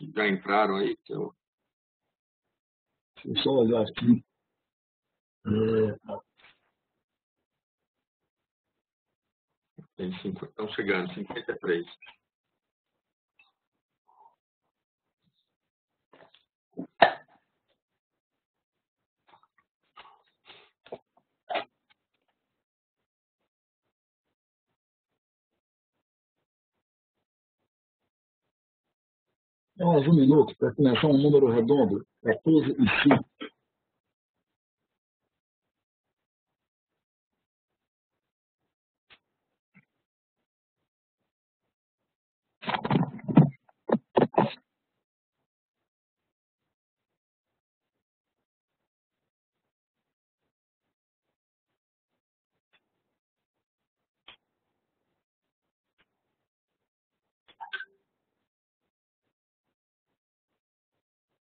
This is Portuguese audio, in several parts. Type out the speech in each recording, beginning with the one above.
que já entraram aí. Que eu... Deixa eu só olhar aqui. É... Tem cinco, estão chegando, 53. Mais um minuto para começar um número redondo, 14 e 5.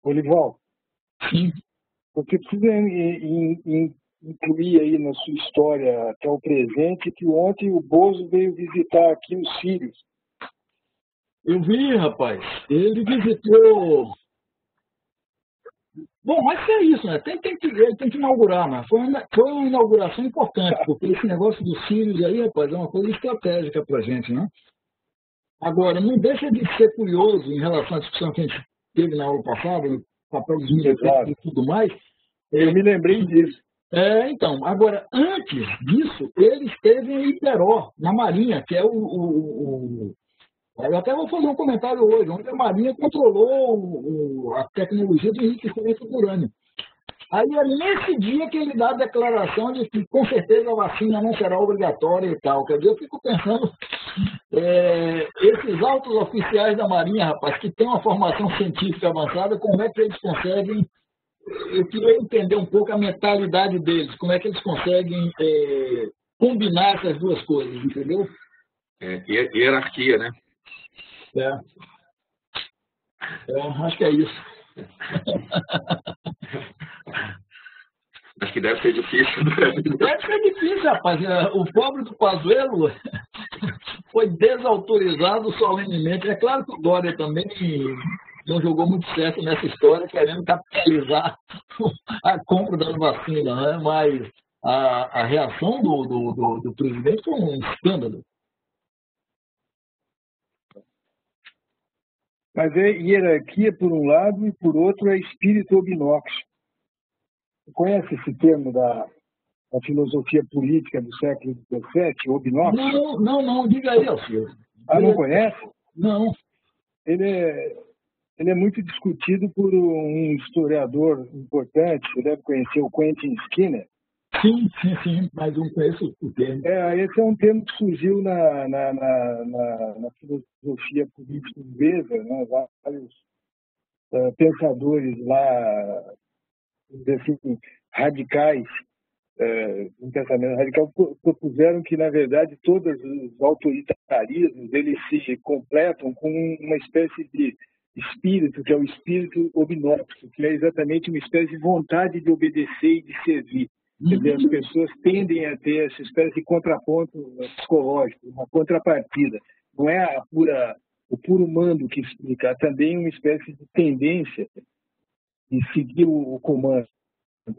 Olival, Sim. você precisa in, in, incluir aí na sua história até o presente que ontem o Bozo veio visitar aqui os Sírios. Eu vi, rapaz. Ele visitou. Bom, mas é isso, né? Tem, tem, que, tem que inaugurar, né? Foi uma, foi uma inauguração importante, porque esse negócio dos Sírios aí, rapaz, é uma coisa estratégica para a gente, né? Agora, não deixa de ser curioso em relação à discussão que a gente teve na aula passada, no papel dos militares e tudo mais. Eu me lembrei disso. É, então, agora, antes disso, ele esteve em Iperó, na Marinha, que é o, o, o eu até vou fazer um comentário hoje, onde a Marinha controlou o, a tecnologia de enriquecimento do urânio. Aí é nesse dia que ele dá a declaração de que com certeza a vacina não será obrigatória e tal. Quer dizer, eu fico pensando, é, esses altos oficiais da Marinha, rapaz, que têm uma formação científica avançada, como é que eles conseguem. Eu queria entender um pouco a mentalidade deles, como é que eles conseguem é, combinar essas duas coisas, entendeu? É, hierarquia, né? É. é acho que é isso. Acho que deve ser difícil. Né? Deve ser difícil, rapaz. É, o pobre do Pazuello foi desautorizado solenemente. É claro que o Dória também não jogou muito certo nessa história, querendo capitalizar a compra das vacinas, né? mas a, a reação do, do, do, do presidente foi um escândalo. Mas é hierarquia por um lado e por outro é espírito obnox. Conhece esse termo da, da filosofia política do século XVII, obnox? Não, não, não, diga aí, Alceu. Ah, não conhece? Não. Ele é, ele é muito discutido por um historiador importante, você deve conhecer o Quentin Skinner. Sim, sim, sim, mas não conheço o termo. É, esse é um termo que surgiu na, na, na, na, na filosofia política inglesa, né? vários uh, pensadores lá, assim, radicais, uh, um pensamento radical, propuseram que, na verdade, todos os autoritarismos eles se completam com uma espécie de espírito, que é o espírito obnóxico, que é exatamente uma espécie de vontade de obedecer e de servir. Dizer, as pessoas tendem a ter essa espécie de contraponto psicológico, uma contrapartida. Não é a pura, o puro mando que explica, há também uma espécie de tendência de seguir o, comando,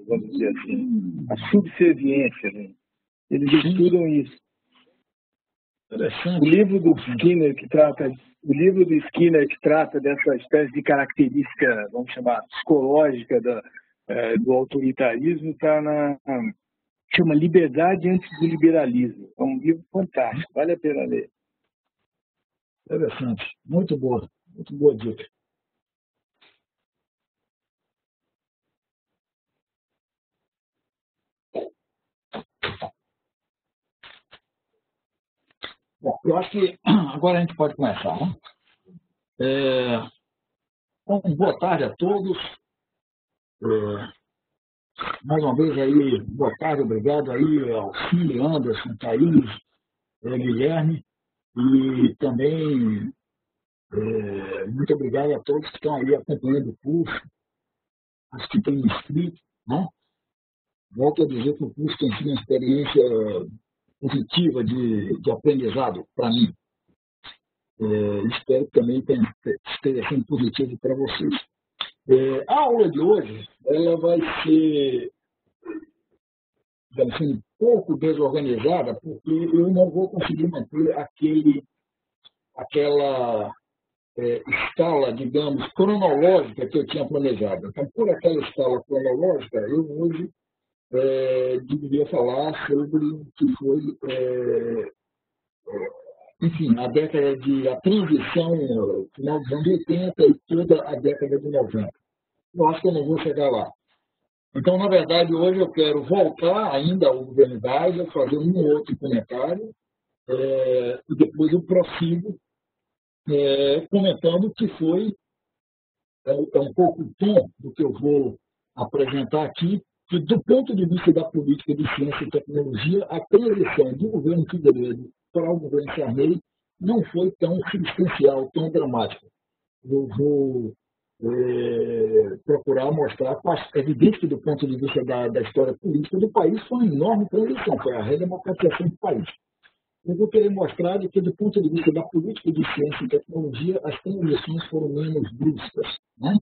vamos dizer assim, a subserviência. Né? Eles estudam isso. O livro do Skinner que trata o livro do Skinner que trata dessa espécie de característica, vamos chamar, psicológica da, é, do autoritarismo está na chama Liberdade antes do Liberalismo. É um livro fantástico, vale a pena ler. Interessante, muito boa, muito boa dica. Bom, eu acho que agora a gente pode começar. Né? É, então, boa tarde a todos. É, mais uma vez aí, boa tarde, obrigado aí ao Cílio, Anderson, Thaís, é, Guilherme, e também é, muito obrigado a todos que estão aí acompanhando o curso, os que têm inscrito, né? Volto a dizer que o curso tem sido uma experiência positiva de, de aprendizado para mim. É, espero que também tenha, esteja sendo positivo para vocês. É, a aula de hoje ela vai ser assim, um pouco desorganizada, porque eu não vou conseguir manter aquele, aquela é, escala, digamos, cronológica que eu tinha planejado. Então, por aquela escala cronológica, eu hoje é, deveria falar sobre o que foi, é, é, enfim, a década de, a transição, final dos anos 80 e toda a década de 90. Eu acho que eu não vou chegar lá. Então, na verdade, hoje eu quero voltar ainda ao governo Geisel, fazer um ou outro comentário, é, e depois eu prossigo é, comentando o que foi é, é, um pouco o tom do que eu vou apresentar aqui, que do ponto de vista da política de ciência e tecnologia, a transição do governo Figueiredo para o governo Sarney não foi tão substancial, tão dramática. Eu vou é, procurar mostrar, é evidente que do ponto de vista da, da história política do país foi uma enorme transição, foi a redemocratização do país eu vou querer mostrar que, do ponto de vista da política de ciência e tecnologia, as transições foram menos bruscas. Né?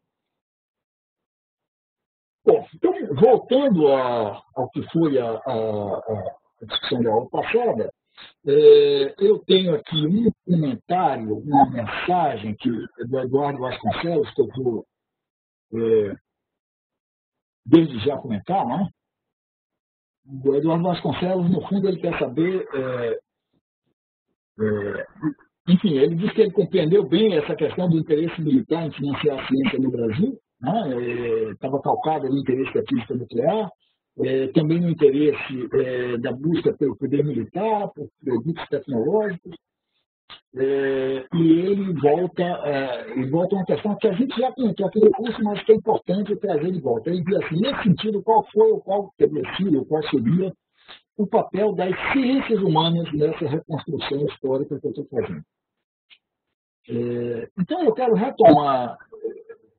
Bom, então, voltando a, ao que foi a, a, a, discussão da aula passada, é, eu tenho aqui um comentário, uma mensagem que, do Eduardo Vasconcelos, que eu vou é, desde já comentar, né? O Eduardo Vasconcelos, no fundo, ele quer saber é, é, enfim, ele disse que ele compreendeu bem essa questão do interesse militar em financiar a ciência no Brasil, estava né? é, calcado no interesse da física nuclear, é, também no interesse é, da busca pelo poder militar, por produtos tecnológicos, é, e ele volta, é, volta uma questão que a gente já comentou aqui no curso, mas que é importante trazer de volta. Ele diz assim, nesse sentido, qual foi qual teria sido, qual seria o papel das ciências humanas nessa reconstrução histórica que eu estou fazendo. É, então, eu quero retomar,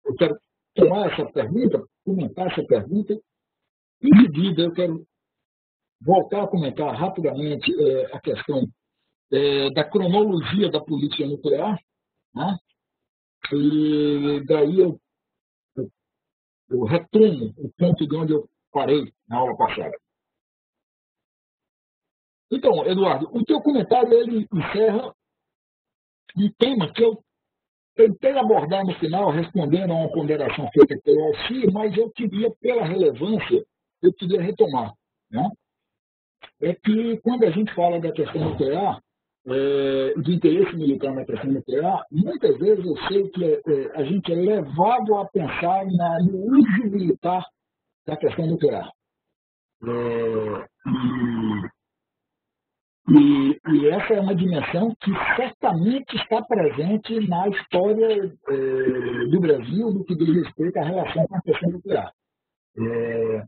eu quero tomar essa pergunta, comentar essa pergunta, em seguida eu quero voltar a comentar rapidamente é, a questão é, da cronologia da política nuclear, né? e daí eu, eu, eu retomo o ponto de onde eu parei na aula passada. Então, Eduardo, o teu comentário ele encerra um tema que eu tentei abordar no final, respondendo a uma ponderação feita pelo Alci, mas eu queria, pela relevância, eu queria retomar. Né? É que quando a gente fala da questão nuclear, é, de interesse militar na questão nuclear, muitas vezes eu sei que é, a gente é levado a pensar na, no uso militar da questão nuclear. É, e e, e, essa é uma dimensão que certamente está presente na história eh, do Brasil no que diz respeito à relação com a questão nuclear. É,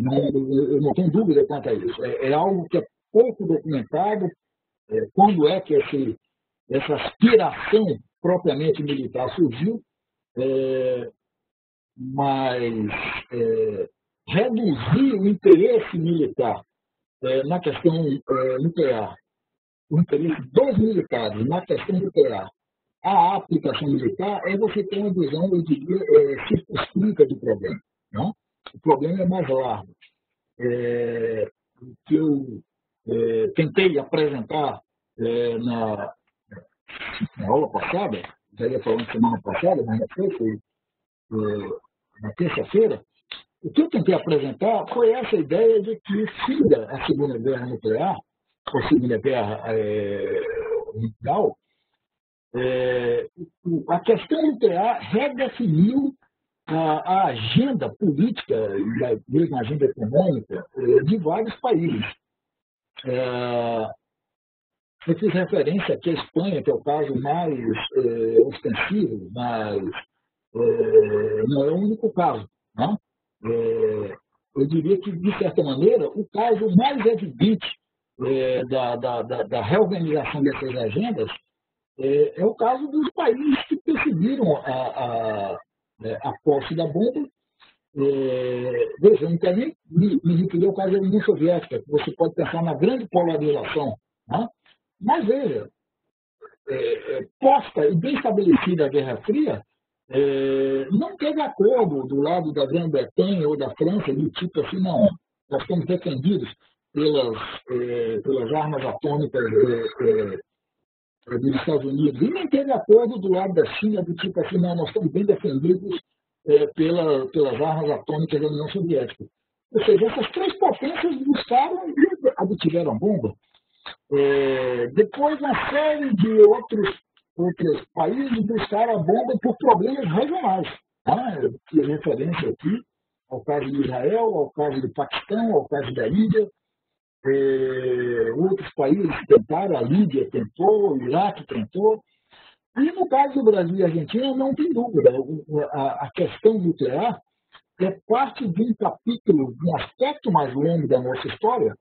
não, eu não tenho dúvida quanto a isso. É, é algo que é pouco documentado. É, quando é que esse, essa aspiração propriamente militar surgiu, mas reduzir o interesse militar é, na questão é, nuclear, o interesse dos militares na questão nuclear, a aplicação militar, é você ter uma visão, eu diria, é, circunscrita do problema. Não? O problema é mais largo. É, que eu é, tentei apresentar é, na, na, aula passada, já ia falando semana passada, mas é, na terça-feira, o que eu tentei apresentar foi essa ideia de que, fida a Segunda Guerra Nuclear, ou Segunda Guerra é, Mundial, é, a questão nuclear redefiniu a, a agenda política e a mesma agenda econômica é, de vários países. É, eu fiz referência aqui à Espanha, que é o caso mais é, ostensivo, mas é, não é o único caso. Não? É, eu diria que, de certa maneira, o caso mais evidente é, da, da, da, da, reorganização dessas agendas é, é, o caso dos países que perseguiram a, a, é, a posse da bomba. É, veja, não nem me, me referir caso da União Soviética, que você pode pensar na grande polarização. Né? Mas veja, é, posta e bem estabelecida a Guerra Fria, é, não teve acordo do lado da Grã-Bretanha ou da França do tipo assim, não, nós estamos defendidos pelas, é, pelas armas atômicas é, é, dos Estados Unidos, e nem teve acordo do lado da China do tipo assim, não, nós estamos bem defendidos é, pela, pelas armas atômicas da União Soviética. Ou seja, essas três potências buscaram e obtiveram bomba. É, depois, uma série de outros, outros países buscaram a bomba por problemas regionais. Tá? Eu fiz referência aqui ao caso de Israel, ao caso do Paquistão, ao caso da Índia. É, outros países tentaram, a Líbia tentou, o Iraque tentou. E no caso do Brasil e Argentina, não tem dúvida, a, a questão nuclear é parte de um capítulo, de um aspecto mais longo da nossa história,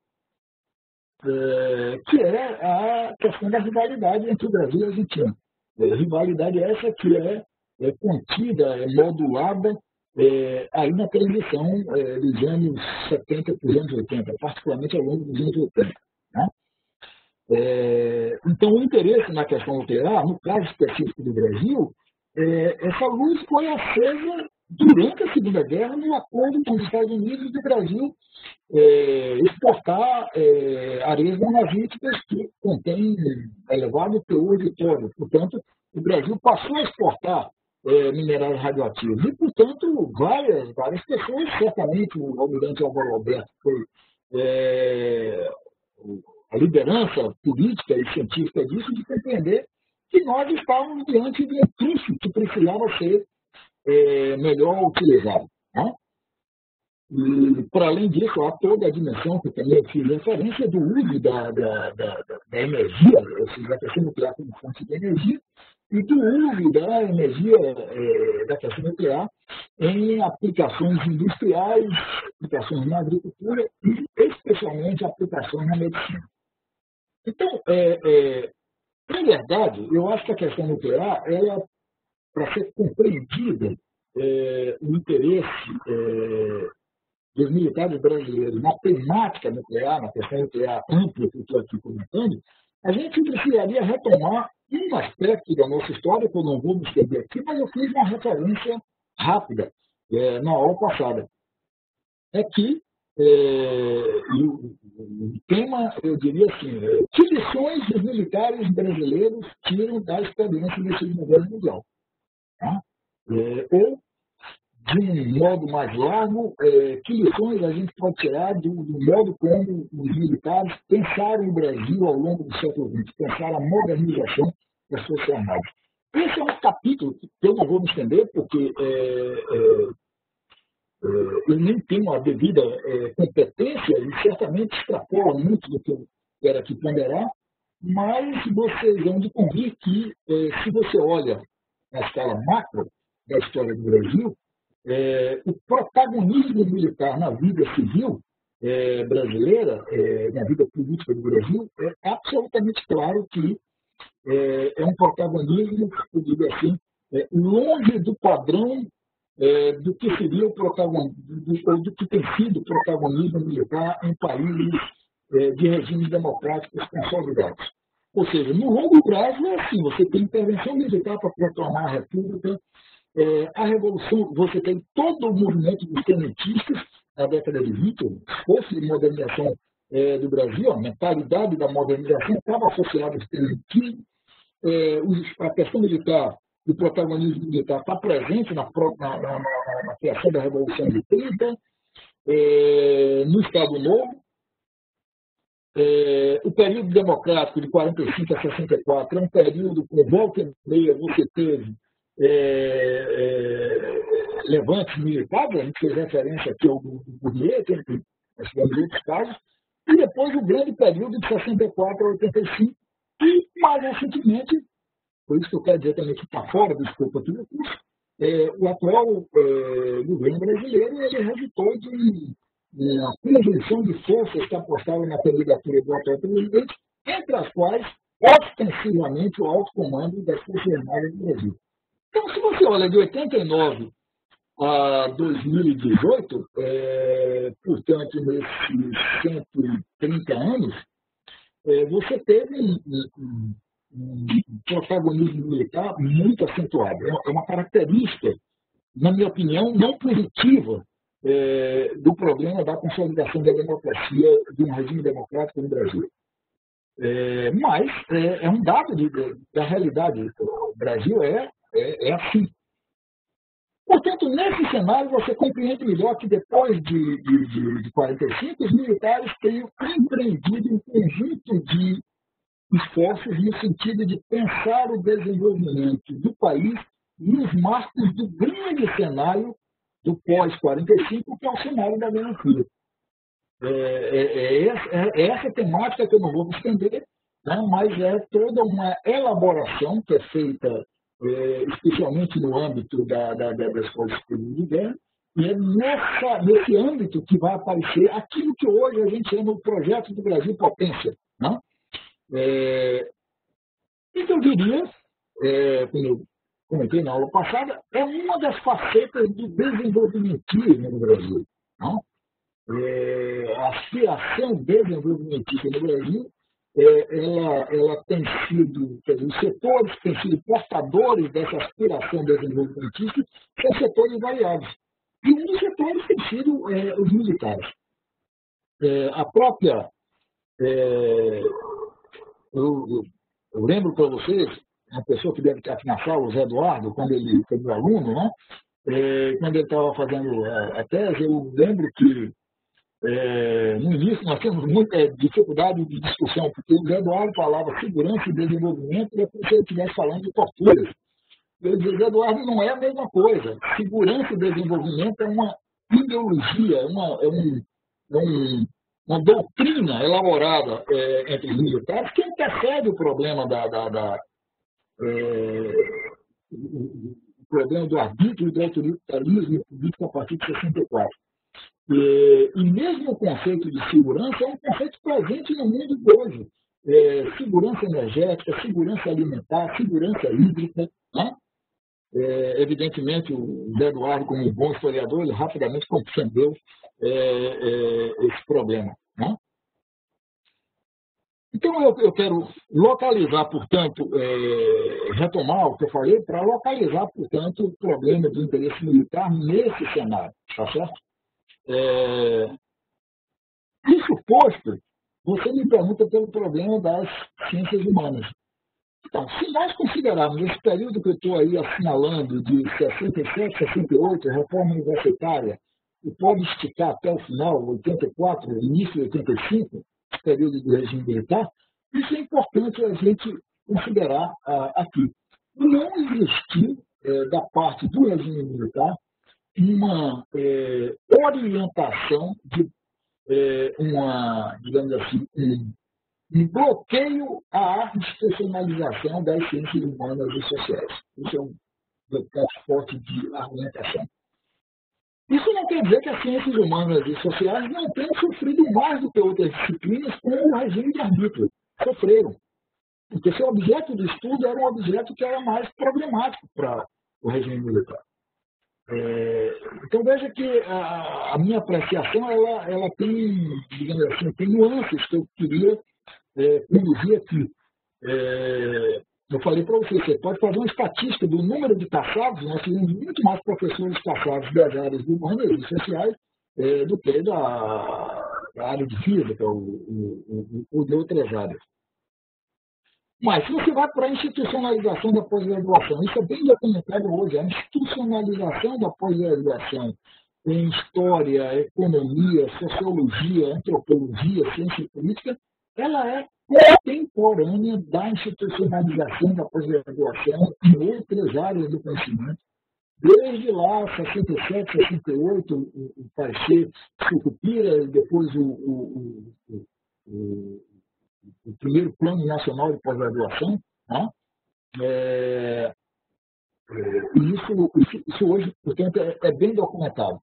é, que é a questão da rivalidade entre o Brasil e a Argentina. É, rivalidade essa que é, é contida, é modulada é, aí na transição é, dos anos 70 para os anos 80, particularmente ao longo dos anos 80. Né? É, então, o interesse na questão nuclear, no caso específico do Brasil, é, essa luz foi acesa durante a Segunda Guerra, no acordo com os Estados Unidos e Brasil é, exportar é, areias monazíticas que contêm elevado teor de tório. Portanto, o Brasil passou a exportar é, minerais radioativos. E, portanto, várias, várias pessoas, certamente o almirante Álvaro Alberto foi é, a liderança política e científica disso, de compreender que nós estávamos diante de um trunfo que precisava ser é, melhor utilizado. Né? E, por além disso, há toda a dimensão que também eu fiz referência do uso da, da, da, da energia, ou seja, a questão nuclear como fonte de energia, e do uso da energia é, da questão nuclear em aplicações industriais, aplicações na agricultura e especialmente aplicações na medicina. Então, é, é, na verdade, eu acho que a questão nuclear, ela para ser compreendida é, o interesse é, dos militares brasileiros na temática nuclear, na questão nuclear ampla que eu estou aqui comentando, a gente precisaria retomar um aspecto da nossa história, que eu não vou me estender aqui, mas eu fiz uma referência rápida é, na aula passada. É que é, o, o, tema, eu diria assim, é, que lições os militares brasileiros tiram da experiência desse governo mundial? Tá? É, ou, de um modo mais largo, é, que lições a gente pode tirar do, do, modo como os militares pensaram o Brasil ao longo do século XX, pensaram a modernização das Forças Armadas. Esse é um capítulo que eu não vou me estender, porque é, é, é eu nem tenho a devida é, competência e certamente extrapola muito do que eu quero aqui ponderar, mas vocês vão de convir que, se você olha na escala macro da história do Brasil, é, o protagonismo militar na vida civil é, brasileira, é, na vida política do Brasil, é absolutamente claro que é, é um protagonismo, eu digo assim, é, longe do padrão é, do que seria o protagonismo, ou do que tem sido o protagonismo militar em países de regimes democráticos consolidados. Ou seja, no longo prazo é assim, você tem intervenção militar para proclamar a república, é, a revolução, você tem todo o movimento dos tenentistas na década de 20, o esforço de modernização é, do Brasil, a mentalidade da modernização estava associada ao tenentismo, é, a questão militar, o protagonismo militar está presente na, na, na, na, criação da Revolução de 30, é, no Estado Novo, é, o período democrático de 45 a 64 é um período com volta e meia você teve é, é, levantes militares, a gente fez referência aqui ao Bourdieu, tivemos outros casos, e depois o grande período de 64 a 85, e mais recentemente, por isso que eu quero dizer também que está fora do escopo aqui do curso, é, o atual é, governo brasileiro ele resultou de a conjunção de forças que apostavam na candidatura do atual presidente, entre as quais, ostensivamente, o alto comando das Forças Armadas do Brasil. Então, se você olha de 89 a 2018, é, portanto, nesses 130 anos, é, você teve um, um, um protagonismo militar muito acentuado. É, é uma característica, na minha opinião, não positiva é, do problema da consolidação da democracia, de um regime democrático no Brasil. É, mas é, é, um dado de, de, da realidade. O Brasil é, é, é assim. Portanto, nesse cenário, você compreende melhor que depois de, de, de, de 45, os militares tenham empreendido um conjunto de esforços no sentido de pensar o desenvolvimento do país nos marcos do grande cenário do pós-45, que é o cenário da Fria. É, é, é, é, essa temática que eu não vou me estender, né, mas é toda uma elaboração que é feita é, especialmente no âmbito da, da, da Escola Superior de Guerra, e é nessa, nesse âmbito que vai aparecer aquilo que hoje a gente chama o projeto do Brasil Potência. Né? É, então, eu diria, é, como comentei na aula passada, é uma das facetas do desenvolvimentismo no Brasil. Não? É, a aspiração desenvolvimentista no Brasil é, ela, ela tem sido, dizer, os setores que têm sido portadores dessa aspiração desenvolvimentista são setores variados. E um dos setores tem sido é, os militares. É, a própria. É, eu, eu, lembro para vocês, uma pessoa que deve estar aqui na sala, o Zé Eduardo, quando ele foi meu aluno, né? É, quando ele estava fazendo a, a tese, eu lembro que é, no início, nós temos muita dificuldade de discussão, porque o Zé Eduardo falava segurança e desenvolvimento e é como se ele estivesse falando de torturas. Eu dizia, Zé Eduardo, não é a mesma coisa. Segurança e desenvolvimento é uma ideologia, é uma, é um, é um, uma doutrina elaborada é, entre os militares que intercede o problema da, da, da é, o problema do arbítrio do autoritarismo político a partir de 64. E, e mesmo o conceito de segurança é um conceito presente no mundo de hoje. É, segurança energética, segurança alimentar, segurança hídrica. Né? É, evidentemente, o Zé Eduardo, como um bom historiador, ele rapidamente compreendeu é, é esse problema. Né? Então, eu, eu, quero localizar, portanto, é, retomar o que eu falei, para localizar, portanto, o problema do interesse militar nesse cenário, tá certo? É... Isso posto, você me pergunta pelo problema das ciências humanas. Então, se nós considerarmos esse período que eu estou aí assinalando, de 67, 68, reforma universitária, e pode esticar até o final, 84, início de 85, esse período do regime militar, isso é importante a gente considerar ah, aqui. Não existiu, eh, da parte do regime militar, uma é, orientação de é, uma, digamos assim, um, um, bloqueio à institucionalização das ciências humanas e sociais. Isso é um ponto forte de argumentação. Isso não quer dizer que as ciências humanas e sociais não tenham sofrido mais do que outras disciplinas com o regime de arbítrio. Sofreram. Porque seu objeto de estudo era um objeto que era mais problemático para o regime militar. É, então veja que a, a, minha apreciação ela, ela tem, digamos assim, tem nuances que eu queria é, conduzir aqui. É, eu falei para você, você pode fazer uma estatística do número de caçados, nós tivemos muito mais professores caçados das áreas humanas e sociais é, do que da, da, área de física ou, ou, ou de outras áreas. Mas se você vai para a institucionalização da pós-graduação, isso é bem documentado hoje, a institucionalização da pós-graduação em história, economia, sociologia, antropologia, ciência política, ela é contemporânea da institucionalização da pós-graduação em outras áreas do conhecimento. Desde lá, 67, 68, o, o Parecer Sucupira, depois o, o, o o primeiro Plano Nacional de Pós-Graduação, né? É, é isso, isso hoje, portanto, é, é, bem documentado.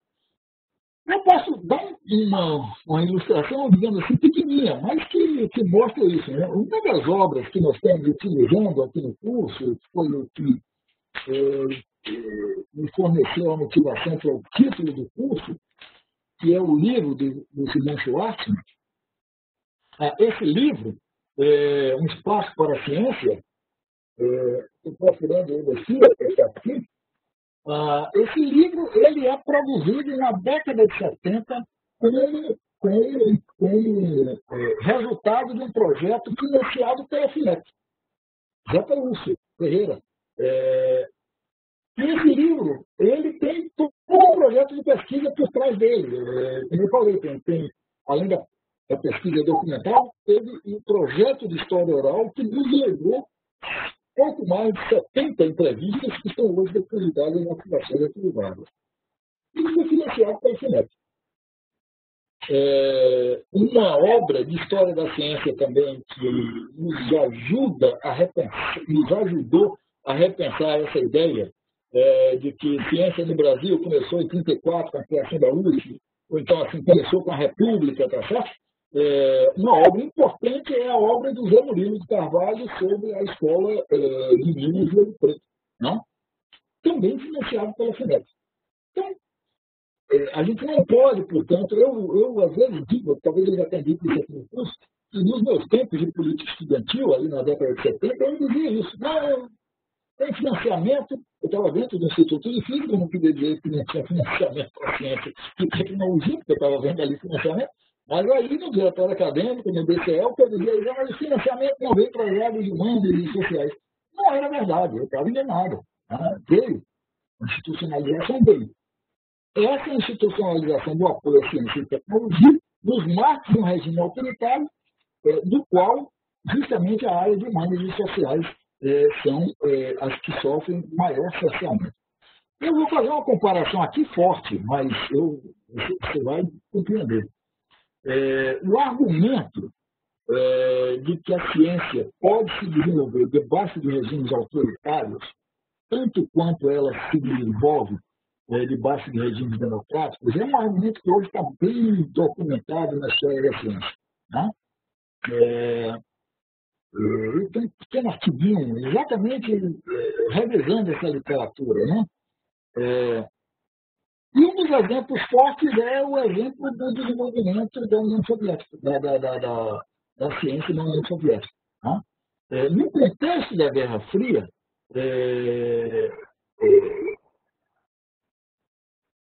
Eu posso dar uma, uma ilustração, digamos assim, pequenininha, mas que, que mostra isso. Né? Uma das obras que nós estamos utilizando aqui no curso, foi o que é, é, me forneceu a motivação para o título do curso, que é o livro do, do Simon Schwartzman, ah, esse livro, é, Um Espaço para a Ciência, é, estou procurando ele aqui, está aqui. Ah, esse livro ele é produzido na década de 70 como, como, como é, resultado de um projeto financiado pela FINEP. Zé Lúcio Ferreira. É, e esse livro, ele tem todo um projeto de pesquisa por trás dele. É, como eu falei, tem, tem além da, da, pesquisa documental, teve um projeto de história oral que nos levou pouco mais de 70 entrevistas que estão hoje depositadas na Fundação Getúlio Vargas. Isso foi financiado pela FINEP. É, uma obra de história da ciência também que nos ajuda a repensar, nos ajudou a repensar essa ideia é, de que ciência no Brasil começou em 34 com a criação da USP, ou então assim começou com a República, tá certo? É, uma obra importante é a obra do Zé Murilo de Carvalho sobre a escola é, de Minas e Rio Preto, não? também financiado pela FINEP. Então, é, a gente não pode, portanto, eu, eu às vezes digo, talvez eu já tenha dito isso aqui no curso, que nos meus tempos de política estudantil, ali na década de 70, eu dizia isso. Não, tem financiamento, eu estava dentro do Instituto de Física, não queria dizer que não tinha financiamento para ciência e tecnologia, porque eu estava vendo ali financiamento, mas aí no diretório acadêmico, no DCL, que eu dizia, mas o financiamento não veio para as áreas humanas e sociais. Não era verdade, eu estava enganado. Né? A institucionalização veio. Essa institucionalização do apoio à ciência e tecnologia nos marca um regime autoritário, é, do qual justamente a área de humanas e sociais é, são é, as que sofrem maior cerceamento. Eu vou fazer uma comparação aqui forte, mas eu, você vai compreender. É, o argumento é, de que a ciência pode se desenvolver debaixo de regimes autoritários, tanto quanto ela se desenvolve é, debaixo de regimes democráticos, é um argumento que hoje está bem documentado na história da ciência. Né? É, eu tenho um pequeno artigo exatamente é, revisando essa literatura. Né? É, e um dos exemplos fortes é o exemplo do desenvolvimento da União Soviética, da, da, da, da, da ciência na União Soviética. Né? É, no contexto da Guerra Fria, é, é,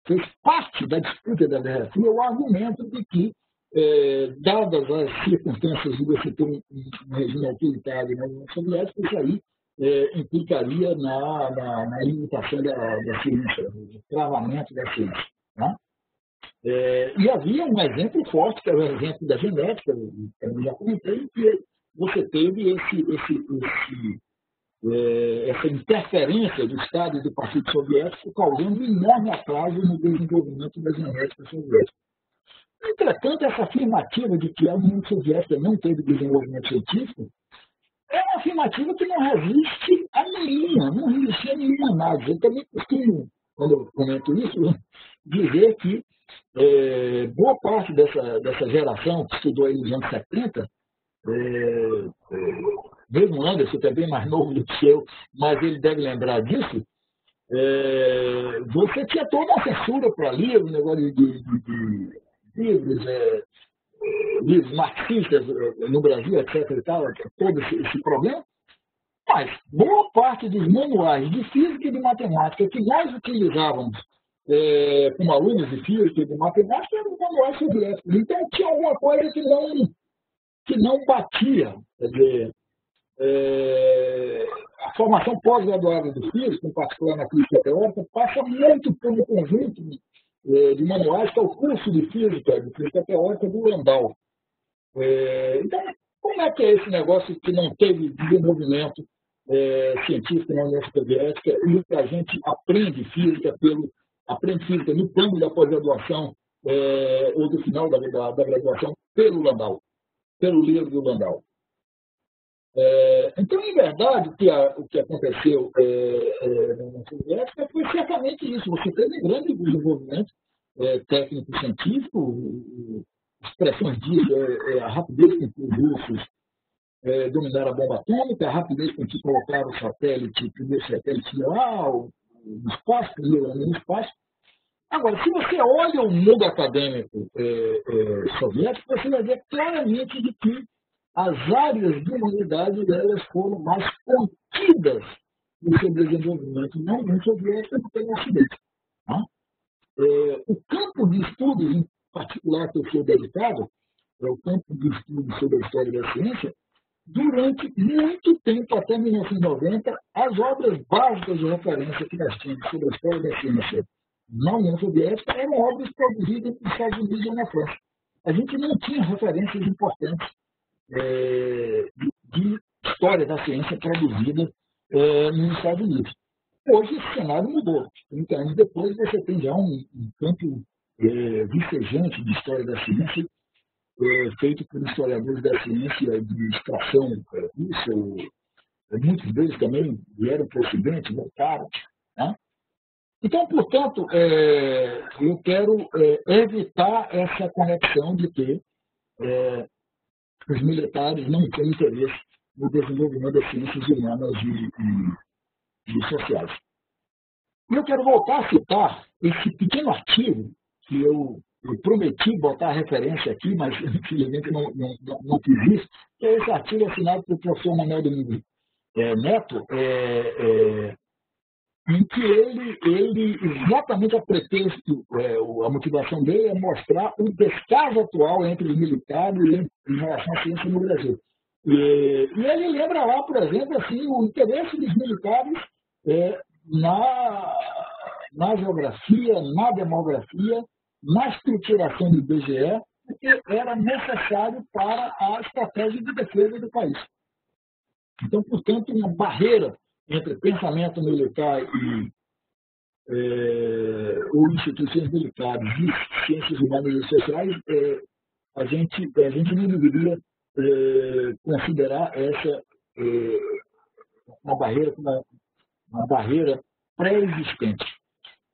fez parte da disputa da Guerra Fria o argumento de que, é, dadas as circunstâncias você ter um, um regime autoritário na União Soviética, isso aí é, implicaria na, na, na, limitação da, da ciência, no travamento da ciência. Né? É, e havia um exemplo forte, que é o exemplo da genética, eu já comentei, que você teve esse, esse, esse é, essa interferência do Estado e do Partido Soviético causando um enorme atraso no desenvolvimento da genética soviética. Entretanto, essa afirmativa de que a União Soviética não teve desenvolvimento científico é uma afirmativa que não resiste a nenhuma, não resiste a nenhuma análise. Eu também costumo, quando eu comento isso, dizer que é, boa parte dessa, dessa geração que estudou aí nos anos 70 é, é, mesmo Anderson, que é bem mais novo do que eu, mas ele deve lembrar disso, é, você tinha toda uma censura para livros, negócio de, de, de, livros, é, livros marxistas é, no Brasil, etc. e tal, todo esse, esse, problema. Mas boa parte dos manuais de física e de matemática que nós utilizávamos é, como alunos de física e de matemática eram manuais soviéticos. Então tinha alguma coisa que não, que não batia. Quer dizer, é, a formação pós-graduada do físico, em particular na física teórica, passa muito pelo conjunto é, de manuais que é o curso de física, de física teórica do Landau. É, então, como é que é esse negócio que não teve desenvolvimento é, científico na União Soviética e que a gente aprende física pelo aprende física no plano da pós-graduação é, ou do final da, da, da graduação pelo Landau, pelo livro do Landau. É, então, em verdade, o que, a, o que aconteceu é, é, na União Soviética foi certamente isso. Você teve grande desenvolvimento é, técnico-científico, expressões disso, é, é, a rapidez com que os russos dominaram a bomba atômica, a rapidez com que colocaram o satélite, o primeiro satélite lá, o, o espaço, primeiro no espaço. Agora, se você olha o mundo acadêmico soviético, você vai ver claramente de que as áreas de humanidade elas foram mais contidas no seu desenvolvimento na União Soviética do que no Ocidente. Tá? É, o campo de estudos, em particular que eu sou dedicado, é o campo de estudos sobre a história da ciência, durante muito tempo, até 1990, as obras básicas de referência que nós tínhamos sobre a história da ciência na União Soviética eram obras produzidas nos Estados Unidos ou na França. A gente não tinha referências importantes é, de, história da ciência produzida é, nos Estados Unidos. Hoje esse cenário mudou. 30 anos depois você tem já um, um campo é, vicejante de história da ciência é, feito por historiadores da ciência de extração russa, é, muitos deles também vieram para o Ocidente, voltaram. Né? Então, portanto, é, eu quero é, evitar essa conexão de que é, os militares não têm interesse no desenvolvimento das ciências humanas e, e, e sociais. E eu quero voltar a citar esse pequeno artigo que eu eu prometi botar a referência aqui, mas infelizmente não, não, não, fiz isso, que é esse artigo assinado pelo professor Manuel Domingos é, Neto, é, é, em que ele, ele, exatamente a pretexto, é, a motivação dele é mostrar o descaso atual entre os militares em, relação à ciência no Brasil. E, e, ele lembra lá, por exemplo, assim, o interesse dos militares é, na, na geografia, na demografia, na estruturação do IBGE, porque era necessário para a estratégia de defesa do país. Então, portanto, uma barreira entre pensamento militar e é, ou instituições militares e ciências humanas e sociais, é, a, gente, a gente não deveria é, considerar essa é, uma barreira, uma, uma barreira pré-existente.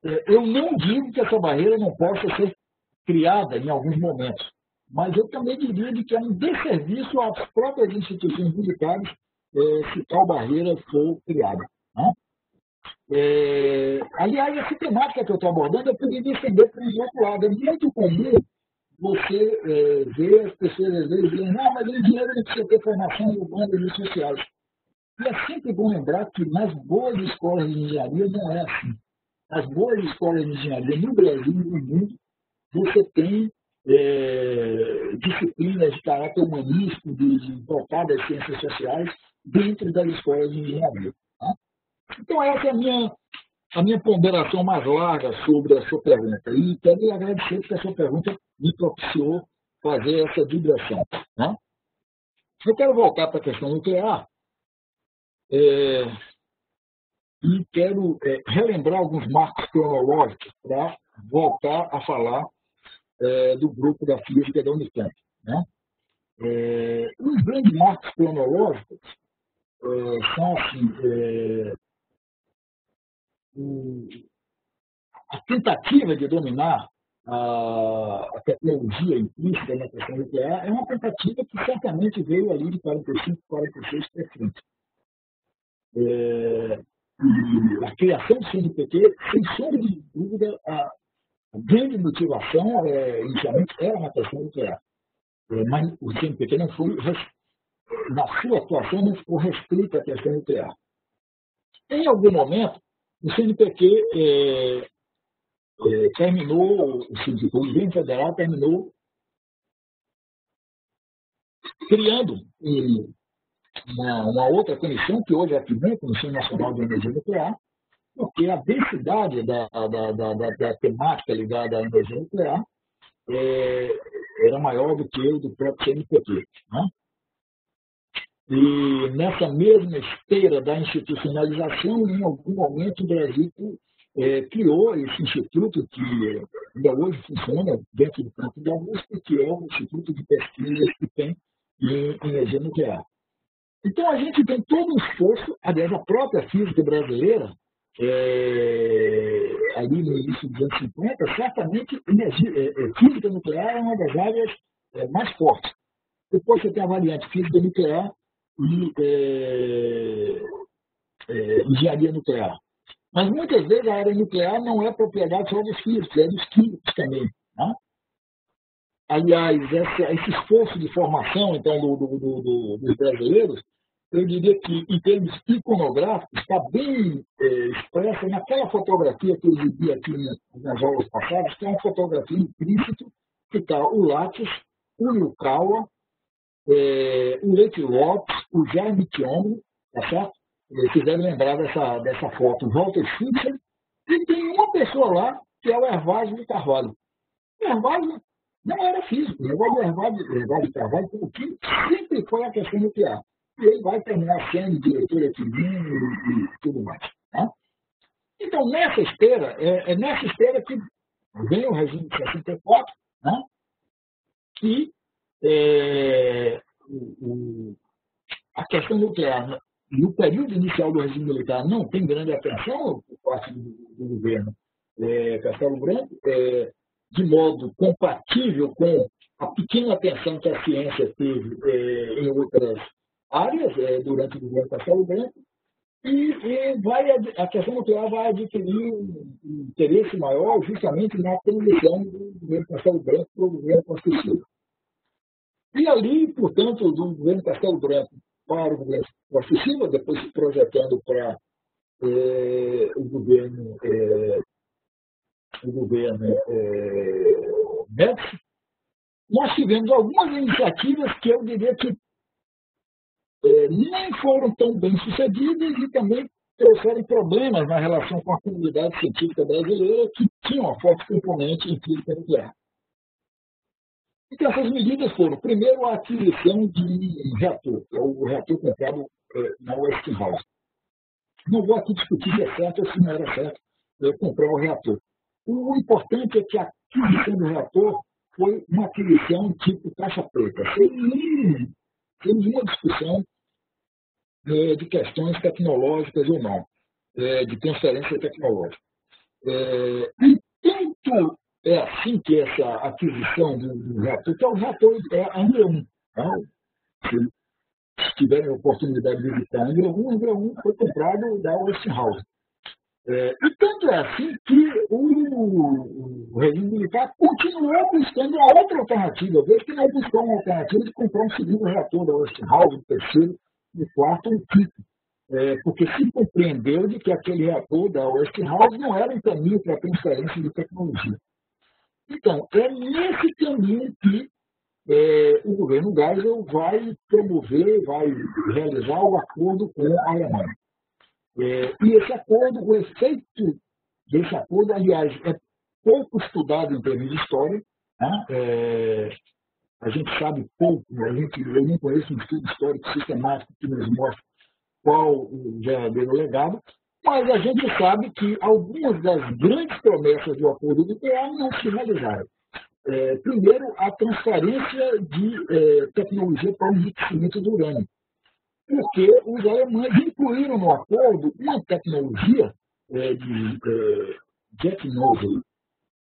É, eu não digo que essa barreira não possa ser criada em alguns momentos, mas eu também diria que é um desserviço às próprias instituições militares é, se tal barreira for criada. Né? É, aliás, essa temática que eu estou abordando, eu poderia estender para o outro lado. É muito comum você é, ver as pessoas às vezes dizendo, não, mas engenheiro não precisa ter formação urbana e sociais. E é sempre bom lembrar que nas boas escolas de engenharia não é assim as boas escolas de engenharia no Brasil e no mundo, você tem é, disciplinas de caráter humanístico, de, de voltadas às ciências sociais, dentro das escolas de engenharia. Tá? Então, essa é a minha, a minha ponderação mais larga sobre a sua pergunta. E quero lhe agradecer porque a sua pergunta me propiciou fazer essa digressão. Tá? Eu quero voltar para a questão nuclear. É, e quero é, relembrar alguns marcos cronológicos para voltar a falar é, do grupo da física da Unicamp. Né? É, os grandes marcos cronológicos é, são assim, é, a tentativa de dominar a, a, tecnologia implícita na questão nuclear é uma tentativa que certamente veio ali de 45, 46 para frente. É, a criação do CNPq, sem sombra de dúvida, a, grande motivação, é, inicialmente, era uma questão nuclear. É, mas o CNPq não foi, na sua atuação, não ficou restrito à questão nuclear. Em algum momento, o CNPq é, é, terminou, o governo federal terminou criando um, uma, uma, outra comissão, que hoje é a PIBEM, Comissão Nacional de Energia Nuclear, porque a densidade da, da, da, da temática ligada à energia nuclear é, era maior do que o do próprio CNPq. Né? E nessa mesma esteira da institucionalização, em algum momento o Brasil é, criou esse instituto que ainda hoje funciona dentro do campo da USP, que é o Instituto de Pesquisas que tem em energia nuclear. Então, a gente tem todo um esforço, aliás, a própria física brasileira, é, ali no início dos anos 50, certamente energia, é, é, física nuclear é uma das áreas é, mais fortes. Depois você tem a variante física nuclear e é, é, engenharia nuclear. Mas muitas vezes a área nuclear não é propriedade só dos físicos, é dos químicos também. Né? aliás, esse esforço de formação então do, do, do, dos brasileiros, eu diria que, em termos iconográficos, está bem é, expressa naquela fotografia que eu exibi aqui nas aulas passadas, que é uma fotografia implícita, que está o Lattes, o Yukawa, é, o Leite Lopes, o Jaime Tiombo, tá certo? Vocês devem lembrar dessa, dessa foto, Walter Schutzer, e tem uma pessoa lá, que é o Hervásio de Carvalho. O Hervásio não era físico, o negócio do Hervásio de Carvalho, o que sempre foi a questão nuclear e ele vai terminar sendo diretor aqui e, e tudo mais. Tá? Então, nessa esteira, é, é, nessa esteira que vem o regime de 64, né? que é, o, a questão nuclear, no período inicial do regime militar, não tem grande atenção por parte do, do governo é, Castelo Branco, é, de modo compatível com a pequena atenção que a ciência teve é, em outras áreas é, durante o governo Castelo Branco, e, e vai, a questão nuclear vai adquirir um, interesse maior justamente na transição do governo Castelo Branco para o governo Constitucional. E ali, portanto, do governo Castelo Branco para o governo Constitucional, depois se projetando para é, o governo, é, o governo é, Médici, nós tivemos algumas iniciativas que eu diria que é, nem foram tão bem sucedidas e também trouxeram problemas na relação com a comunidade científica brasileira, que tinha uma forte componente em física nuclear. Então, essas medidas foram, primeiro, a aquisição de um reator, que é o reator comprado é, na Westinghouse. Não vou aqui discutir se é certo ou se não era certo é, comprar o reator. O importante é que a aquisição do reator foi uma aquisição tipo caixa preta, sem uma discussão é, de questões tecnológicas ou não, de transferência tecnológica. É, e tanto é assim que essa aquisição do, do que é o reator é a Angra 1. Tá? Se, tiverem oportunidade de visitar a Angra 1, a Angra 1 foi comprado da Westinghouse. É, e tanto é assim que o, o regime militar continuou buscando uma outra alternativa, vez que não buscou uma alternativa de comprar um segundo reator da Westinghouse, um terceiro, um quarto, um quinto. É, porque se compreendeu de que aquele reator da Westinghouse não era um caminho para a transferência de tecnologia. Então, é nesse caminho que é, o governo Geisel vai promover, vai realizar o acordo com a Alemanha. É, e esse acordo, o efeito desse acordo, aliás, é pouco estudado em termos de história. Né? É, a gente sabe pouco, a gente, eu não conheço um estudo histórico sistemático que nos mostre qual o verdadeiro legado, mas a gente sabe que algumas das grandes promessas do acordo nuclear não se realizaram. É, primeiro, a transferência de é, tecnologia para o enriquecimento do urânio porque os alemães incluíram no acordo uma tecnologia é, de é, jet nozzle,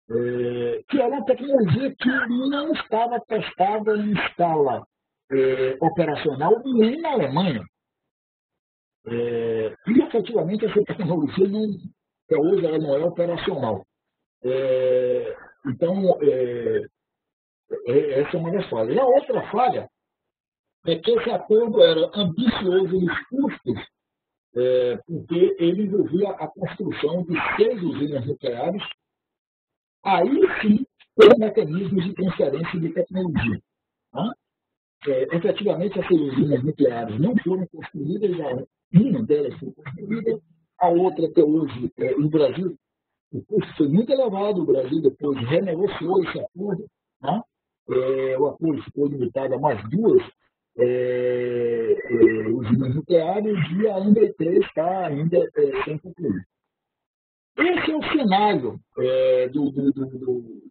é, que era uma tecnologia que não estava testada em escala é, operacional nem na Alemanha. É, e, efetivamente, essa tecnologia, não, até hoje, ela não é operacional. É, então, essa é uma das falhas. A outra falha é que esse acordo era ambicioso nos custos, é, porque ele envolvia a construção de seis usinas nucleares, aí sim com mecanismos de transferência de tecnologia. Tá? É, efetivamente, essas usinas nucleares não foram construídas, uma delas foi construída, a outra até hoje, é, no Brasil, o custo foi muito elevado, o Brasil depois renegociou esse acordo, tá? é, o acordo ficou limitado a mais duas é, é, usinas nucleares e a MBT está ainda é, sem concluir. Esse é o cenário é, do, do, do,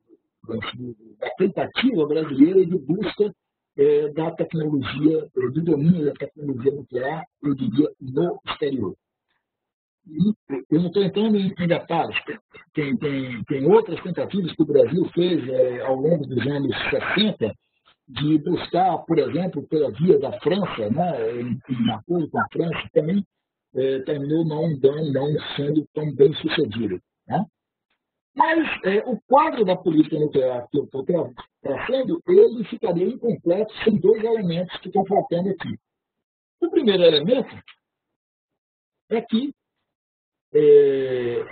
da tentativa brasileira de busca é, da tecnologia, é, do domínio da tecnologia nuclear, eu diria, no exterior. Eu não estou entrando em, detalhes. Tem, tem, tem outras tentativas que o Brasil fez ao longo dos anos 60 de buscar, por exemplo, pela via da França, né, em, em acordo com a França, também é, terminou não, não, não sendo tão bem sucedido. Né? Mas é, o quadro da política nuclear que eu estou traçando, ele ficaria incompleto sem dois elementos que estão faltando aqui. O primeiro elemento é que, é,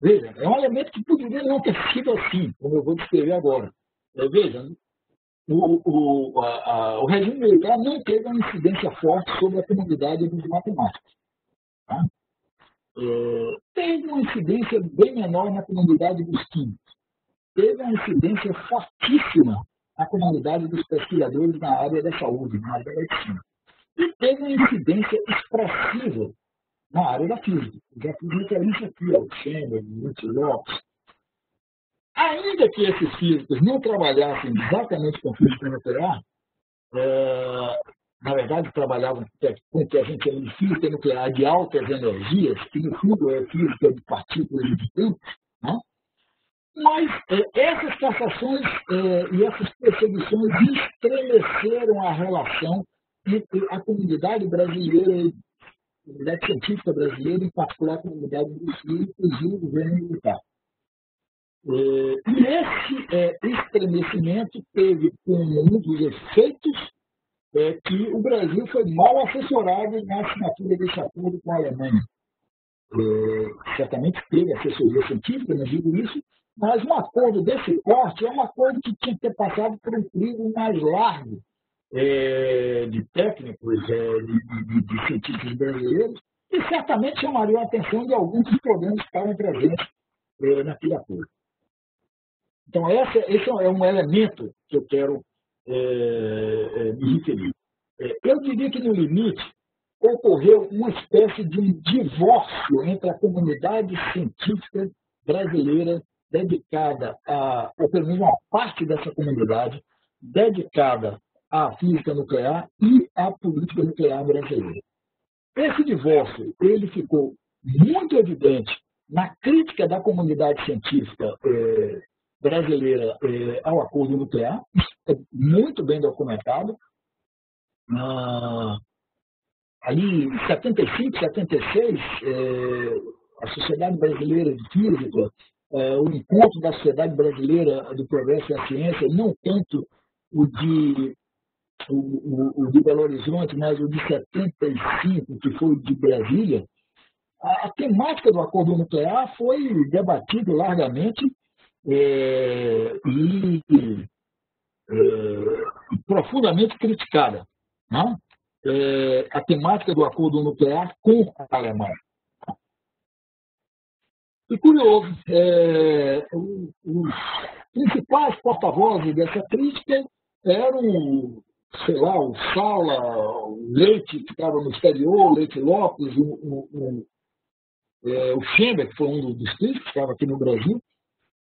veja, é um elemento que poderia não ter sido assim, como eu vou descrever agora. É, veja, o, o, a, a, o regime militar não teve uma incidência forte sobre a comunidade dos matemáticos. Tá? É, teve uma incidência bem menor na comunidade dos químicos. Teve uma incidência fortíssima na comunidade dos pesquisadores na área da saúde, na área da medicina. E teve uma incidência expressiva na área da física. Já fiz referência aqui ao Chamber, Lutz Lopes. Ainda que esses físicos não trabalhassem exatamente com física nuclear, é, na verdade, trabalhavam com o que a gente chama de física nuclear de altas energias, que no fundo é física de partículas e de campos, né? mas é, essas cassações é, e essas perseguições estremeceram a relação entre a comunidade brasileira, a comunidade científica brasileira, em particular a comunidade dos físicos e o governo militar. É, e esse é, estremecimento teve como um dos efeitos é que o Brasil foi mal assessorado na assinatura desse acordo com a Alemanha. É, certamente teve assessoria científica, não digo isso, mas um acordo desse porte é um acordo que tinha que ter passado por um crivo mais largo é, de técnicos, é, de, de, de, cientistas brasileiros, e certamente chamariam a atenção de alguns dos problemas que estavam presentes é, naquele acordo. Então, essa, esse é um elemento que eu quero é, é, me referir. É, eu diria que, no limite, ocorreu uma espécie de divórcio entre a comunidade científica brasileira dedicada a, ou pelo menos uma parte dessa comunidade, dedicada à física nuclear e à política nuclear brasileira. Esse divórcio ele ficou muito evidente na crítica da comunidade científica eh, brasileira eh, ao acordo nuclear, é muito bem documentado. Ah, ali, em 75, 76, eh, a Sociedade Brasileira de Física, eh, o encontro da Sociedade Brasileira do Progresso e da Ciência, não tanto o de o, o, o, de Belo Horizonte, mas o de 75, que foi o de Brasília, a, a temática do acordo nuclear foi debatida largamente é, e é, profundamente criticada. Né? É, a temática do acordo nuclear com a Alemanha. E curioso, é, os principais porta-vozes dessa crítica eram, sei lá, o Sala, o Leite, que estava no exterior, o Leite Lopes, o, o, o, é, o Schember, que foi um dos críticos, que estava aqui no Brasil,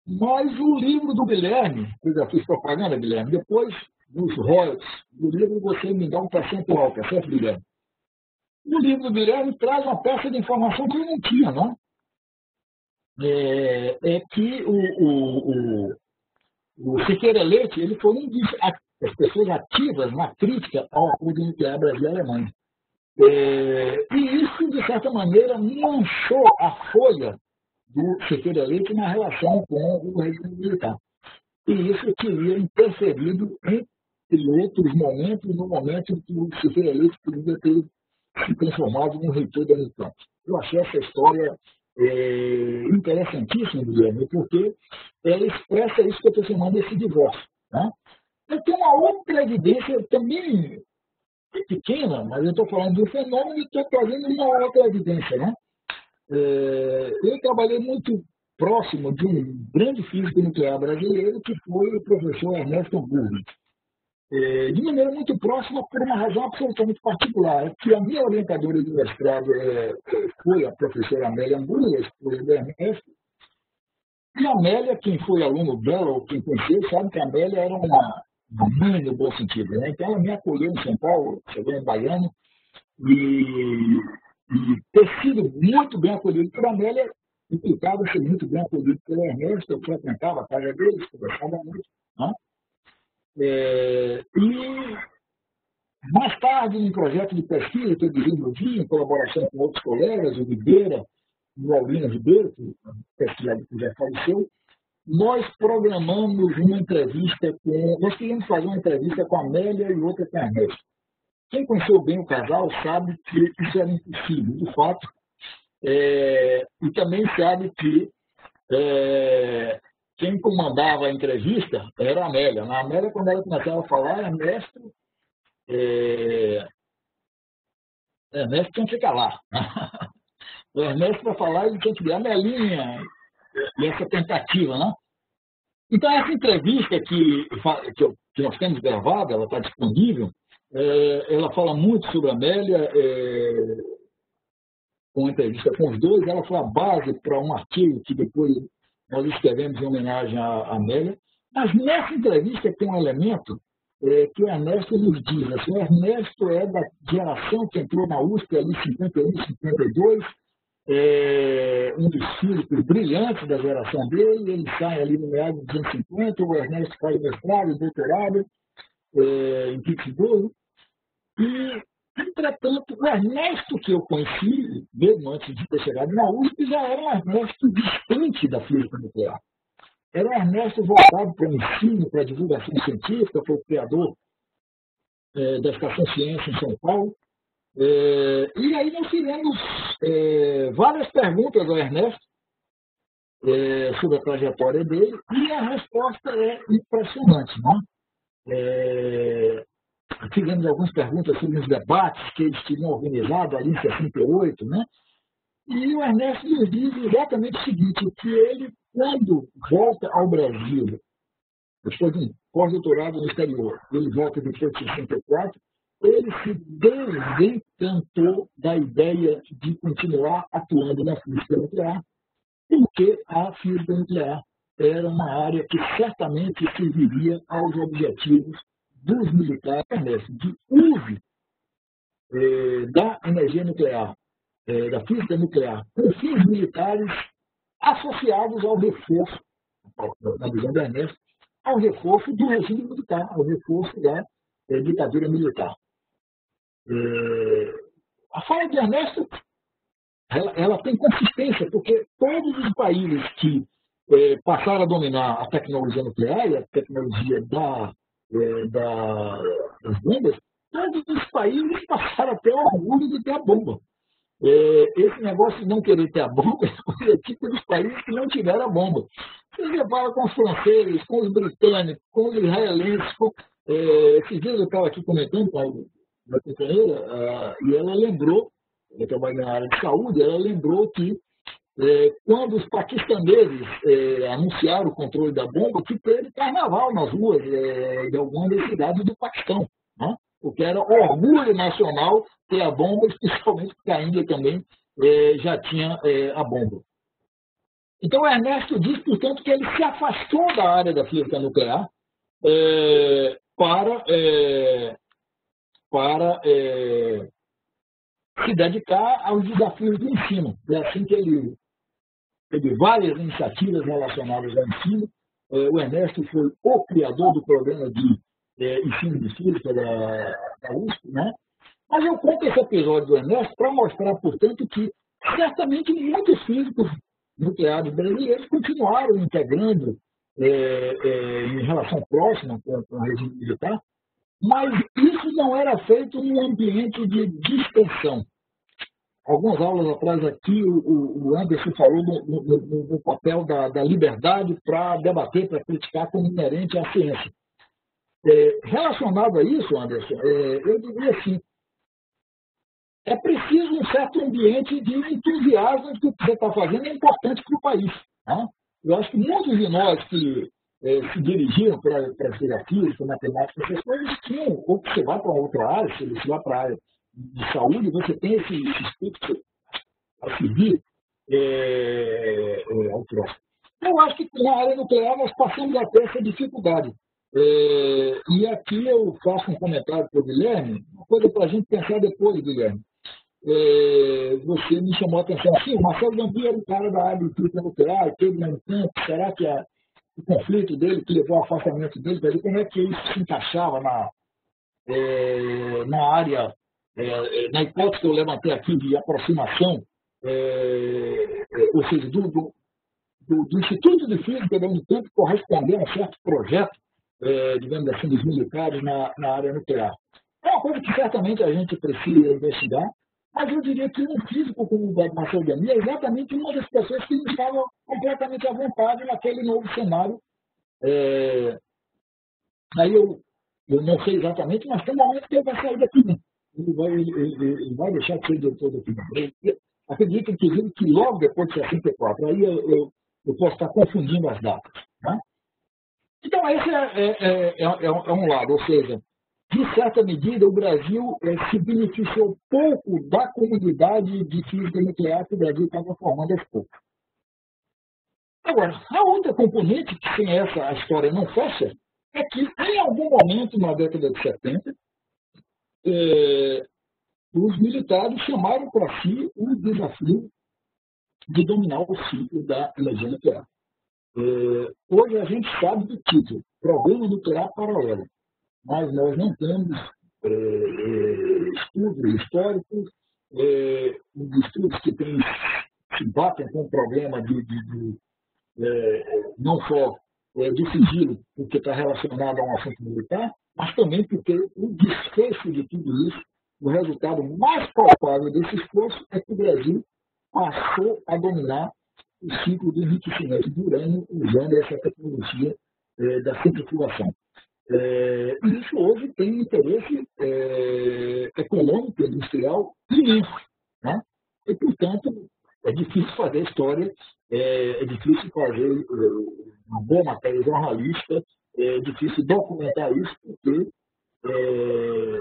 mas o livro do Guilherme, eu já fiz propaganda, Guilherme, depois dos royalties do livro você me dá um percentual, tá certo, Guilherme? O livro do Guilherme traz uma peça de informação que eu não tinha, não? É, é que o, o, o, o Siqueira Leite ele foi um das pessoas ativas na crítica ao acordo nuclear Brasil-Alemanha. É, e isso, de certa maneira, manchou a folha do Siqueira Leite na relação com o regime militar. E isso teria interferido em outros momentos, no momento em que o Siqueira Leite poderia ter se transformado no reitor da Unicamp. Eu achei essa história é, interessantíssima, Guilherme, porque ela expressa isso que eu estou chamando esse divórcio. Né? Eu tenho uma outra evidência também pequena, mas eu estou falando do fenômeno e estou trazendo uma outra evidência. Né? É, eu trabalhei muito próximo de um grande físico nuclear brasileiro, que foi o professor Ernesto Burri. É, de maneira muito próxima, por uma razão absolutamente particular, é que a minha orientadora de mestrado foi a professora Amélia Burri, a esposa do Ernesto, e a Amélia, quem foi aluno dela, ou quem conheceu, sabe que a Amélia era uma, mãe no bom sentido. Né? Então, ela me acolheu em São Paulo, chegou em Baiano, e e ter sido muito bem acolhido por Amélia implicava ser muito bem acolhido pelo Ernesto, eu frequentava a casa deles, conversava muito. Né? É, e mais tarde, num projeto de pesquisa que eu desenvolvi em colaboração com outros colegas, o Ribeira, o Aulino Ribeiro, que é pesquisador que já faleceu, nós programamos uma entrevista com. Nós queríamos fazer uma entrevista com a Amélia e outra com a Ernesto. Quem conheceu bem o casal sabe que isso era impossível, de fato. É, e também sabe que é, quem comandava a entrevista era a Amélia. A Amélia, quando ela começava a falar, Ernesto, é, Ernesto tinha que lá. o Ernesto, para falar, ele tinha que ver a Melinha e essa tentativa, né? Então, essa entrevista que, que, nós temos gravada, ela está disponível, é, ela fala muito sobre a Amélia, é, com entrevista com os dois, ela foi a base para um artigo que depois nós escrevemos em homenagem à Amélia. Mas nessa entrevista tem um elemento é, que o Ernesto nos diz. Assim, o Ernesto é da geração que entrou na USP ali em 51, 52, é, um dos físicos brilhantes da geração dele, ele sai ali no meado dos anos 50, o Ernesto faz mestrado, doutorado é, em Pittsburgh, e, entretanto, o Ernesto que eu conheci, mesmo antes de ter chegado na USP, já era um Ernesto distante da física nuclear. Era um Ernesto voltado para o ensino, para a divulgação científica, foi o criador é, da Estação Ciência em São Paulo, é, e aí nós fizemos é, várias perguntas ao Ernesto é, sobre a trajetória dele e a resposta é impressionante. Né? Fizemos algumas perguntas sobre os debates que eles tinham organizado ali em 68, né? e o Ernesto nos diz exatamente o seguinte, que ele, quando volta ao Brasil, depois de um pós-doutorado no exterior, ele volta depois de 64, ele se desencantou da ideia de continuar atuando na física nuclear, porque a física nuclear era uma área que certamente serviria aos objetivos dos militares de uso eh, da energia nuclear, eh, da física nuclear, com fins militares associados ao reforço, na visão da Ernesto, ao reforço do regime militar, ao reforço da eh, ditadura militar. É, a fala de Ernesto ela, ela, tem consistência, porque todos os países que é, passaram a dominar a tecnologia nuclear a tecnologia da, é, da, das bombas, todos os países passaram a ter orgulho de ter a bomba. É, esse negócio de não querer ter a bomba é o tipo dos países que não tiveram a bomba. Você repara com os franceses, com os britânicos, com os israelenses. Com, é, esses dias eu estava aqui comentando com da companheira, uh, e ela lembrou, ela trabalha na área de saúde, ela lembrou que quando os paquistaneses é, anunciaram o controle da bomba, que teve carnaval nas ruas é, de algumas das cidades do Paquistão, né? porque era orgulho nacional ter a bomba, especialmente porque a Índia também é, já tinha é, a bomba. Então, Ernesto diz, portanto, que ele se afastou da área da física nuclear é, para para é, se dedicar aos desafios do ensino. É assim que ele teve várias iniciativas relacionadas ao ensino. É, o Ernesto foi o criador do programa de é, ensino de física da, da USP, né? Mas eu conto esse episódio do Ernesto para mostrar, portanto, que certamente muitos físicos nucleares brasileiros continuaram integrando é, é, em relação próxima com, com o regime militar mas isso não era feito num ambiente de distensão. Algumas aulas atrás aqui, o, Anderson falou no, papel da, da liberdade para debater, para criticar como inerente à ciência. É, relacionado a isso, Anderson, é, eu diria assim, é preciso um certo ambiente de entusiasmo de que o que você está fazendo é importante para o país. Né? Eu acho que muitos de nós que é, se dirigiam para a física, para matemática, essas coisas tinham, ou que você vai para outra área, se você vai para a área de saúde, você tem esse, espírito a seguir é, é, ao próximo. Eu acho que na área nuclear nós passamos a ter essa dificuldade. É, e aqui eu faço um comentário para o Guilherme, uma coisa para a gente pensar depois, Guilherme. É, você me chamou a atenção assim, o Marcelo Gambi era o cara da área de física nuclear, teve no campo, será que a, o conflito dele, que levou ao afastamento dele, como é que isso se encaixava na, é, na área, é, na hipótese que eu levantei aqui de aproximação, é, é ou seja, do, do, do, Instituto de Física da Unicamp corresponder a um certo projeto, é, digamos assim, dos militares na, na área nuclear. É uma coisa que certamente a gente precisa investigar, mas eu diria que um físico como o Marcelo Gami é exatamente uma das pessoas que estava completamente à vontade naquele novo cenário. É... Aí eu, eu não sei exatamente, mas tem um momento que ele vai sair daqui. Né? Ele, vai, ele, ele, vai deixar de ser doutor daqui. Né? Acredito, inclusive, que logo depois de 64, aí eu, eu, eu posso estar confundindo as datas. Né? Então, esse é, é, é, é, um lado, ou seja, de certa medida, o Brasil se beneficiou pouco da comunidade de física nuclear que o Brasil estava formando aos poucos. Agora, a outra componente que sem essa a história não fecha é que, em algum momento na década de 70, é, os militares chamaram para si o desafio de dominar o ciclo da energia nuclear. É, hoje a gente sabe do título, Problema Nuclear Paralelo, mas nós não temos é, estudos históricos, é, os estudos que têm, se batem com o problema de, de, de é, não só é, do sigilo, porque está relacionado a um assunto militar, mas também porque o desfecho de tudo isso o resultado mais palpável desse esforço é que o Brasil passou a dominar o ciclo do enriquecimento do urânio usando essa tecnologia é, da centrifugação. É, e isso hoje tem interesse é, econômico, industrial imenso. Né? E, portanto, é difícil fazer história, é, é difícil fazer uma boa matéria jornalista, é difícil documentar isso, porque é,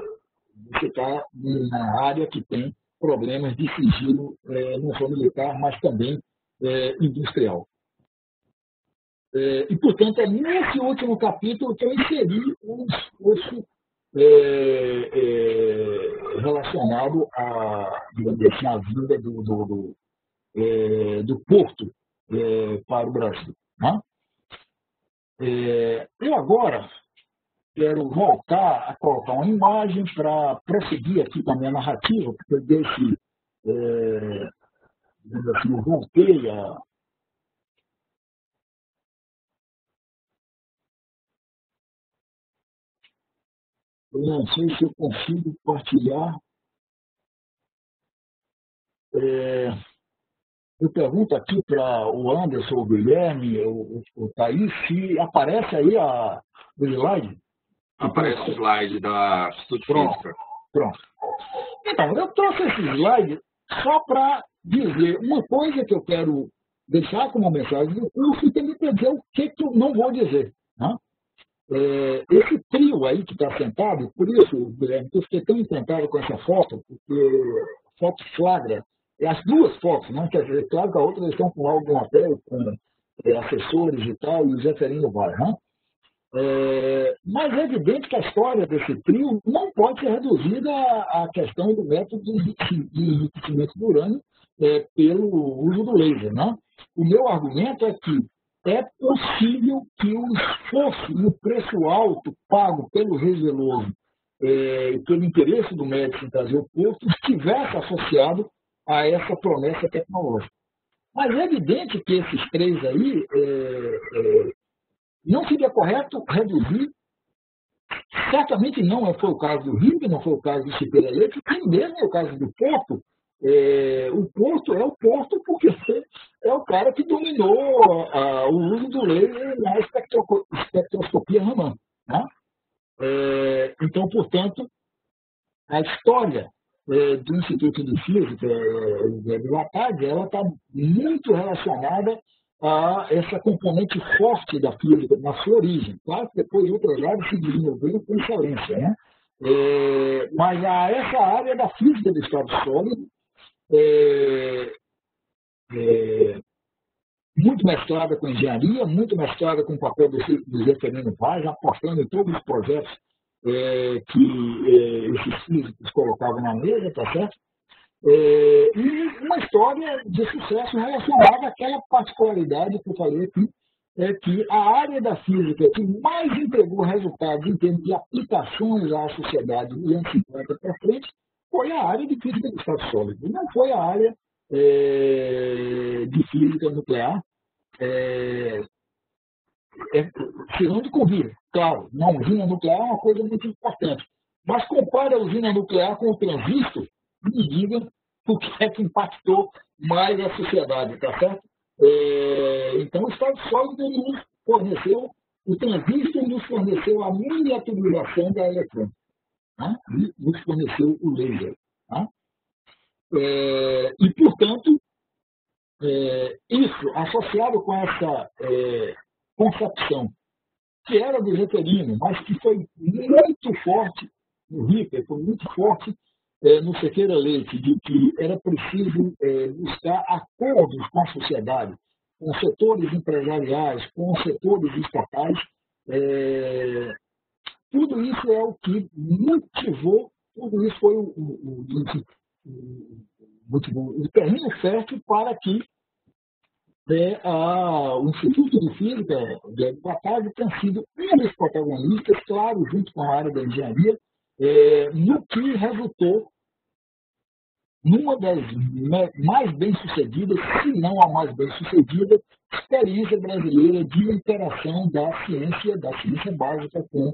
você está numa área que tem problemas de sigilo é, não só militar, mas também é, industrial. É, e, portanto, é nesse último capítulo que eu inseri um discurso é, é, relacionado à, assim, à vinda do, do, do, do porto para o Brasil. Né? Eu agora quero voltar a colocar uma imagem para prosseguir aqui com a minha narrativa, porque eu deixo, é, assim, eu voltei a, Eu não sei se eu consigo partilhar. É, eu pergunto aqui para o Anderson, o Guilherme, o, o Thaís, se aparece aí a, o slide. Aparece o slide da Instituto Pronto. Física. Pronto. Então, eu trouxe esse slide só para dizer uma coisa que eu quero deixar como mensagem do curso e também para dizer o que, que eu não vou dizer. Né? É, esse trio aí que está sentado, por isso, Guilherme, eu fiquei tão encantado com essa foto, porque a foto flagra, as duas fotos, né? quer dizer, claro que a outra eles estão com algo no hotel, com é, assessores e tal, e o Zeferino vai, né? É, mas é evidente que a história desse trio não pode ser reduzida à questão do método de enriquecimento do urânio é, pelo uso do laser. Né? O meu argumento é que é possível que o esforço e o preço alto pago pelo regeloso é, e pelo interesse do médico em trazer o posto estivesse associado a essa promessa tecnológica. Mas é evidente que esses três aí é, é, não seria correto reduzir, certamente não foi o caso do Rio, não foi o caso do Chipeira Leite, nem mesmo é o caso do Porto. É, o Porto é o Porto porque é o cara que dominou a, o uso do laser na espectroscopia Raman. Né? É, então, portanto, a história é, do Instituto de Física é, de Latade, ela está muito relacionada a essa componente forte da física na sua origem. Claro depois outras áreas se desenvolveram com excelência, né? É, mas a essa área da física do estado sólido, é, é, muito mesclada com engenharia, muito mesclada com o papel do, do Zeferino Vaz, apostando em todos os projetos é, que é, esses físicos colocavam na mesa, tá certo? É, e uma história de sucesso relacionada àquela particularidade que eu falei aqui, é que a área da física que mais entregou resultados em termos de aplicações à sociedade dos anos 50 para frente foi a área de física de estado sólido, não foi a área é, de física nuclear, é, é, segundo convívio, claro, uma usina nuclear é uma coisa muito importante. Mas compare a usina nuclear com o transistor e me diga o que é que impactou mais a sociedade, tá certo? É, então, o Estado sólido nos forneceu, o transistor nos forneceu a miniaturização da eletrônica, né? e nos forneceu o laser. Né? É, e, portanto, é, isso associado com essa é, concepção que era do Jeterino, mas que foi muito forte no Ripper, foi muito forte é, no Sequeira Leite, de que era preciso é, buscar acordos com a sociedade, com setores empresariais, com setores estatais. É, tudo isso é o que motivou, tudo isso foi o, o, o, o, o terreno fértil para que é, a, o Instituto de Física de Batalha tem sido um dos protagonistas, claro, junto com a área da engenharia, é, no que resultou numa das mais bem-sucedidas, se não a mais bem-sucedida, experiência brasileira de interação da ciência, da ciência básica com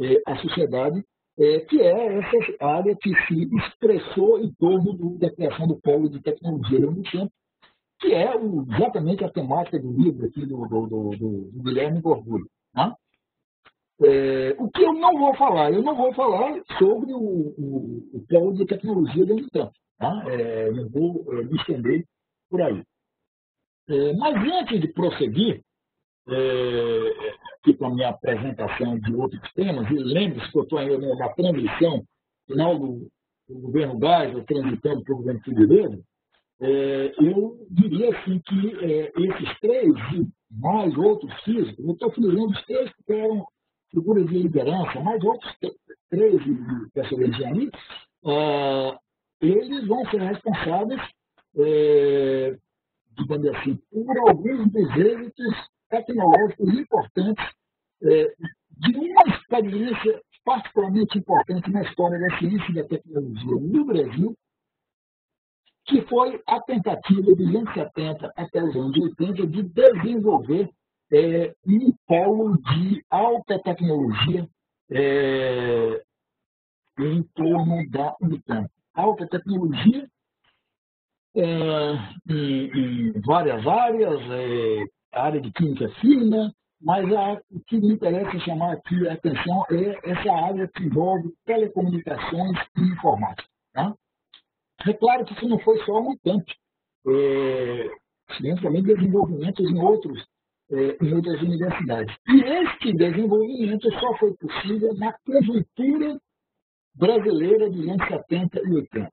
é, a sociedade, é, que é essa área que se expressou em torno do, da criação do polo de tecnologia no tempo, que é o, exatamente a temática do livro aqui do, do, do, do Guilherme Gorgulho. Né? É, o que eu não vou falar? Eu não vou falar sobre o, o, o polo de tecnologia do Unicamp. Tá? É, não vou é, me estender por aí. É, mas antes de prosseguir é, aqui com a minha apresentação de outros temas, e lembre-se que eu estou ainda na transição final do, do governo Geisel, transitando para o governo Figueiredo, é, eu diria assim que é, esses três e mais outros físicos, eu estou frisando os três que eram figuras de liderança, mais outros três de personalidade aí, uh, eles vão ser responsáveis, é, digamos assim, por alguns dos êxitos tecnológicos importantes é, de uma experiência particularmente importante na história da ciência e da tecnologia no Brasil, que foi a tentativa dos anos 70 até os anos 80 de desenvolver é, um polo de alta tecnologia é, em torno da Unicamp. Alta tecnologia é, em, em, várias áreas, é, área de química fina, mas a, o que me interessa chamar aqui a atenção é essa área que envolve telecomunicações e informática. Tá? É claro que isso não foi só um campo. É, tivemos também desenvolvimentos em, outros, é, em outras universidades. E este desenvolvimento só foi possível na conjuntura brasileira dos anos 70 e 80.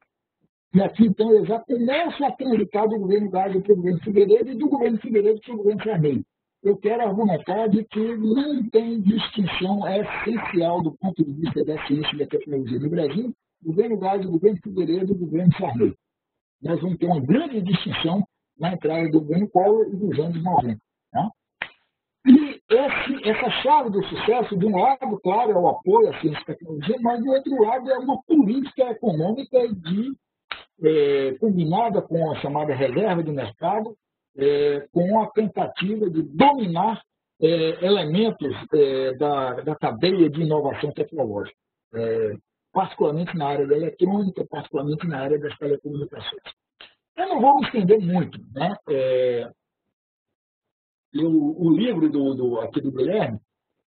E aqui, então, eu já começo a transitar do governo Gás para o governo Figueiredo e do governo Figueiredo para o governo Sarney. Eu quero argumentar de que não tem distinção essencial do ponto de vista da ciência e da tecnologia no Brasil governo Gás, governo Figueiredo e governo Sarney. Nós vamos ter uma grande distinção na entrada do governo Collor e dos anos 90. Tá? E esse, essa chave do sucesso, de um lado, claro, é o apoio à ciência e tecnologia, mas do outro lado é uma política econômica de, é, combinada com a chamada reserva de mercado, é, com a tentativa de dominar é, elementos é, da, da cadeia de inovação tecnológica. Particularmente na área da eletrônica, particularmente na área das telecomunicações. Eu não vou me estender muito. Né? É, eu, o livro do, do, aqui do Guilherme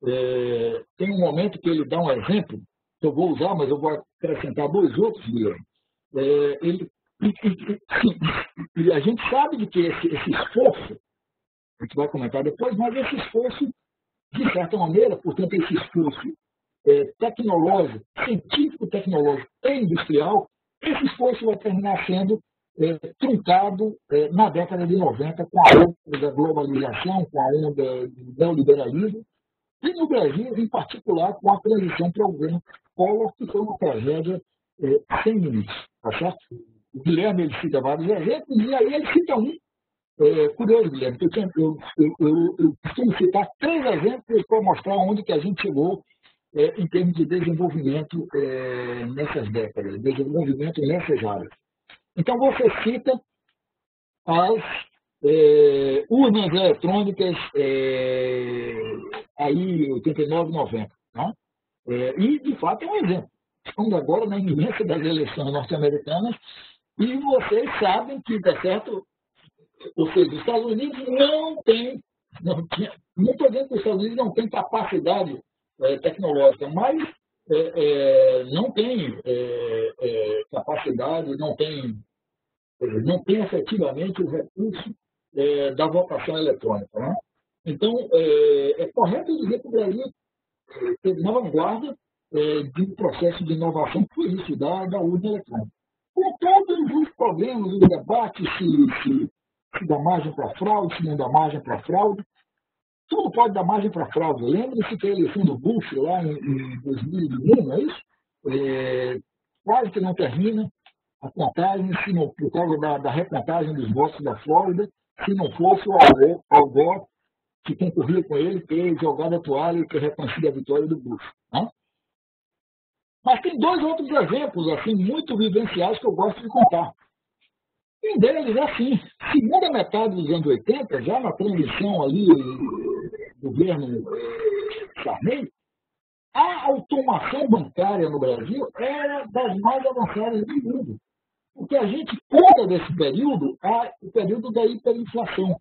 é, tem um momento que ele dá um exemplo, que eu vou usar, mas eu vou acrescentar dois outros, Guilherme. É, ele, e, e, e, a gente sabe de que esse, esse esforço, a gente vai comentar depois, mas esse esforço, de certa maneira, portanto, esse esforço é, tecnológico, científico-tecnológico e industrial, esse esforço vai terminar sendo é, truncado é, na década de 90 com a onda da globalização, com a onda do neoliberalismo, e no Brasil, em particular, com a transição para o governo Collor, que foi uma tragédia é, sem limites. Tá certo? O Guilherme ele cita vários exemplos, e aí ele cita um é, curioso, Guilherme, eu, eu, eu, eu, costumo citar três exemplos para mostrar onde que a gente chegou é, em termos de desenvolvimento é, nessas décadas, desenvolvimento nessas áreas. Então, você cita as é, urnas eletrônicas é, aí 89, 90. Né? É, e, de fato, é um exemplo. Estamos agora na iminência das eleições norte-americanas e vocês sabem que, tá certo, ou seja, os Estados Unidos não têm, não, tinha, não estou dizendo que os Estados Unidos não têm capacidade é, tecnológica, mas é, é, não tem é, é, capacidade, não tem, não tem efetivamente o recurso da votação eletrônica. Né? Então, é, correto dizer que o Brasil esteve na vanguarda de um processo de inovação que isso, da, da urna eletrônica. Com todos os problemas, os debates, se, se, se dá margem para fraude, se não dá margem para fraude, tudo pode dar margem para fraude. Lembre-se que a eleição do Bush lá em, em 2001, não é isso? É, quase que não termina a contagem, se não, por causa da, da recontagem dos votos da Flórida, se não fosse o Al que concorria com ele, ter jogado a toalha e ter reconhecido a vitória do Bush. Né? Mas tem dois outros exemplos assim muito vivenciais que eu gosto de contar. Um deles é assim, segunda metade dos anos 80, já na transição ali governo Sarney, a automação bancária no Brasil era das mais avançadas do mundo. Porque a gente conta desse período a, o período da hiperinflação.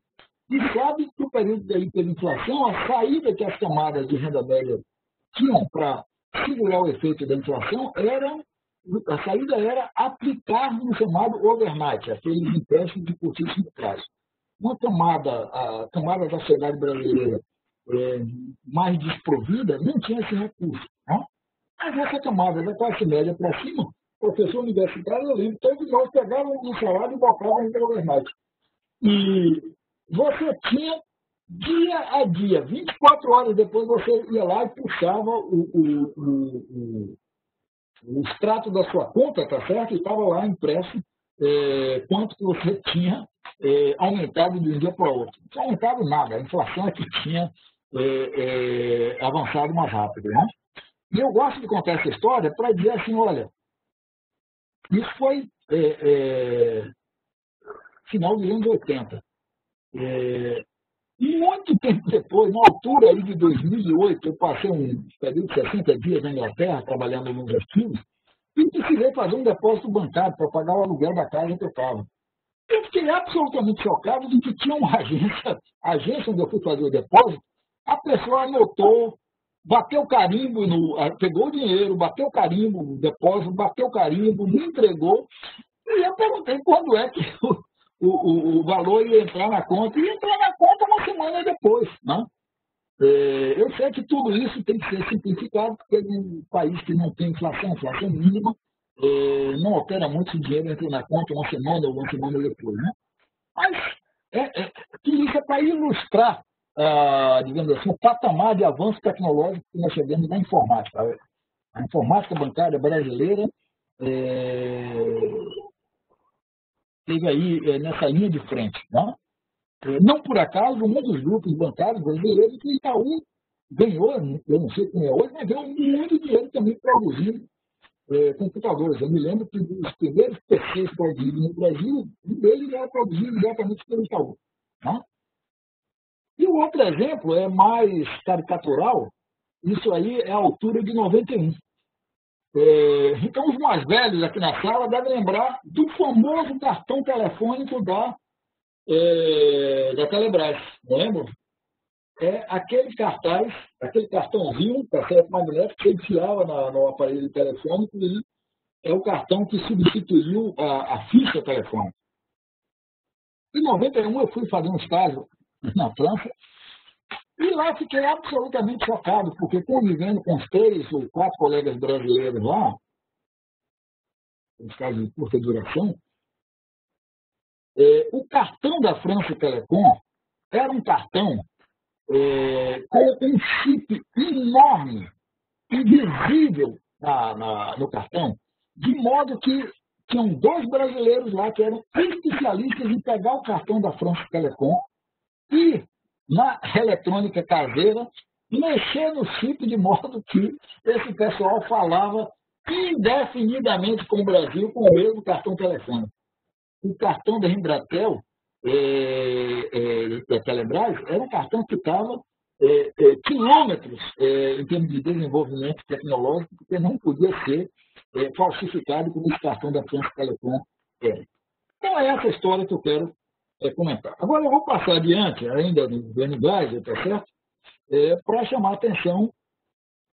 E sabe que o período da hiperinflação, a saída que as camadas de renda média tinham para segurar o efeito da inflação era a saída era aplicar no chamado overnight, aqueles empréstimos de curtíssimo prazo. Uma camada, a camada da sociedade brasileira é, mais desprovida não tinha esse recurso. Né? Mas essa camada da classe média para cima, professor universitário, eu lembro, todos nós pegavam o salário e botavam no overnight. E você tinha dia a dia, 24 horas depois você ia lá e puxava o, o, o, o extrato da sua conta, tá certo? E estava lá impresso é, quanto que você tinha é, aumentado de um dia para o outro. Não tinha aumentado nada, a inflação é que tinha é, é avançado mais rápido. Né? E eu gosto de contar essa história para dizer assim, olha, isso foi é, é, final dos anos 80. Muito tempo depois, na altura aí de 2008, eu passei um período de 60 dias na Inglaterra, trabalhando nos arquivos, e precisei fazer um depósito bancário para pagar o aluguel da casa que eu estava. Eu fiquei absolutamente chocado de que tinha uma agência, agência onde eu fui fazer o depósito, a pessoa anotou, bateu carimbo, no, pegou o dinheiro, bateu carimbo no depósito, bateu carimbo, me entregou, e eu perguntei quando é que o, o, o, valor ia entrar na conta, e entrar na conta uma semana depois. Né? É, eu sei que tudo isso tem que ser simplificado, porque um país que não tem inflação, inflação mínima, é, não opera muito se o dinheiro entra na conta uma semana ou uma semana depois. Né? Mas é, é, tudo isso é para ilustrar, ah, digamos assim, o patamar de avanço tecnológico que nós chegamos na informática. A informática bancária brasileira é, esteve aí é, nessa linha de frente. Né? É, não por acaso, um dos grupos bancários brasileiros, que Itaú ganhou, eu não sei como é hoje, mas ganhou muito dinheiro também produzindo é, computadores. Eu me lembro que os primeiros PCs produzidos no Brasil, um deles era produzido diretamente pelo Itaú. Né? E o outro exemplo é mais caricatural, isso aí é a altura de 91. É, então, os mais velhos aqui na sala devem lembrar do famoso cartão telefônico da, é, da Telebrás, lembra? É aquele cartaz, aquele cartãozinho, tá certo, magnético, que enfiava na, no aparelho telefônico e é o cartão que substituiu a, a ficha telefônica. Em 91 eu fui fazer um estágio na França. E lá fiquei absolutamente chocado, porque convivendo com os três ou quatro colegas brasileiros lá, nos casos de curta duração, é, o cartão da França Telecom era um cartão é, com um chip enorme, invisível na, na, no cartão, de modo que tinham dois brasileiros lá que eram especialistas em pegar o cartão da França Telecom e na eletrônica caseira, mexer no chip de modo que esse pessoal falava indefinidamente com o Brasil com o mesmo cartão telefônico. O cartão da Embratel é, é, da Telebrás era um cartão que estava é, é, quilômetros é, em termos de desenvolvimento tecnológico, porque não podia ser é, falsificado como esse cartão da France Telecom era. Então é essa história que eu quero é, comentar. Agora eu vou passar adiante, ainda no governo Geisel, tá certo? É, para chamar a atenção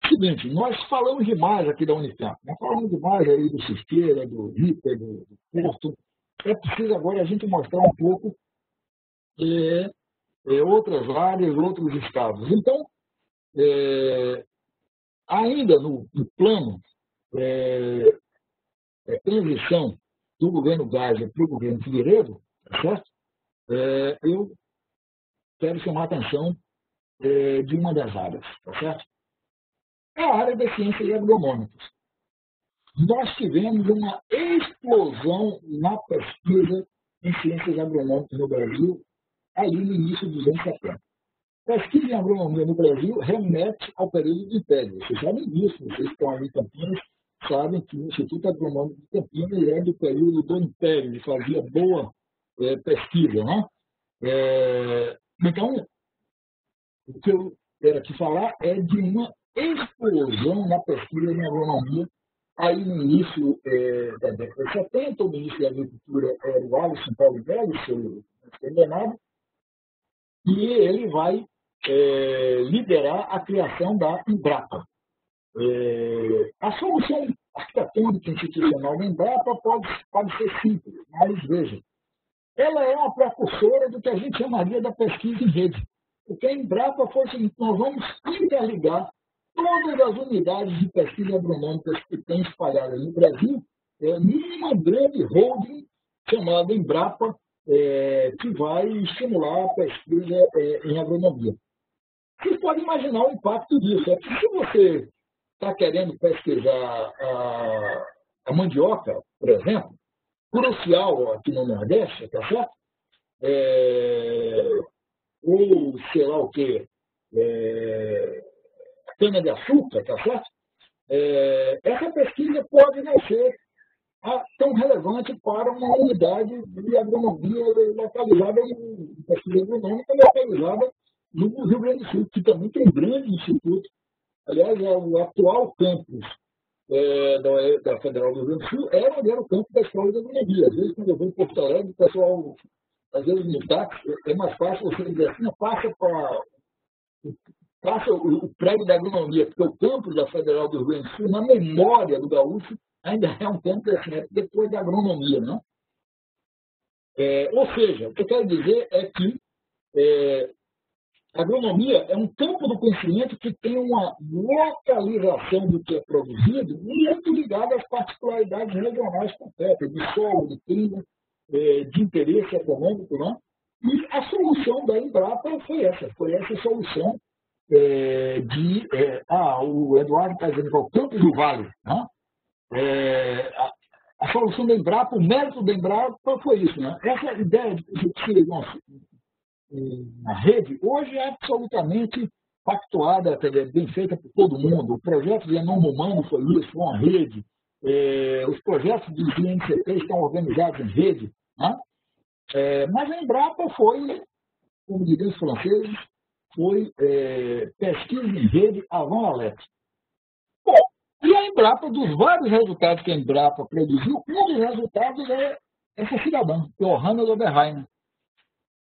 seguinte, nós falamos demais aqui da Unicamp, nós falamos demais aí do Siqueira, do Ritter, do, do Porto. É preciso agora a gente mostrar um pouco é, é, outras áreas, outros estados. Então, é, ainda no, no plano é, é, transição do governo Geisel para o governo Figueiredo, tá certo? É, eu quero chamar a atenção é, de uma das áreas, tá certo? É a área das ciências agronômicas. Nós tivemos uma explosão na pesquisa em ciências agronômicas no Brasil ali no início dos anos 70. Pesquisa em agronomia no Brasil remete ao período de Império. Vocês sabem disso, vocês estão ali em Campinas sabem que o Instituto Agronômico de Campinas é do período do Império, ele fazia boa é, pesquisa. Né? É, então, o que eu quero aqui falar é de uma explosão na pesquisa em agronomia, aí no início é, da década de 70, o ministro da Agricultura era o Alisson Paulo Melo, se eu não estou enganado, e ele vai é, liderar a criação da Embrapa. É, a solução arquitetônica institucional da Embrapa pode, pode ser simples, mas veja, ela é uma precursora do que a gente chamaria da pesquisa em rede. Porque a Embrapa foi o seguinte, nós vamos interligar todas as unidades de pesquisa agronômica que tem espalhadas no Brasil é, uma grande holding chamada Embrapa, é, que vai estimular a pesquisa é, em agronomia. Você pode imaginar o impacto disso. É que se você está querendo pesquisar a, a, mandioca, por exemplo, crucial aqui no Nordeste, tá certo? É, ou sei lá o quê, é, cana-de-açúcar, tá certo? É, essa pesquisa pode não ser tão relevante para uma unidade de agronomia localizada, em pesquisa agronômica localizada no Rio Grande do Sul, que também tem um grande instituto. Aliás, é o atual campus é, da, da, Federal do Rio Grande do Sul era onde era o campo da Escola de Agronomia. Às vezes, quando eu vou em Porto Alegre, o pessoal, às vezes no táxi, é mais fácil você dizer assim, passa para passa o, o prédio da agronomia, porque o campo da Federal do Rio Grande do Sul, na memória do gaúcho, ainda é um campo assim, é depois da agronomia, não? É, ou seja, o que eu quero dizer é que é, a agronomia é um campo do conhecimento que tem uma localização do que é produzido muito ligada às particularidades regionais concretas, de solo, de clima, é, de interesse econômico. Não? E a solução da Embrapa foi essa, foi essa solução é, de. É, ah, o Eduardo está dizendo que é o Campo do Vale. Né? É, a, a, solução da Embrapa, o mérito da Embrapa foi isso. Né? Essa ideia de que uma rede, hoje é absolutamente pactuada, bem feita por todo mundo. O projeto de Genoma Humano foi isso, foi uma rede. É, os projetos de INCT estão organizados em rede. Né? É, mas a Embrapa foi, como diriam os franceses, foi é, pesquisa em rede avant la Bom, e a Embrapa, dos vários resultados que a Embrapa produziu, um dos resultados é essa cidadã, Johanna Doberheim.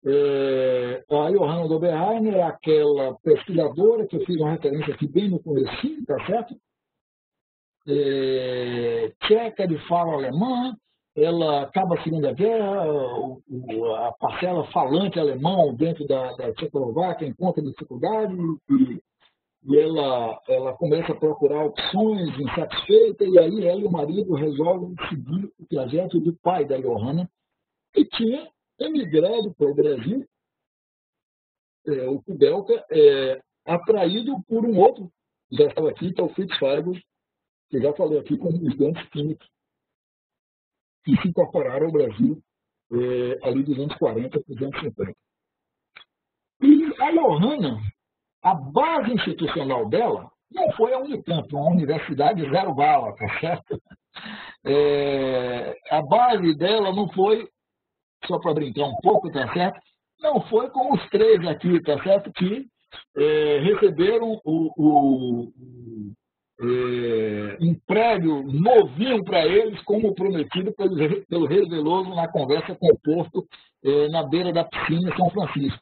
É, a Johanna Doberheim é aquela pesquisadora que eu fiz uma referência aqui bem no começo, tá certo? É, tcheca de fala alemã, ela acaba a Segunda Guerra, a parcela falante alemão dentro da, da Tchecoslováquia encontra dificuldade e, e ela, ela começa a procurar opções insatisfeitas, e aí ela e o marido resolvem seguir o trajeto do pai da Johanna, que tinha emigrado para o Brasil, é, o Kubelka, é, atraído por um outro, já estava aqui, que é o Fritz Feiber, que já falei aqui, como estudante químico que se incorporaram ao Brasil é, ali dos anos 40 para os anos 50. E a Johanna, a base institucional dela não foi a Unicamp, uma universidade zero bala, tá certo? É, a base dela não foi só para brincar um pouco, tá certo? Não foi com os três aqui, tá certo? Que é, receberam o, o, é, um prédio novinho para eles, como prometido pelo, pelo Rei Veloso na conversa com o Porto, é, na beira da piscina São Francisco.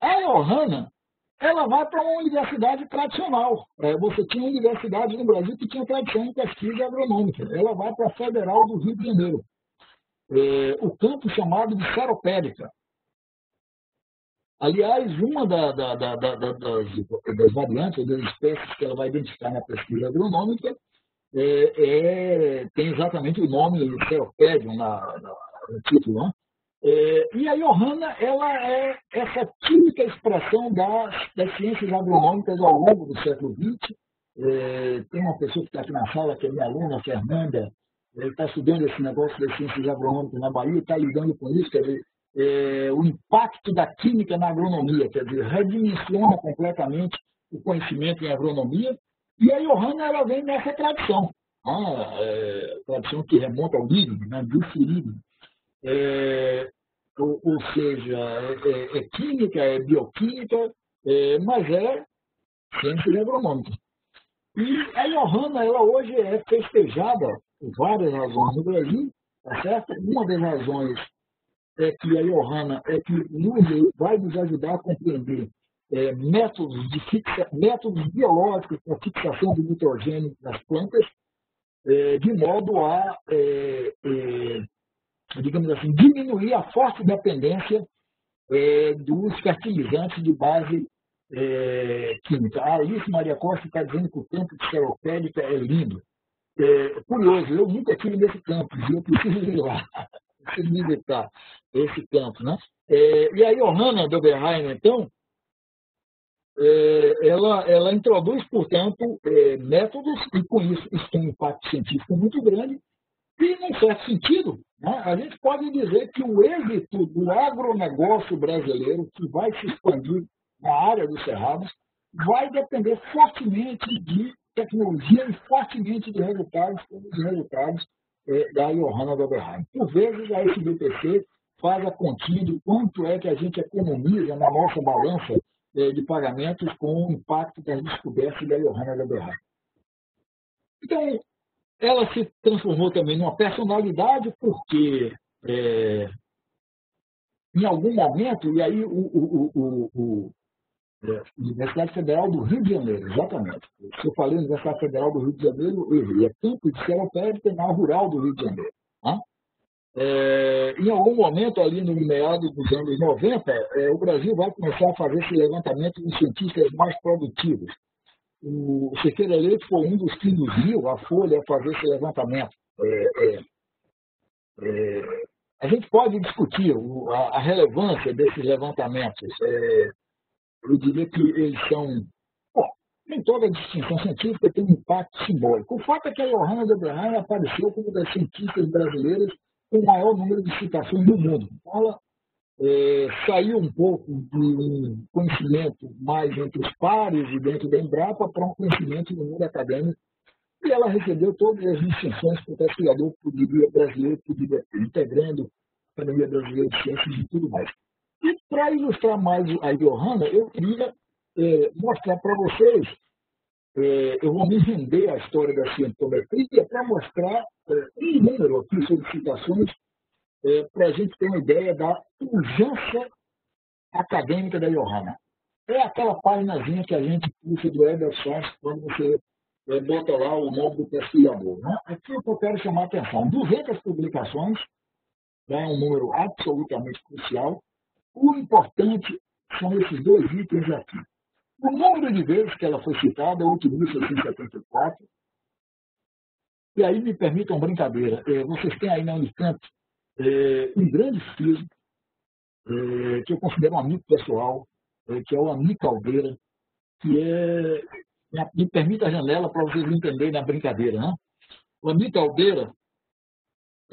A Johanna, ela vai para uma universidade tradicional. É, você tinha universidade no Brasil que tinha tradição em pesquisa agronômica. Ela vai para a Federal do Rio de Janeiro. É, o campo chamado de Seropédica. Aliás, uma da, da, da, das, das, variantes, das espécies que ela vai identificar na pesquisa agronômica, é, é, tem exatamente o nome Seropédium na, na, no título. Né? E a Johanna ela é essa típica expressão das, das ciências agronômicas ao longo do século XX. É, tem uma pessoa que está aqui na sala, que é minha aluna, Fernanda, ele está estudando esse negócio das ciências agronômicas na Bahia, está lidando com isso, quer dizer, é, o impacto da química na agronomia, quer dizer, redimensiona completamente o conhecimento em agronomia, e a Johanna ela vem nessa tradição, ah, é, tradição que remonta ao livro, né, do Filipe. É, ou, ou, seja, é, é, é química, é bioquímica, é, mas é ciência agronômica. E a Johanna, ela hoje é festejada por várias razões no Brasil, tá certo? Uma das razões é que a Johanna é que nos, vai nos ajudar a compreender é, métodos, de fixa, métodos biológicos para fixação do nitrogênio nas plantas, é, de modo a, é, é digamos assim, diminuir a forte dependência é, dos fertilizantes de base é, química. A Alice Maria Costa está dizendo que o campo de seropédica é lindo. É, curioso, eu nunca estive nesse campo, eu preciso ir lá, preciso visitar esse campo. Né? É, e a Johanna Doberheim, então, é, ela, ela introduz, portanto, é, métodos, e com isso isso tem um impacto científico muito grande, e, num certo sentido, né, a gente pode dizer que o êxito do agronegócio brasileiro, que vai se expandir na área dos cerrados, vai depender fortemente de tecnologia e fortemente de resultados, como os resultados é, da Johanna Doberheim. Por vezes, a SBPC faz a continha de quanto é que a gente economiza na nossa balança é, de pagamentos com o impacto das descobertas da Johanna Doberheim. Então, ela se transformou também numa personalidade porque é, em algum momento, e aí o, o, o, o, é, Universidade Federal do Rio de Janeiro, exatamente. Se eu falei Universidade Federal do Rio de Janeiro, eu errei. É Campo de Seropédica na Rural do Rio de Janeiro. Tá? É, em algum momento, ali no meado dos anos 90, é, o Brasil vai começar a fazer esse levantamento dos cientistas mais produtivos. O Cerqueira Leite foi um dos que induziu a Folha a fazer esse levantamento. É, é, é a gente pode discutir a relevância desses levantamentos eu diria que eles são. Bom, nem toda distinção científica tem um impacto simbólico. O fato é que a Johanna de Abraham apareceu como das cientistas brasileiras com o maior número de citações do mundo. Ela é, saiu um pouco de um conhecimento mais entre os pares e dentro da Embrapa para um conhecimento no mundo acadêmico. E ela recebeu todas as distinções que o pesquisador poderia, brasileiro poderia ter, integrando a Academia Brasileira de Ciências e tudo mais. E para ilustrar mais a Johanna, eu queria é, mostrar para vocês, é, eu vou me render à história da cientometria para mostrar é, um número aqui sobre citações, é, para a gente ter uma ideia da urgência acadêmica da Johanna. É aquela páginazinha que a gente puxa do Eberson quando você é, bota lá o nome do pesquisador. Né? Aqui eu quero chamar a atenção. 200 publicações, é um número absolutamente crucial, o importante são esses dois itens aqui. O número de vezes que ela foi citada, 8.674. E aí me permitam brincadeira. É, vocês têm aí na Unicamp é, um grande físico, é, que eu considero um amigo pessoal, que é o Ami Caldeira, que é. Me permita a janela para vocês entenderem a brincadeira. Né? O Ami Caldeira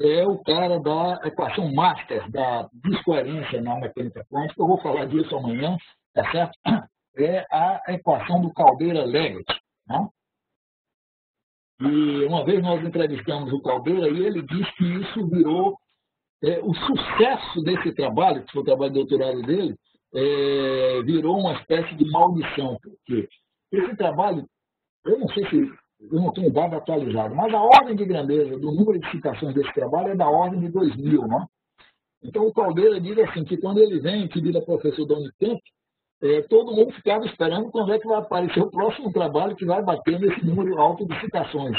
é o cara da equação master da descoerência na mecânica quântica. Eu vou falar disso amanhã, tá certo? É a equação do Caldeira-Leggett. Né? E uma vez nós entrevistamos o Caldeira e ele disse que isso virou é, o sucesso desse trabalho, que foi o trabalho de doutorado dele, é, virou uma espécie de maldição. Porque esse trabalho, eu não sei se, eu não tenho dado atualizado, mas a ordem de grandeza do número de citações desse trabalho é da ordem de 2000, não é? Então o Caldeira diz assim, que quando ele vem, que vira professor da Unicamp, é, todo mundo ficava esperando quando é que vai aparecer o próximo trabalho que vai bater nesse número alto de citações.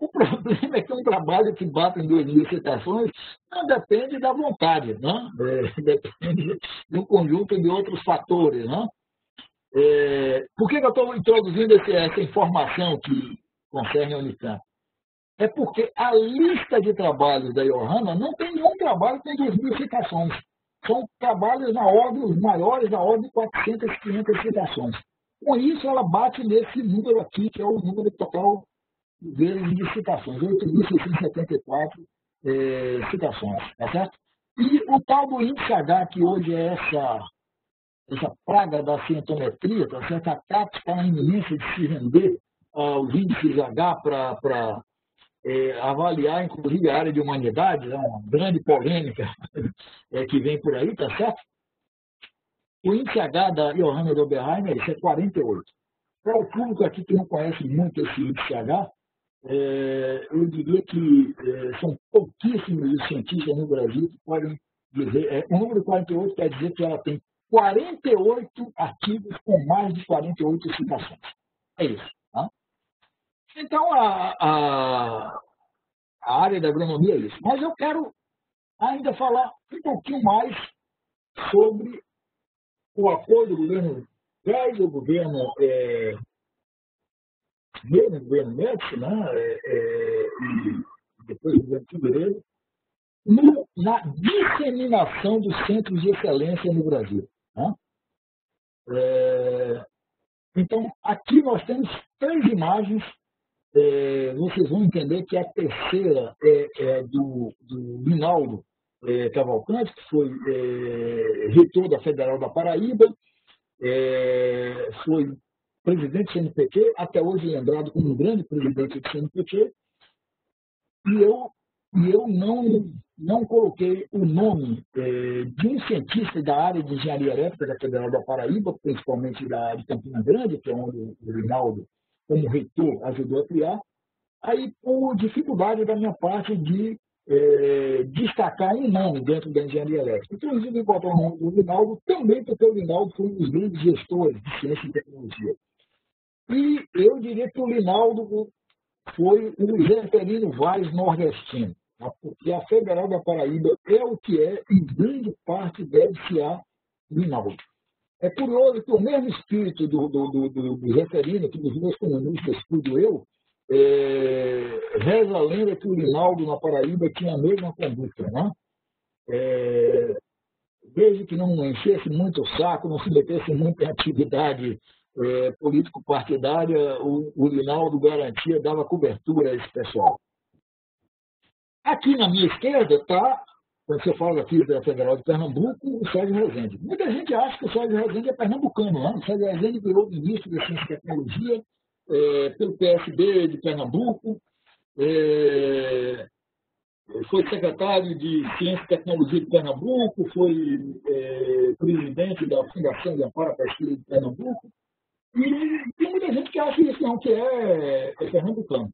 O problema é que um trabalho que bate em 2 mil citações não depende da vontade, né? É, depende de um conjunto de outros fatores. Né? É, por que, que eu estou introduzindo esse, essa informação que concerne a Unicamp? É porque a lista de trabalhos da Johanna não tem nenhum trabalho que tem 2 mil citações. São trabalhos na ordem, os maiores, na ordem de 400, 500 citações. Com isso, ela bate nesse número aqui, que é o número total de citações, 8.674 é, citações, tá certo? E o tal do índice H, que hoje é essa, essa praga da cientometria, tá certo? A CAPES está na iminência de se render aos índices H para é, avaliar, inclusive, a área de humanidade, é uma grande polêmica é, que vem por aí, tá certo? O índice H da Johanna Doberheimer, isso é 48. Para o público aqui que não conhece muito esse índice H, é, eu diria que é, são pouquíssimos os cientistas no Brasil que podem dizer. É, o número 48 quer dizer que ela tem 48 artigos com mais de 48 citações. É isso. Tá? Então, a, a, a área da agronomia é isso. Mas eu quero ainda falar um pouquinho mais sobre o apoio do governo Gás, do governo é, no governo Médici, né, é, é, e depois no governo Figueiredo, na disseminação dos centros de excelência no Brasil. Né? É, então, aqui nós temos três imagens. É, vocês vão entender que a terceira é, é do, do Rinaldo é, Cavalcante, que foi reitor da Federal da Paraíba, foi presidente do CNPq, até hoje lembrado como um grande presidente do CNPq, e eu, e eu não, não coloquei o nome é, de um cientista da área de engenharia elétrica da Federal da Paraíba, principalmente da área de Campina Grande, que é onde o Rinaldo, como reitor, ajudou a criar, aí por dificuldade da minha parte de é, destacar um nome dentro da engenharia elétrica. Então, eu resolvi o nome do Rinaldo também porque o Rinaldo foi um dos grandes gestores de ciência e tecnologia. E eu diria que o Linaldo foi o Zeferino Vaz nordestino? Porque a Federal da Paraíba é o que é, em grande parte deve-se a Linaldo. É curioso que o mesmo espírito do, do, do, do, do Zeferino, que dos meus comunistas estudo eu, é, reza a lenda que o Linaldo na Paraíba tinha a mesma conduta. Né? É, desde que não enchesse muito o saco, não se metesse muito em atividade é, político-partidária, o, o Linaldo garantia, dava cobertura a esse pessoal. Aqui na minha esquerda está, quando você fala aqui da Federal de Pernambuco, o Sérgio Rezende. Muita gente acha que o Sérgio Rezende é pernambucano. Né? O Sérgio Rezende virou ministro da Ciência e Tecnologia é, pelo PSB de Pernambuco, é, foi secretário de Ciência e Tecnologia de Pernambuco, foi é, presidente da Fundação de Amparo Pesquisa de Pernambuco, e tem muita gente que acha isso não, que é, é pernambucano.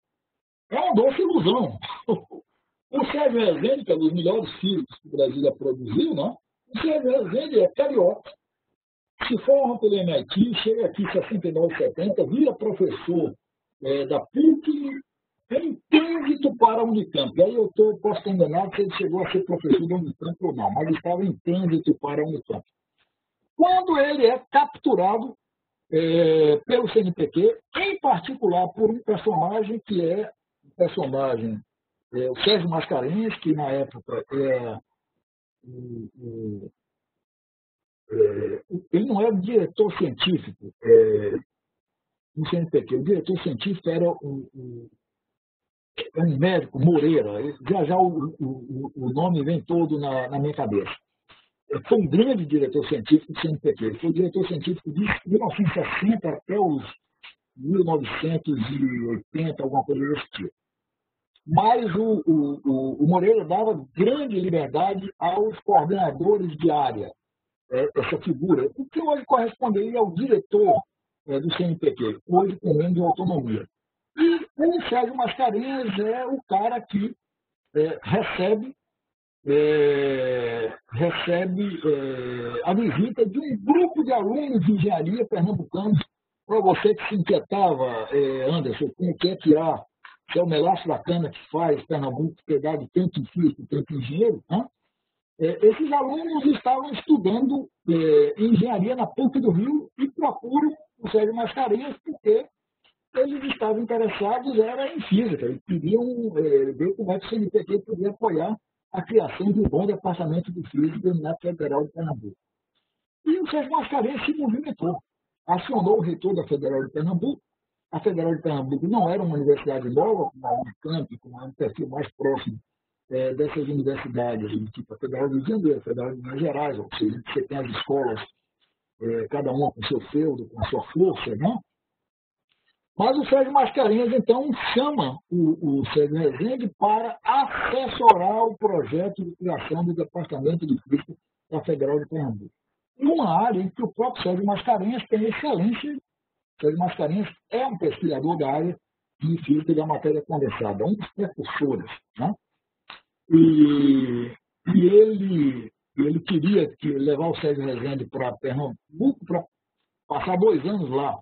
É uma doce ilusão. O Sérgio Rezende, que é um dos melhores filhos que o Brasil já produziu, né? o Sérgio Rezende é carioca. Se forma pelo MIT, chega aqui em 69, 70, vira professor é, da PUC em trânsito para a Unicamp. Aí eu tô, posso estar enganado se ele chegou a ser professor da Unicamp ou não, mas estava em trânsito para a Unicamp. Quando ele é capturado é, pelo CNPq, em particular por um personagem que é um personagem, é, o Sérgio Mascarenhas, que na época é, é, ele não era diretor científico é, no CNPq, o diretor científico era o, o um médico, Moreira, já já o, o, o nome vem todo na, na minha cabeça foi um grande diretor científico do CNPq. Ele foi diretor científico de 1960 até os 1980, alguma coisa desse tipo. Mas o, o, o, Moreira dava grande liberdade aos coordenadores de área, é, essa figura, o que hoje corresponderia ao diretor é, do CNPq, hoje com menos autonomia. E o Sérgio Mascarenhas é o cara que é, recebe, é, recebe é, a visita de um grupo de alunos de engenharia pernambucanos. Para você que se inquietava, é, Anderson, com o que é que há que é o melaço da cana que faz Pernambuco pegar de tanto físico, tanto engenheiro, né? é, esses alunos estavam estudando é, engenharia na PUC do Rio e procuram o Sérgio Mascarenhas porque eles estavam interessados era em física, eles queriam é, ver como é que o CNPq podia apoiar a criação de um bom departamento de física na Federal de Pernambuco. E o Sérgio Mascarenhas se movimentou, acionou o reitor da Federal de Pernambuco a Federal de Pernambuco não era uma universidade nova, como a Unicamp, como um perfil mais próximo é, dessas universidades, tipo a Federal do Rio de Janeiro, a Federal de Minas Gerais, ou seja, você tem as escolas, é, cada uma com seu feudo, com a sua força, né? Mas o Sérgio Mascarenhas, então, chama o, o Sérgio Rezende para assessorar o projeto de criação do Departamento de Física da Federal de Pernambuco. Uma área em que o próprio Sérgio Mascarenhas tem excelência Sérgio Mascarenhas é um pesquisador da área de física da matéria condensada, um dos precursores. Né? E, e ele, ele queria que levar o Sérgio Rezende para Pernambuco para passar dois anos lá.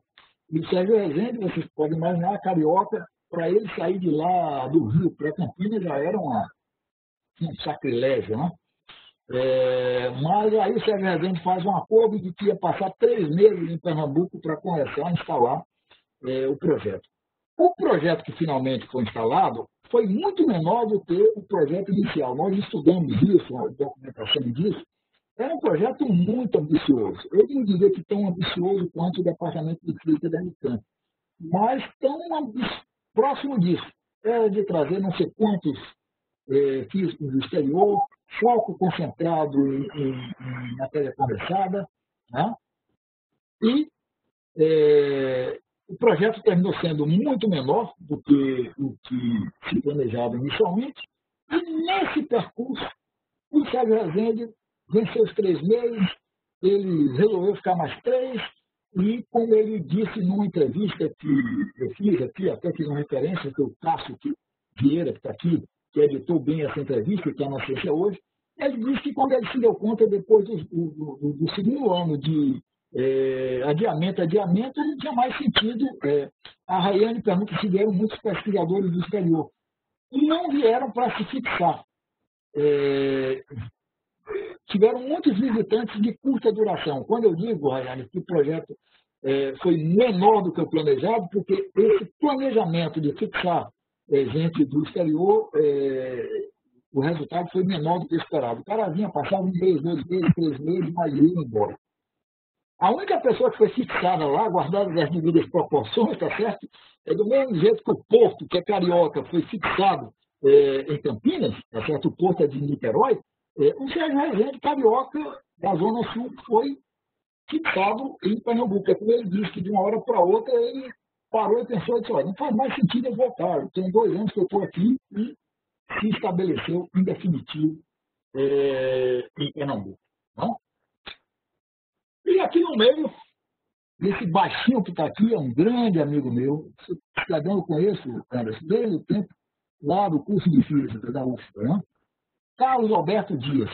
E o Sérgio Rezende, vocês podem imaginar, carioca, para ele sair de lá do Rio para Campinas já era uma, um sacrilégio, né? É, mas aí o Rezende faz um acordo de que ia passar três meses em Pernambuco para começar a instalar é, o projeto. O projeto que finalmente foi instalado foi muito menor do que o projeto inicial. Nós estudamos isso, a documentação disso. Era um projeto muito ambicioso. Eu não diria que tão ambicioso quanto o Departamento de Física da Unicamp, mas tão próximo disso. Era de trazer não sei quantos é, físicos do exterior, foco concentrado em, em, em matéria conversada, né? e é, o projeto terminou sendo muito menor do que o que se planejava inicialmente, e nesse percurso, o Sérgio Rezende venceu os três meses, ele resolveu ficar mais três, e como ele disse numa entrevista que eu fiz aqui, até fiz uma referência, que o Cássio Vieira, que está aqui, que editou bem essa entrevista, que está na ciência hoje, ele disse que quando ele se deu conta, depois do, do, do segundo ano de é, adiamento, adiamento, não tinha mais sentido. É, a Rayane pergunta se vieram muitos pesquisadores do exterior. E não vieram para se fixar. É, tiveram muitos visitantes de curta duração. Quando eu digo, Rayane, que o projeto é, foi menor do que o planejado, porque esse planejamento de fixar é, gente do exterior, é, o resultado foi menor do que esperado. O cara vinha, passava um mês, dois meses, três meses, mas ia embora. A única pessoa que foi fixada lá, guardada as devidas proporções, tá certo? É do mesmo jeito que o Porto, que é carioca, foi fixado é, em Campinas, tá certo? O Porto é de Niterói. É, o Sérgio Rezende, carioca, da Zona Sul, foi fixado em Pernambuco. É como ele disse que de uma hora para outra ele parou e pensou, disse, olha, não faz mais sentido eu voltar. Tem dois anos que eu estou aqui e se estabeleceu em definitivo é, em Pernambuco. Não? E aqui no meio, esse baixinho que está aqui é um grande amigo meu, cidadão eu conheço, Anderson, desde o tempo lá do curso de Física da UFBA, né? Carlos Alberto Dias,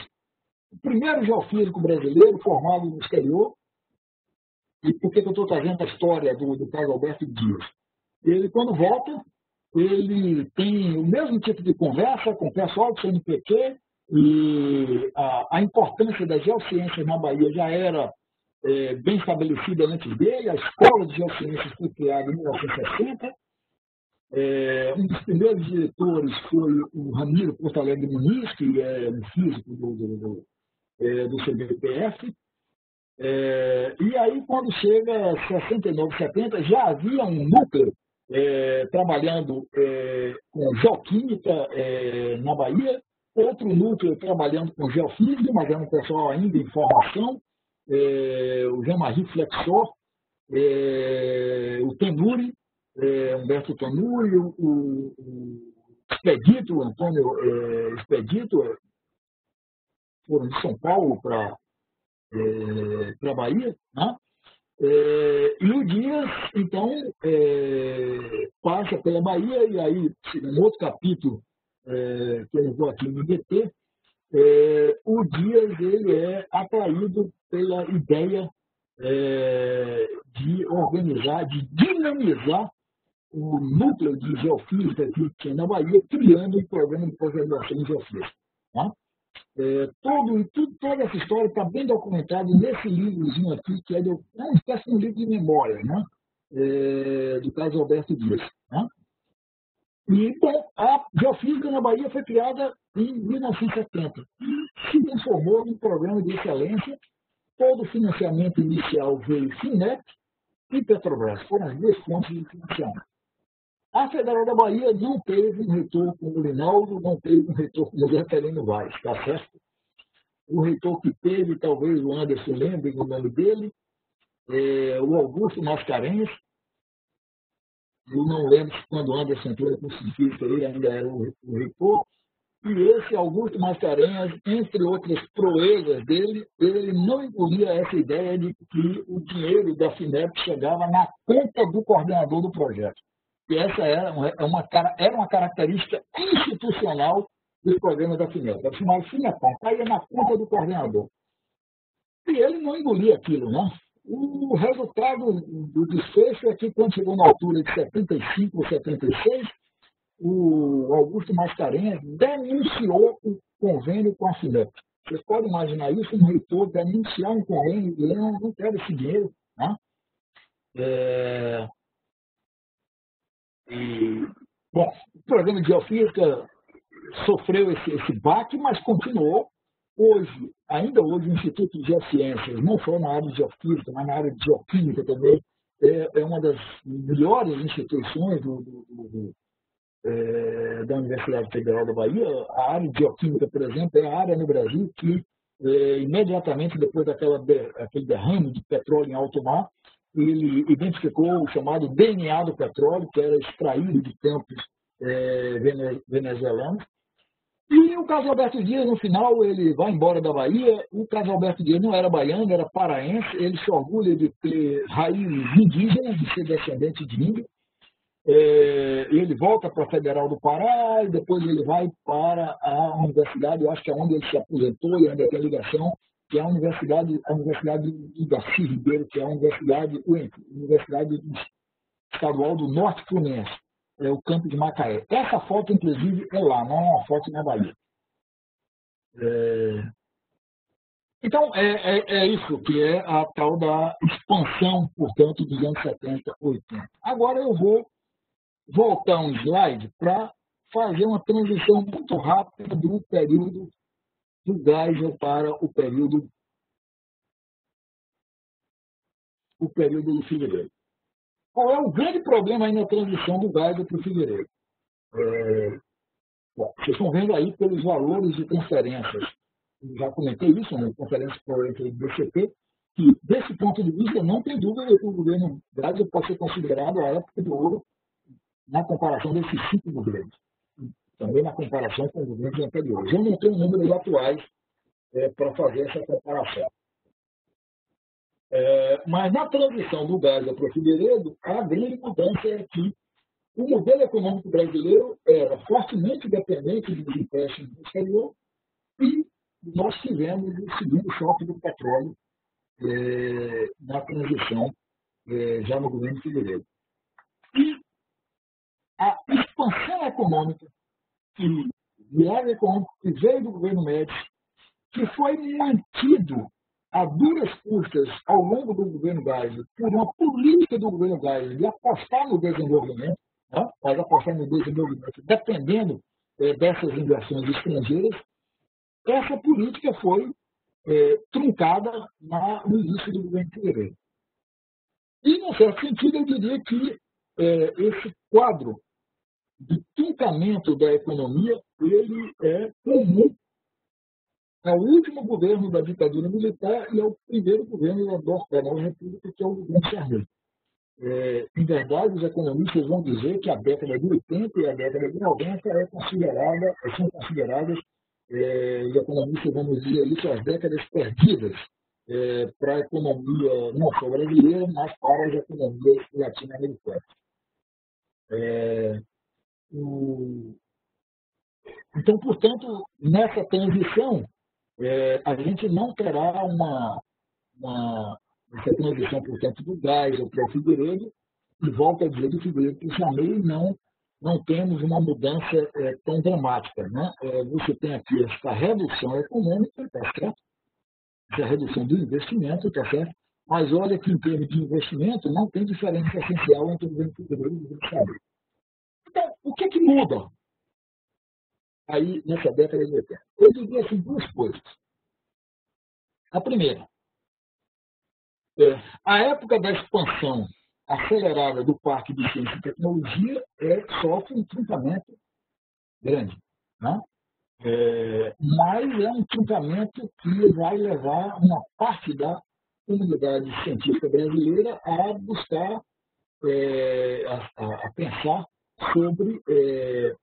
o primeiro geofísico brasileiro formado no exterior e por que eu estou trazendo a história do, do Carlos Alberto Dias? Ele, quando volta, ele tem o mesmo tipo de conversa com o pessoal do CNPq e a, a importância das geociências na Bahia já era é, bem estabelecida antes dele. A Escola de Geociências foi criada em 1960. É, um dos primeiros diretores foi o Ramiro Porto Alegre Muniz, que é um físico do, do, do, é, do CBPF. É, e aí, quando chega 69, 70, já havia um núcleo é, trabalhando é, com geoquímica é, na Bahia, outro núcleo trabalhando com geofísica, mas era um pessoal ainda em formação, é, o Jean-Marie Flexor, é, o Tenuri, Humberto Tenuri, o, o, Expedito, Antônio Expedito, foram de São Paulo para é, a Bahia, né? É, e o Dias, então, é, passa pela Bahia, e aí, no outro capítulo, é, que eu vou aqui me meter, é, o Dias ele é atraído pela ideia é, de organizar, de dinamizar o núcleo de geofísica que tinha na Bahia, criando um programa de pós-graduação em geofísica. Tá? É, todo, tudo, toda essa história está bem documentada nesse livrozinho aqui, que é, de, é uma espécie de um livro de memória, né? É, do caso Alberto Dias. Né? E, bom, a geofísica na Bahia foi criada em 1970 e se transformou num programa de excelência. Todo o financiamento inicial veio FINEP e Petrobras, foram as duas fontes de financiamento. A Federal da Bahia não teve um reitor como o Linaldo, não teve um reitor como o Zeferino Vaz, está certo? O reitor que teve, talvez o Anderson lembre o nome dele, é o Augusto Mascarenhas. Eu não lembro se quando o Anderson entrou com cientista ele ainda era o, o reitor. E esse Augusto Mascarenhas, entre outras proezas dele, ele não engolia essa ideia de que o dinheiro da FINEP chegava na conta do coordenador do projeto. E essa era uma, é era uma característica institucional dos programas da FINEP. A FINEPAM, caía na conta do coordenador. E ele não engolia aquilo, né? O resultado do desfecho é que, quando chegou na altura de 75 ou 76, o Augusto Mascarenhas denunciou o convênio com a FINEP. Vocês podem imaginar isso, um reitor denunciar um convênio e não, não quero esse dinheiro. Né? É, e, bom, o programa de geofísica sofreu esse, esse baque, mas continuou. Hoje, ainda hoje, o Instituto de Geociências, não só na área de geofísica, mas na área de geoquímica também, é, é uma das melhores instituições do, do, do, é, da Universidade Federal da Bahia. A área de geoquímica, por exemplo, é a área no Brasil que, é, imediatamente depois daquela aquele derrame de petróleo em alto mar, ele identificou o chamado DNA do petróleo, que era extraído de campos é, venezuelanos. E o caso Alberto Dias, no final, ele vai embora da Bahia. O caso Alberto Dias não era baiano, era paraense. Ele se orgulha de ter raízes indígenas, de ser descendente de índio. É, ele volta para a Federal do Pará e depois ele vai para a universidade, eu acho que é onde ele se aposentou e ainda tem ligação que é a Universidade, a Universidade do Darcy Ribeiro, que é a Universidade, Universidade Estadual do Norte Fluminense, é o campo de Macaé. Essa foto, inclusive, é lá, não é uma foto na Bahia. É... Então, é, é, é, isso que é a tal da expansão, portanto, dos anos 70, 80. Agora eu vou voltar um slide para fazer uma transição muito rápida do período do Geisel para o período o período do Figueiredo. Qual é o grande problema aí na transição do Geisel para o Figueiredo? É, bom, vocês estão vendo aí pelos valores de transferências. Já comentei isso na conferência entre o BCP, que desse ponto de vista não tem dúvida que o governo Geisel pode ser considerado a época do ouro na comparação desses cinco governos também na comparação com governos anteriores. Eu não tenho números atuais é, para fazer essa comparação. É, mas na transição do gás para o Figueiredo, a grande mudança é que o modelo econômico brasileiro era fortemente dependente dos empréstimos do exterior e nós tivemos o segundo choque do petróleo é, na transição é, já no governo Figueiredo. E a expansão econômica que viagem econômico que veio do governo Médici, que foi mantido a duras custas ao longo do governo Geisel por uma política do governo Geisel de apostar no desenvolvimento, né? mas apostar no desenvolvimento dependendo é, dessas inversões estrangeiras, essa política foi é, truncada na, no início do governo Figueiredo. E, num certo sentido, eu diria que é, esse quadro de truncamento da economia, ele é comum ao último governo da ditadura militar e ao primeiro governo da, nova república, que é o governo Sarney. É, em verdade, os economistas vão dizer que a década de 80 e a década de 90 é considerada, são consideradas, é, os economistas vão dizer isso, as décadas perdidas é, para a economia não só brasileira, mas para as economias latino-americanas. É, então, portanto, nessa transição, é, a gente não terá uma, uma essa transição, portanto, do gás para o Figueiredo, e volta a dizer do Figueiredo que chamei, não, não temos uma mudança é, tão dramática. Né? É, você tem aqui essa redução econômica, tá certo? essa redução do investimento, tá certo? Mas olha que em termos de investimento não tem diferença essencial entre o governo federal e o governo estadual. Então, o que, que muda aí nessa década de 80? Eu diria assim duas coisas. A primeira, é, a época da expansão acelerada do Parque de Ciência e Tecnologia é, sofre um truncamento grande. Né? É, mas é um truncamento que vai levar uma parte da comunidade científica brasileira a buscar, é, a, a, pensar sobre é,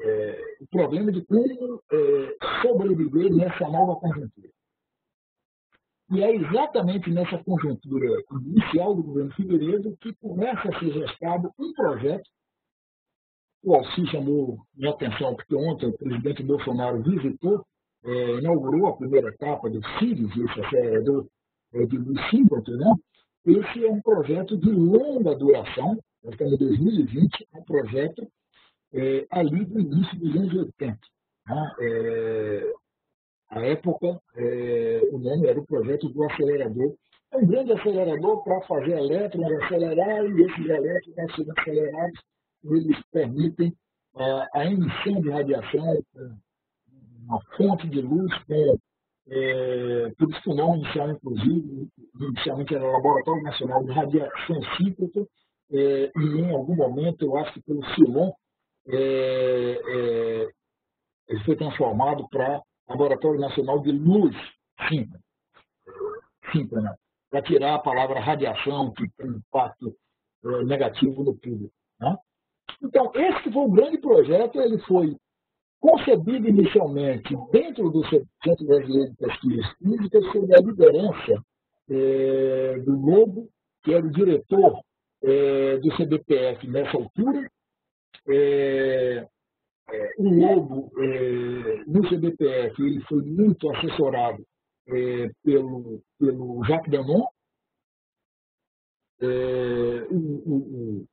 é o problema de como é, sobreviver nessa nova conjuntura. E é exatamente nessa conjuntura inicial do governo Figueiredo que começa a ser gestado um projeto o Alci chamou minha atenção, porque ontem o presidente Bolsonaro visitou, é, inaugurou a primeira etapa do Sirius, esse acelerador é, de luz símbolo, né? Esse é um projeto de longa duração, nós estamos em 2020, um projeto é, ali do início dos anos 80. Né? É, a época, é, o nome era o projeto do acelerador. É um grande acelerador para fazer elétrons acelerar e esses elétrons vão ser acelerados eles permitem é, a emissão de radiação, uma fonte de luz com é, por isso que o nome inicial, inclusive, inicialmente era Laboratório Nacional de Radiação Cíclica, é, e em algum momento, eu acho que pelo Silon, é, é, ele foi transformado para Laboratório Nacional de Luz Síncrona, síncrona para tirar a palavra radiação, que tem impacto é, negativo no público. Né? Então, esse foi o grande projeto, ele foi concebido inicialmente dentro do Centro Brasileiro de Pesquisas Físicas sob a liderança é, do Lobo, que era o diretor é, do CBPF nessa altura. É, o Lobo, no CBPF, ele foi muito assessorado pelo, pelo Jacques Danon, o, o,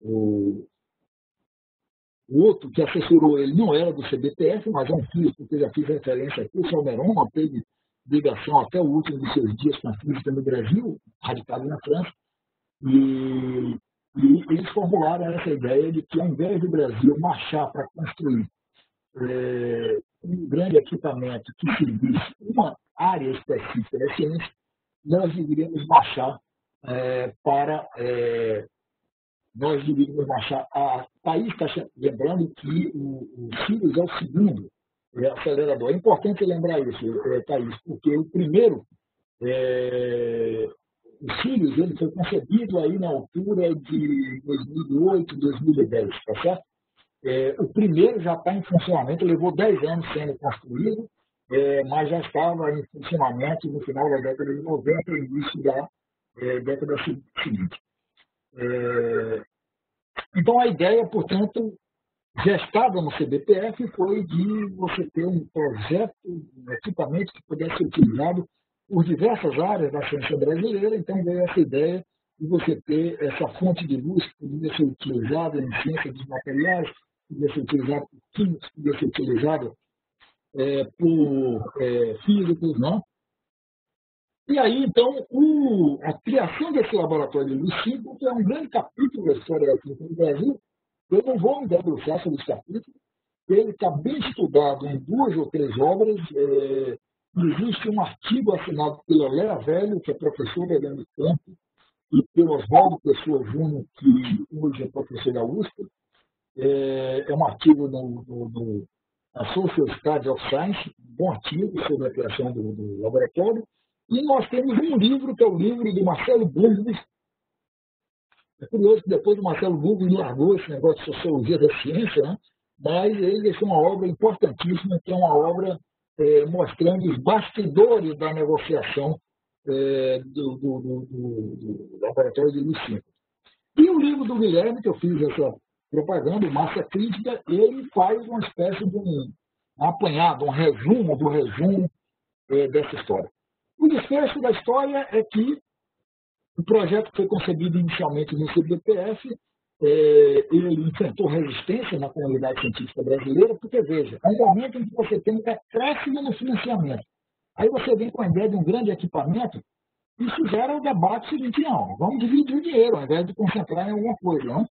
o, o outro que assessorou ele não era do CBTF, mas é um físico que eu já fiz referência aqui, o Salmeron, manteve ligação até o último de seus dias com a física no Brasil, radicado na França, e, e eles formularam essa ideia de que ao invés do Brasil marchar para construir é, um grande equipamento que servisse uma área específica da ciência, nós deveríamos marchar é, para é, nós deveríamos achar. A Thaís está lembrando que o, o Sirius é o segundo é, acelerador. É importante lembrar isso, é, Thaís, porque o primeiro, é, o Sirius, ele foi concebido aí na altura de 2008, 2010, tá certo? É, o primeiro já está em funcionamento, levou 10 anos sendo construído, é, mas já estava em funcionamento no final da década de 90 e início da é, década seguinte. É, então, a ideia, portanto, gestada no CBPF foi de você ter um projeto, um equipamento que pudesse ser utilizado por diversas áreas da ciência brasileira. Então, veio essa ideia de você ter essa fonte de luz que podia ser utilizada em ciência dos materiais, podia ser utilizada por químicos, podia ser utilizada é, por é, físicos, não? E aí, então, o, a criação desse laboratório de Lucido, que é um grande capítulo da história da física no Brasil, eu não vou me debruçar sobre esse capítulo, ele está bem estudado em duas ou três obras. É, existe um artigo assinado pela Léa Velho, que é professora da Unicamp, e pelo Oswaldo Pessoa Júnior, que hoje é professor da USP. É, é um artigo no, no, no Social Study of Science, um bom artigo sobre a criação do, do laboratório. E nós temos um livro, que é o livro do Marcelo Burgos, É curioso que depois o Marcelo Burgos largou esse negócio de sociologia da ciência, né? mas ele deixou uma obra importantíssima, que é uma obra é, mostrando os bastidores da negociação é, do, do, do, do, laboratório de Lucinho. E o livro do Guilherme, que eu fiz essa propaganda, Massa Crítica, ele faz uma espécie de um apanhado, um resumo do resumo é, dessa história. O desfecho da história é que o projeto foi concebido inicialmente no CBPF, é, ele enfrentou resistência na comunidade científica brasileira, porque, veja, é um momento em que você tem um decréscimo no financiamento. Aí você vem com a ideia de um grande equipamento, isso gera o debate seguinte, não, vamos dividir o dinheiro, ao invés de concentrar em alguma coisa. Não?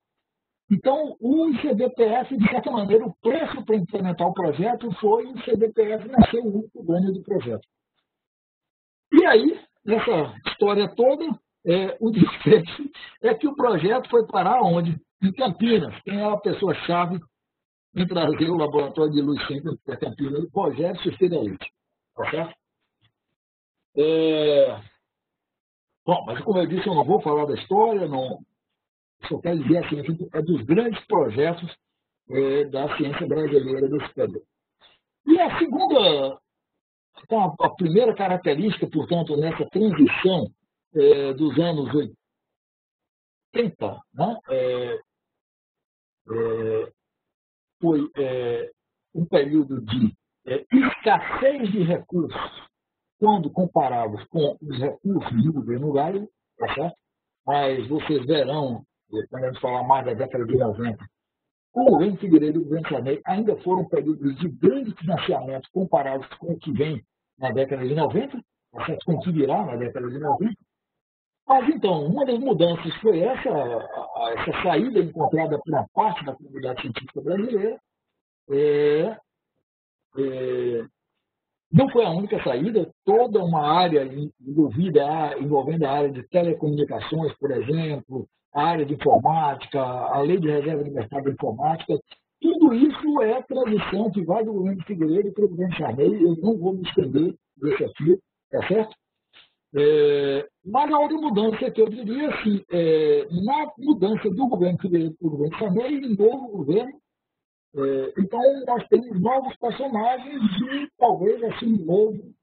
Então, o CBPF, de certa maneira, o preço para implementar o projeto foi o CBPF nascer o único dono do projeto. E aí, nessa história toda, é, o desfecho é que o projeto foi parar onde? Em Campinas. Quem é a pessoa-chave em trazer o laboratório de luz sempre para Campinas? O projeto Cecília Leite. Tá certo? É... Bom, mas como eu disse, eu não vou falar da história, não. Só quero dizer assim, é dos grandes projetos é, da ciência brasileira desse período. E a segunda, então, a primeira característica, portanto, nessa transição é, dos anos 80, né, é, foi um período de escassez de recursos quando comparados com os recursos do governo Lula, tá certo? mas vocês verão, quando a gente falar mais da década de 90, o governo Figueiredo e o governo Sarney ainda foram períodos de grande financiamento comparados com o que vem na década de 90, tá com o que virá na década de 90, mas então, uma das mudanças foi essa, essa saída encontrada por parte da comunidade científica brasileira. É, é, não foi a única saída, toda uma área envolvida, envolvendo a área de telecomunicações, por exemplo, a área de informática, a lei de reserva de mercado de informática, tudo isso é tradição que vai do governo Figueiredo para o governo Charney. Eu não vou me estender desse aqui, tá certo? É, mas a outra mudança que eu diria assim, é, na mudança do governo Figueiredo para o governo Sarney e novo governo, é, então nós temos novos personagens e talvez assim um novo,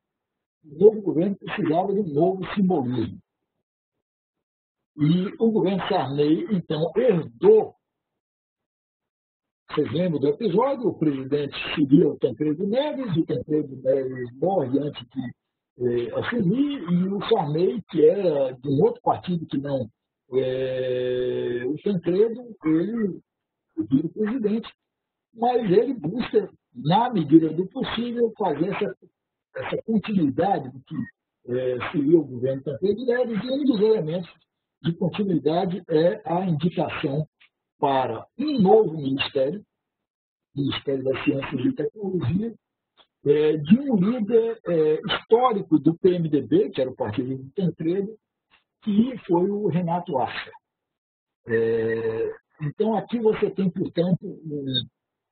novo governo precisava de um novo simbolismo. E o governo Sarney, então, herdou, vocês lembram do episódio, o presidente seguia o Tancredo Neves, o Tancredo Neves morre antes de é, assumir, e o Sarney, que era de um outro partido que não. É, o Tancredo, ele vira presidente, mas ele busca, na medida do possível, fazer essa, essa continuidade do que é, seria o governo Tancredo. Neves, e um dos elementos de continuidade é a indicação para um novo ministério, Ministério da Ciência e Tecnologia, é, de um líder é, histórico do PMDB, que era o partido do Tancredo, que foi o Renato Arca. É, então, aqui você tem, portanto, um,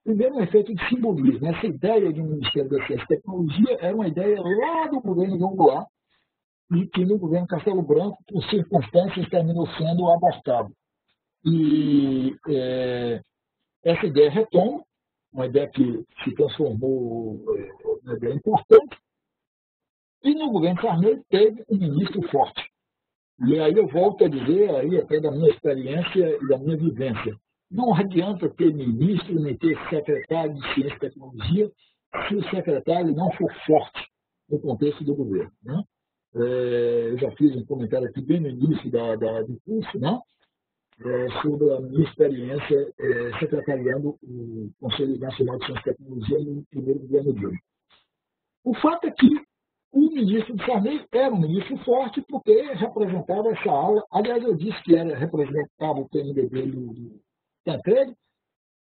primeiro um efeito de simbolismo. Essa ideia de um Ministério da Ciência e Tecnologia era uma ideia lá do governo João Goulart, e que no governo Castelo Branco, por circunstâncias, terminou sendo abastado. E é, essa ideia retoma, uma ideia que se transformou é, uma ideia importante. E no governo Sarney teve um ministro forte. E aí eu volto a dizer, aí até da minha experiência e da minha vivência, não adianta ter ministro nem ter secretário de Ciência e Tecnologia se o secretário não for forte no contexto do governo. Né? É, eu já fiz um comentário aqui bem no início da, da do curso, né? É, sobre a minha experiência é, secretariando o Conselho Nacional de Ciência e Tecnologia no primeiro governo dele. O fato é que o ministro de Sarney era um ministro forte porque representava essa ala. Aliás, eu disse que era representava o PMDB do Tancredo.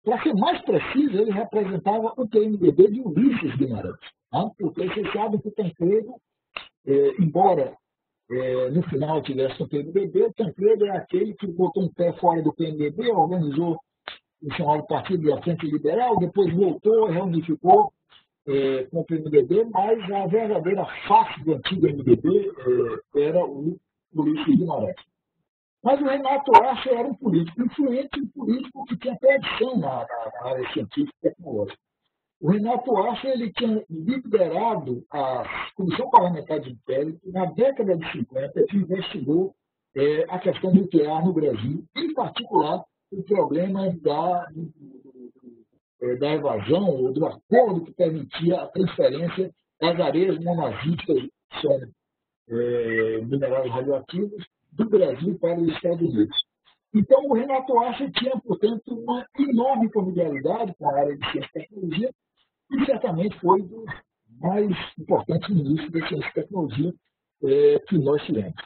Para ser mais preciso, ele representava o PMDB de Ulisses Guimarães. Né? Porque vocês sabem que o Tancredo, é, embora é, no final tivesse no PMDB, o Tancredo é aquele que botou um pé fora do PMDB, organizou o chamado Partido da Frente Liberal, depois voltou, reunificou é, com o PMDB, mas a verdadeira face do antigo MDB é, era o Ulisses Guimarães. Mas o Renato Arce era um político influente, um político que tinha tradição na, na, na área científica e tecnológica. O Renato Arce ele tinha liderado a Comissão Parlamentar de Inquérito na década de 50, que investigou é, a questão nuclear no Brasil, em particular o problema da, é, da evasão ou do acordo que permitia a transferência das areias monazíticas, que são é, minerais radioativos, do Brasil para os Estados Unidos. Então, o Renato Arce tinha, portanto, uma enorme familiaridade com a área de ciência e tecnologia e certamente foi dos mais importantes ministros da ciência e tecnologia é, que nós tivemos.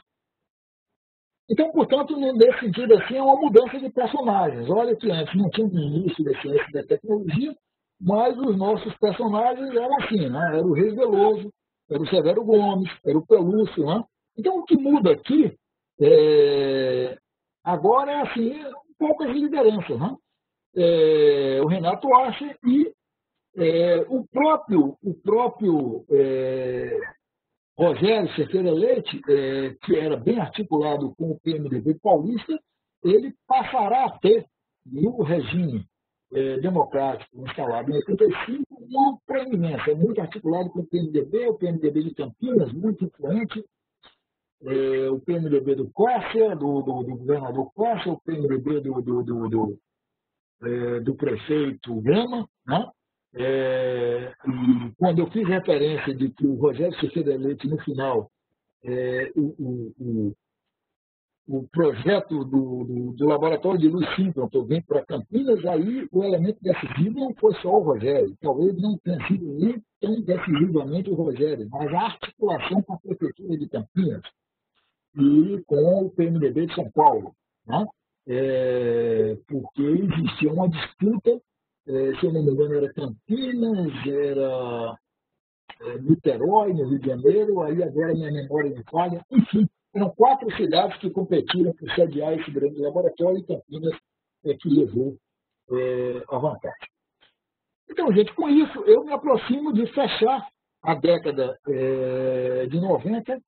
Então, portanto, nesse sentido, assim, é uma mudança de personagens. Olha que antes não tinha ministro da ciência e da tecnologia, mas os nossos personagens eram assim, né? Era o Reis Veloso, era o Severo Gomes, era o Pelúcio, né? Então, o que muda aqui é, agora é assim, poucas lideranças, né? É, o Renato Acha e é, o próprio, o próprio é, Rogério Cerqueira Leite, é, que era bem articulado com o PMDB paulista, ele passará a ter, no regime é, democrático instalado em 85, uma proeminência, muito articulado com o PMDB, o PMDB de Campinas, muito influente, é, o PMDB do Costa, do, do, do, governador Costa, o PMDB do, do, do, do, é, do prefeito Gama, né? É, quando eu fiz referência de que o Rogério Ciceda Leite, no final, é, o, o, o, projeto do, do, do, laboratório de Luiz Simpson vem para Campinas, aí o elemento decisivo não foi só o Rogério, talvez não tenha sido nem tão decisivamente o Rogério, mas a articulação com a Prefeitura de Campinas e com o PMDB de São Paulo, né? é, porque existia uma disputa é, se eu não me engano, era Campinas, era é, Niterói, no Rio de Janeiro, aí agora minha memória me falha. Enfim, eram quatro cidades que competiram por sediar esse grande laboratório e Campinas é que levou é, a vantagem. Então, gente, com isso eu me aproximo de fechar a década é, de 90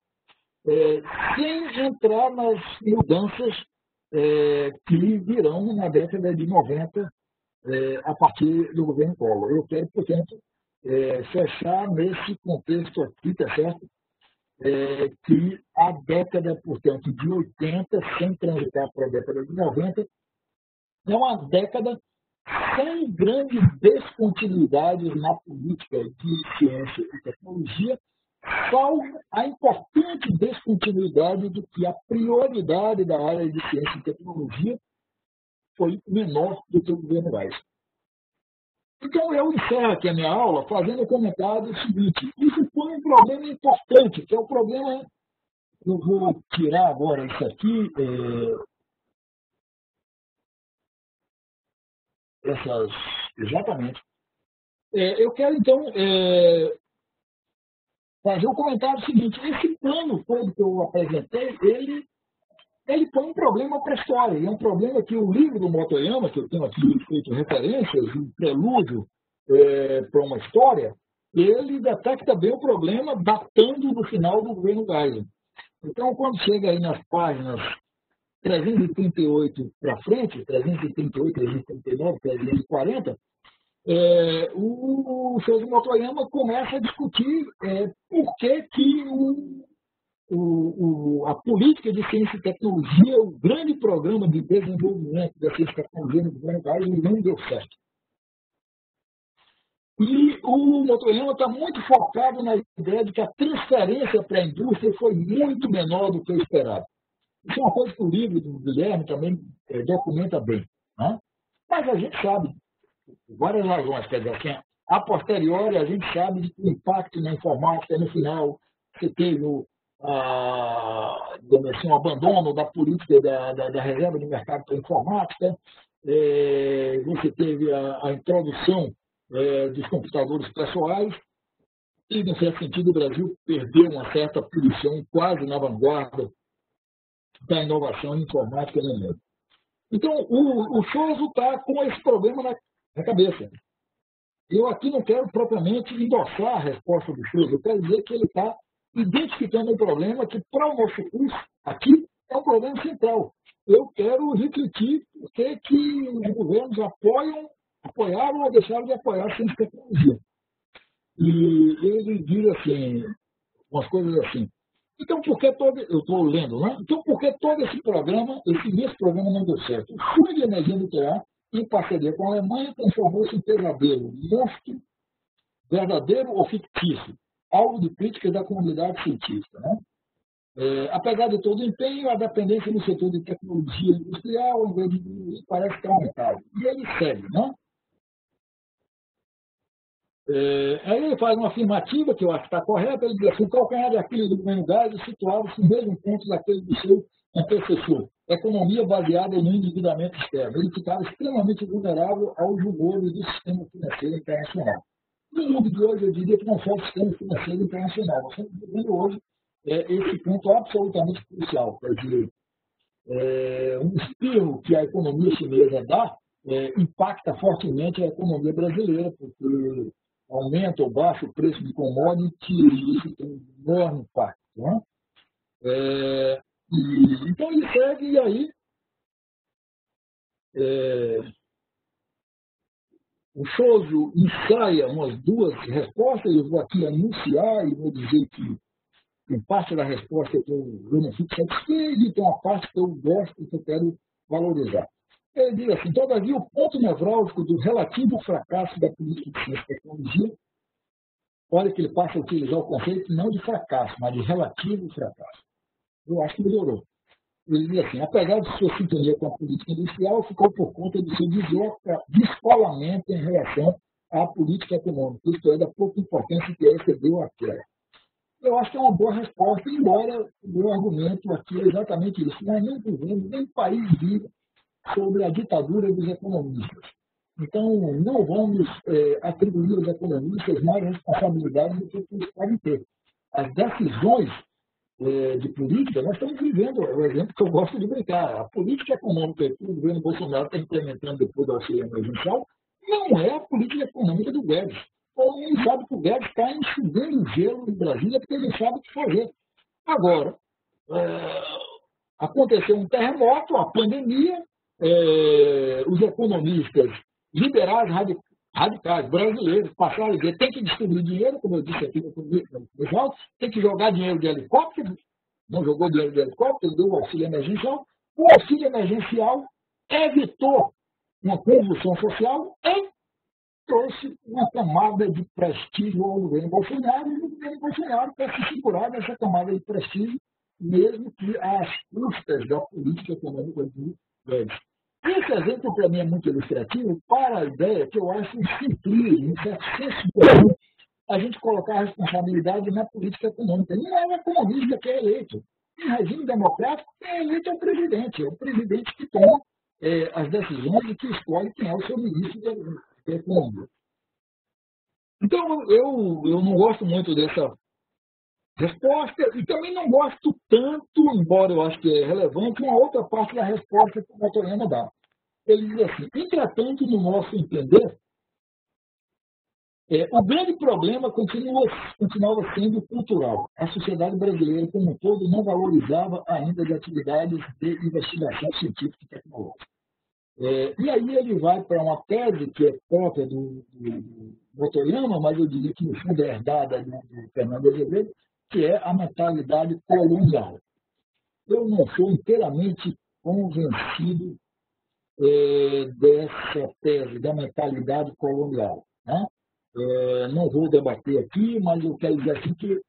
é, sem entrar nas mudanças é, que virão na década de 90 é, a partir do governo Collor. Eu quero, portanto, é, fechar nesse contexto aqui, tá certo? É, que a década, portanto, de 80, sem transitar para a década de 90, é uma década sem grandes descontinuidades na política de ciência e tecnologia, salvo a importante descontinuidade de que a prioridade da área de ciência e tecnologia foi menor do que o governo Reis. Então, eu encerro aqui a minha aula fazendo o comentário seguinte. Isso foi um problema importante, que é o problema... Eu vou tirar agora isso aqui. É, essas, exatamente. É, eu quero, então, é, fazer o um comentário seguinte. Esse plano todo que eu apresentei, ele ele põe um problema para a história. E é um problema que o livro do Motoyama, que eu tenho aqui feito referências, um prelúdio é, para uma história, ele detecta bem o problema datando no final do governo Geisel. Então, quando chega aí nas páginas 338 para frente, 338, 339, 340, é, o, o Souza Motoyama começa a discutir é, por que, que o o, o, a política de ciência e tecnologia, o grande programa de desenvolvimento da ciência e tecnologia no governo Geisel não deu certo. E o Motorama está muito focado na ideia de que a transferência para a indústria foi muito menor do que esperado. Isso é uma coisa que o livro do Guilherme também é, documenta bem. Né? Mas a gente sabe, várias razões, quer dizer, assim, a posteriori a gente sabe que o impacto na informática no final, você teve o, a, assim, um abandono da política da, da, da reserva de mercado para informática, é, você teve a, a introdução é, dos computadores pessoais, e, nesse certo sentido, o Brasil perdeu uma certa posição quase na vanguarda da inovação informática no mundo. Então, o, o está com esse problema na, na, cabeça. Eu aqui não quero propriamente endossar a resposta do Choso, eu quero dizer que ele está identificando um problema que, para o nosso curso, aqui, é um problema central. eu quero refletir por que, que os governos apoiam, apoiaram ou deixaram de apoiar a ciência e tecnologia. E ele diz assim, umas coisas assim. Então, por que todo. Eu estou lendo, né? Então, por que todo esse programa, esse imenso programa não deu certo? O de Energia Nuclear, em parceria com a Alemanha, transformou-se em pesadelo, monstro, verdadeiro ou fictício, alvo de críticas da comunidade científica. Né? É, apesar de todo o empenho, a dependência no setor de tecnologia industrial, ao invés de diminuir, parece ter aumentado. E ele segue, né? É, aí ele faz uma afirmativa, que eu acho que está correta, ele diz assim, o calcanhar de Aquiles do governo Gás situava-se no mesmo ponto daquele do seu antecessor, economia baseada no endividamento externo. Ele ficava extremamente vulnerável aos rumores do sistema financeiro internacional. No mundo de hoje, eu diria que não só o sistema financeiro internacional, nós estamos vivendo hoje é, esse ponto absolutamente crucial. Quer dizer, é, um espirro que a economia chinesa dá é, impacta fortemente a economia brasileira, porque aumenta ou baixa o preço de commodity e isso tem um enorme impacto. Né? É, e, então ele segue e aí é, o Choso ensaia umas duas respostas, eu vou aqui anunciar e vou dizer que tem parte da resposta que eu, eu não fico satisfeito e tem uma parte que eu gosto e que eu quero valorizar. Ele diz assim, todavia, o ponto nevrálgico do relativo fracasso da política de ciência e tecnologia, olha que ele passa a utilizar o conceito não de fracasso, mas de relativo fracasso. Eu acho que melhorou. Ele diz assim, apesar de sua sintonia com a política industrial, ficou por conta do seu descolamento em relação à política econômica, isto é, da pouca importância que essa deu àquela. Eu acho que é uma boa resposta, embora o meu argumento aqui é exatamente isso. Nós não vivemos, nem país vive sobre a ditadura dos economistas. Então, não vamos é, atribuir aos economistas mais responsabilidade do que eles podem ter. As decisões de política, nós estamos vivendo, é o exemplo que eu gosto de brincar, a política econômica que o governo Bolsonaro está implementando depois do auxílio emergencial não é a política econômica do Guedes. Todo mundo sabe que o Guedes está enxugando gelo em Brasília porque ele sabe o que fazer. Agora, é, aconteceu um terremoto, a pandemia, é, os economistas liberais radicais brasileiros passaram a dizer tem que distribuir dinheiro, como eu disse aqui no começo, tem que jogar dinheiro de helicóptero, não jogou dinheiro de helicóptero, deu o auxílio emergencial. O auxílio emergencial evitou uma convulsão social e trouxe uma camada de prestígio ao governo Bolsonaro e o governo Bolsonaro quer se segurar dessa camada de prestígio, mesmo que às custas da política econômica do Guedes. Esse exemplo, para mim, é muito ilustrativo para a ideia que eu acho simplismo, um certo senso comum, a gente colocar a responsabilidade na política econômica. Não é o economista que é eleito. Em regime democrático, quem é eleito é o presidente. É o presidente que toma é, as decisões e que escolhe quem é o seu ministro da economia. Então, eu, eu não gosto muito dessa resposta e também não gosto tanto, embora eu acho que é relevante, uma outra parte da resposta que o Motorama dá. Ele diz assim, entretanto, no nosso entender, é, o grande problema continua, continuava sendo cultural. A sociedade brasileira, como um todo, não valorizava ainda as atividades de investigação científica e tecnológica. É, e aí ele vai para uma tese que é própria do, do, do mas eu diria que no fundo é herdada do, do Fernando Azevedo, que é a mentalidade colonial. Eu não sou inteiramente convencido é, dessa tese da mentalidade colonial. Né? É, não vou debater aqui, mas eu quero dizer assim que,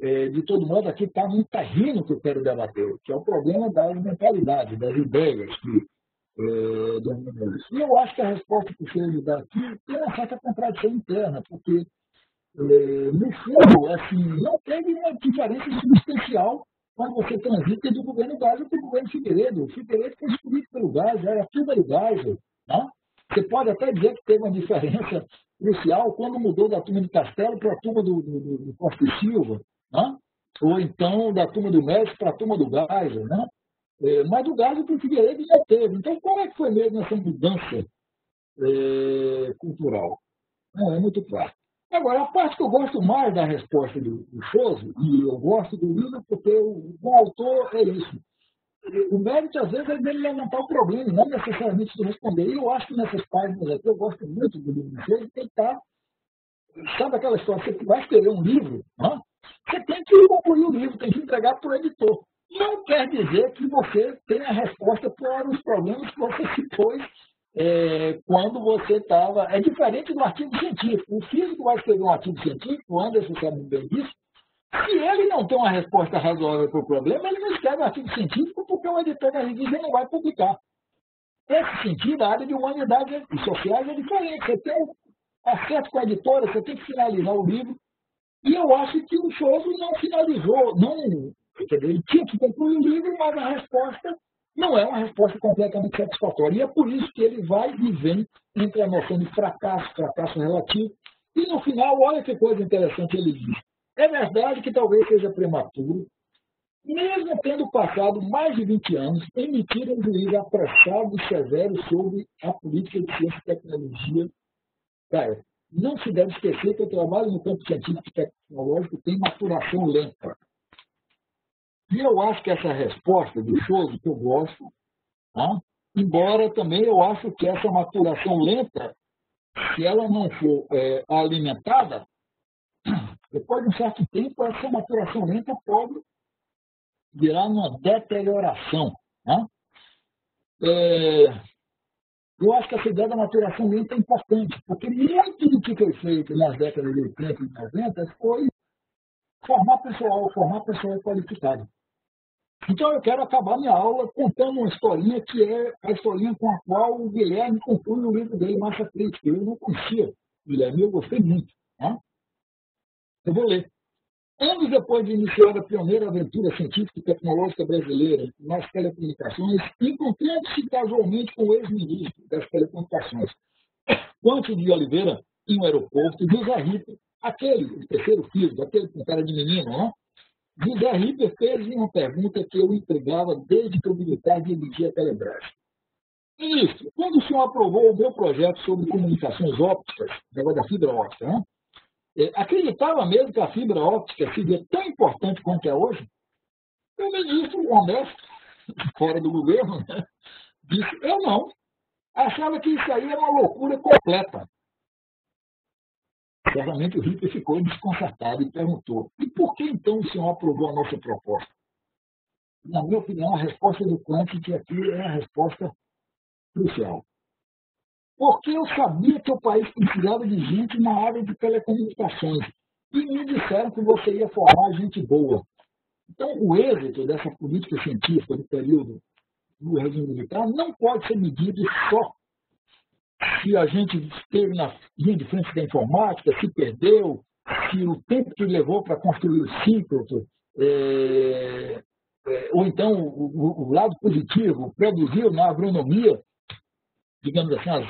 é, de todo modo, aqui está um terreno que eu quero debater, que é o problema das mentalidades, das ideias que é. E eu acho que a resposta que o senhor dá aqui tem uma certa contradição interna, porque no fundo, assim, não teve uma diferença substancial quando você transita do governo Geisel para o governo Figueiredo. O Figueiredo foi escolhido pelo Geisel, era tudo do Geisel. Né? Você pode até dizer que teve uma diferença crucial quando mudou da turma de Castelo para a turma do, do, do Costa e Silva, né? ou então da turma do Médici para a turma do Geisel. Né? É, mas do Geisel para o Figueiredo já teve. Então, como é que foi mesmo essa mudança é, cultural? Não é muito claro. Agora, a parte que eu gosto mais da resposta do, do Choso, e eu gosto do livro porque o, o autor é isso. o mérito, às vezes, é dele levantar o problema, não necessariamente de responder. E eu acho que nessas páginas aqui, eu gosto muito do livro ele, tem que estar. Sabe aquela história? Você vai escrever um livro, não? você tem que concluir o livro, tem que entregar para o editor. Não quer dizer que você tenha a resposta para os problemas que você se pôs é, quando você estava. É diferente do artigo científico. O físico vai escrever um artigo científico, o Anderson sabe bem disso, se ele não tem uma resposta razoável para o problema, ele não escreve artigo científico porque o editor da revista não vai publicar. Nesse sentido, a área de humanidades e sociais é diferente. Você tem um acerto com a editora, você tem que finalizar o livro. E eu acho que o Souza não finalizou, não, ele tinha que concluir o livro, mas a resposta não é uma resposta completamente satisfatória. E é por isso que ele vai e vem entre a noção de fracasso, fracasso relativo. E no final, olha que coisa interessante ele diz. É verdade que talvez seja prematuro, mesmo tendo passado mais de 20 anos, emitir um juízo apressado e severo sobre a política de ciência e tecnologia da época. Não se deve esquecer que o trabalho no campo científico e tecnológico tem maturação lenta. E eu acho que essa resposta do show que eu gosto, tá? embora também eu acho que essa maturação lenta, se ela não for é, alimentada, depois de um certo tempo, essa maturação lenta pode virar uma deterioração. Né? É, eu acho que essa ideia da maturação lenta é importante, porque muito do que foi feito nas décadas de 80 e 90 foi formar pessoal, formar pessoal qualificado. Então eu quero acabar minha aula contando uma historinha que é a historinha com a qual o Guilherme conclui o livro dele, Massa Crítica. Eu não conhecia Guilherme, eu gostei muito. Né? Eu vou ler. Anos depois de iniciar a pioneira aventura científica e tecnológica brasileira nas telecomunicações, encontrando-se casualmente com o ex-ministro das telecomunicações, Quante de Oliveira, em um aeroporto, José Ripper, aquele, o terceiro filho, aquele com cara de menino, não? José Ripper fez uma pergunta que eu entregava desde que o militar dirigia a Telebrás. Ministro, quando o senhor aprovou o meu projeto sobre comunicações ópticas, negócio da fibra óptica, né? É, acreditava mesmo que a fibra óptica seria tão importante quanto é hoje? O ministro honesto, fora do governo, né, disse, eu não. Achava que isso aí era uma loucura completa. Certamente o Hitler ficou desconcertado e perguntou, e por que então o senhor aprovou a nossa proposta? Na minha opinião, a resposta do Quantic aqui é a resposta crucial. Porque eu sabia que o país precisava de gente na área de telecomunicações. E me disseram que você ia formar gente boa. Então, o êxito dessa política científica do período do regime militar não pode ser medido só se a gente esteve na linha de frente da informática, se perdeu, se o tempo que levou para construir o ciclo, é, é, ou então o, o, lado positivo, produziu na agronomia, digamos assim, as,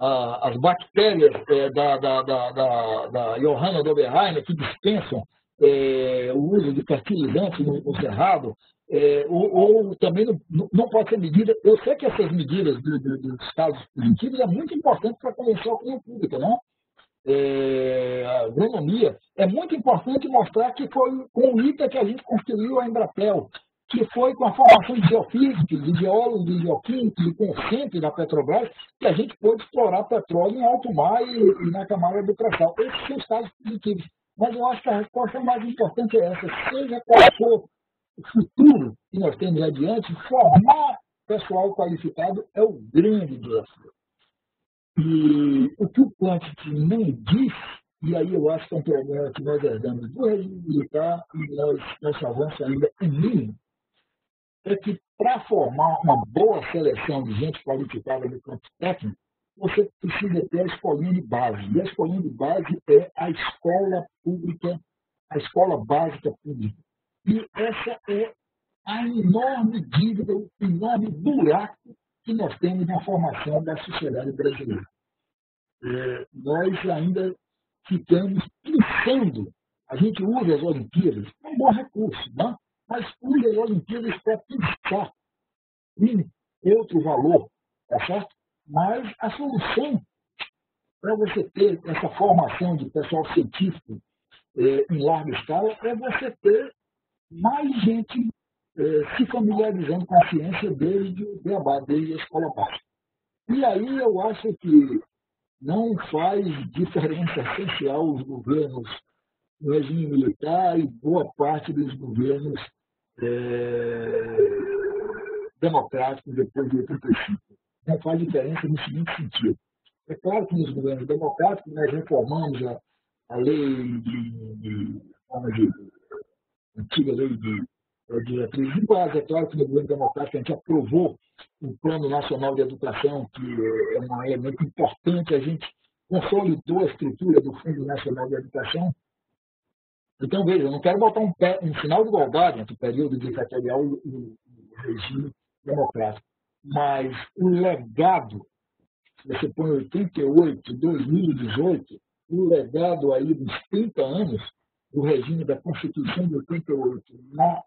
a, as bactérias é, da, da, da, da, da Johanna Doberheim, que dispensam é, o uso de fertilizantes no, no cerrado, é, ou, ou, também não, não, pode ser medida. Eu sei que essas medidas do, do, dos casos positivos é muito importante para convencer a opinião pública, não? É, a agronomia é muito importante mostrar que foi com o ITA que a gente construiu a Embrapel, que foi com a formação de geofísicos, de geólogos, de geoquímicos e com o centro da Petrobras, que a gente pôde explorar petróleo em alto mar e, e na camada do pré-sal. Esses são os casos positivos. Mas eu acho que a resposta mais importante é essa. Seja qual for futuro que nós temos adiante, formar pessoal qualificado é o grande desafio. E o que o Quantity não diz, e aí eu acho que é um problema que nós herdamos do regime militar e nós, nosso avanço ainda é mínimo, é que para formar uma boa seleção de gente qualificada no campo técnico, você precisa ter a escolinha de base. E a escolinha de base é a escola pública, a escola básica pública. E essa é a enorme dívida, o enorme buraco que nós temos na formação da sociedade brasileira. É, nós ainda ficamos pensando, a gente usa as Olimpíadas, é um bom recurso, não? mas usa as Olimpíadas para pensar em outro valor, tá certo? Mas a solução para você ter essa formação de pessoal científico é, em larga escala é você ter mais gente é, se familiarizando com a ciência desde o beabá, desde a escola básica. E aí eu acho que não faz diferença essencial os governos no regime militar e boa parte dos governos é, democráticos depois de 85. Não faz diferença no seguinte sentido. É claro que nos governos democráticos nós reformamos a, a lei de, de, de antiga lei de, diretrizes de base. É claro que no governo democrático a gente aprovou o Plano Nacional de Educação, que é um elemento importante, a gente consolidou a estrutura do Fundo Nacional de Educação. Então, veja, eu não quero botar um, pé, um sinal de igualdade entre o período ditatorial e o, regime democrático. Mas o legado, você põe 88, 2018, o legado aí dos 30 anos do regime da Constituição de 88 na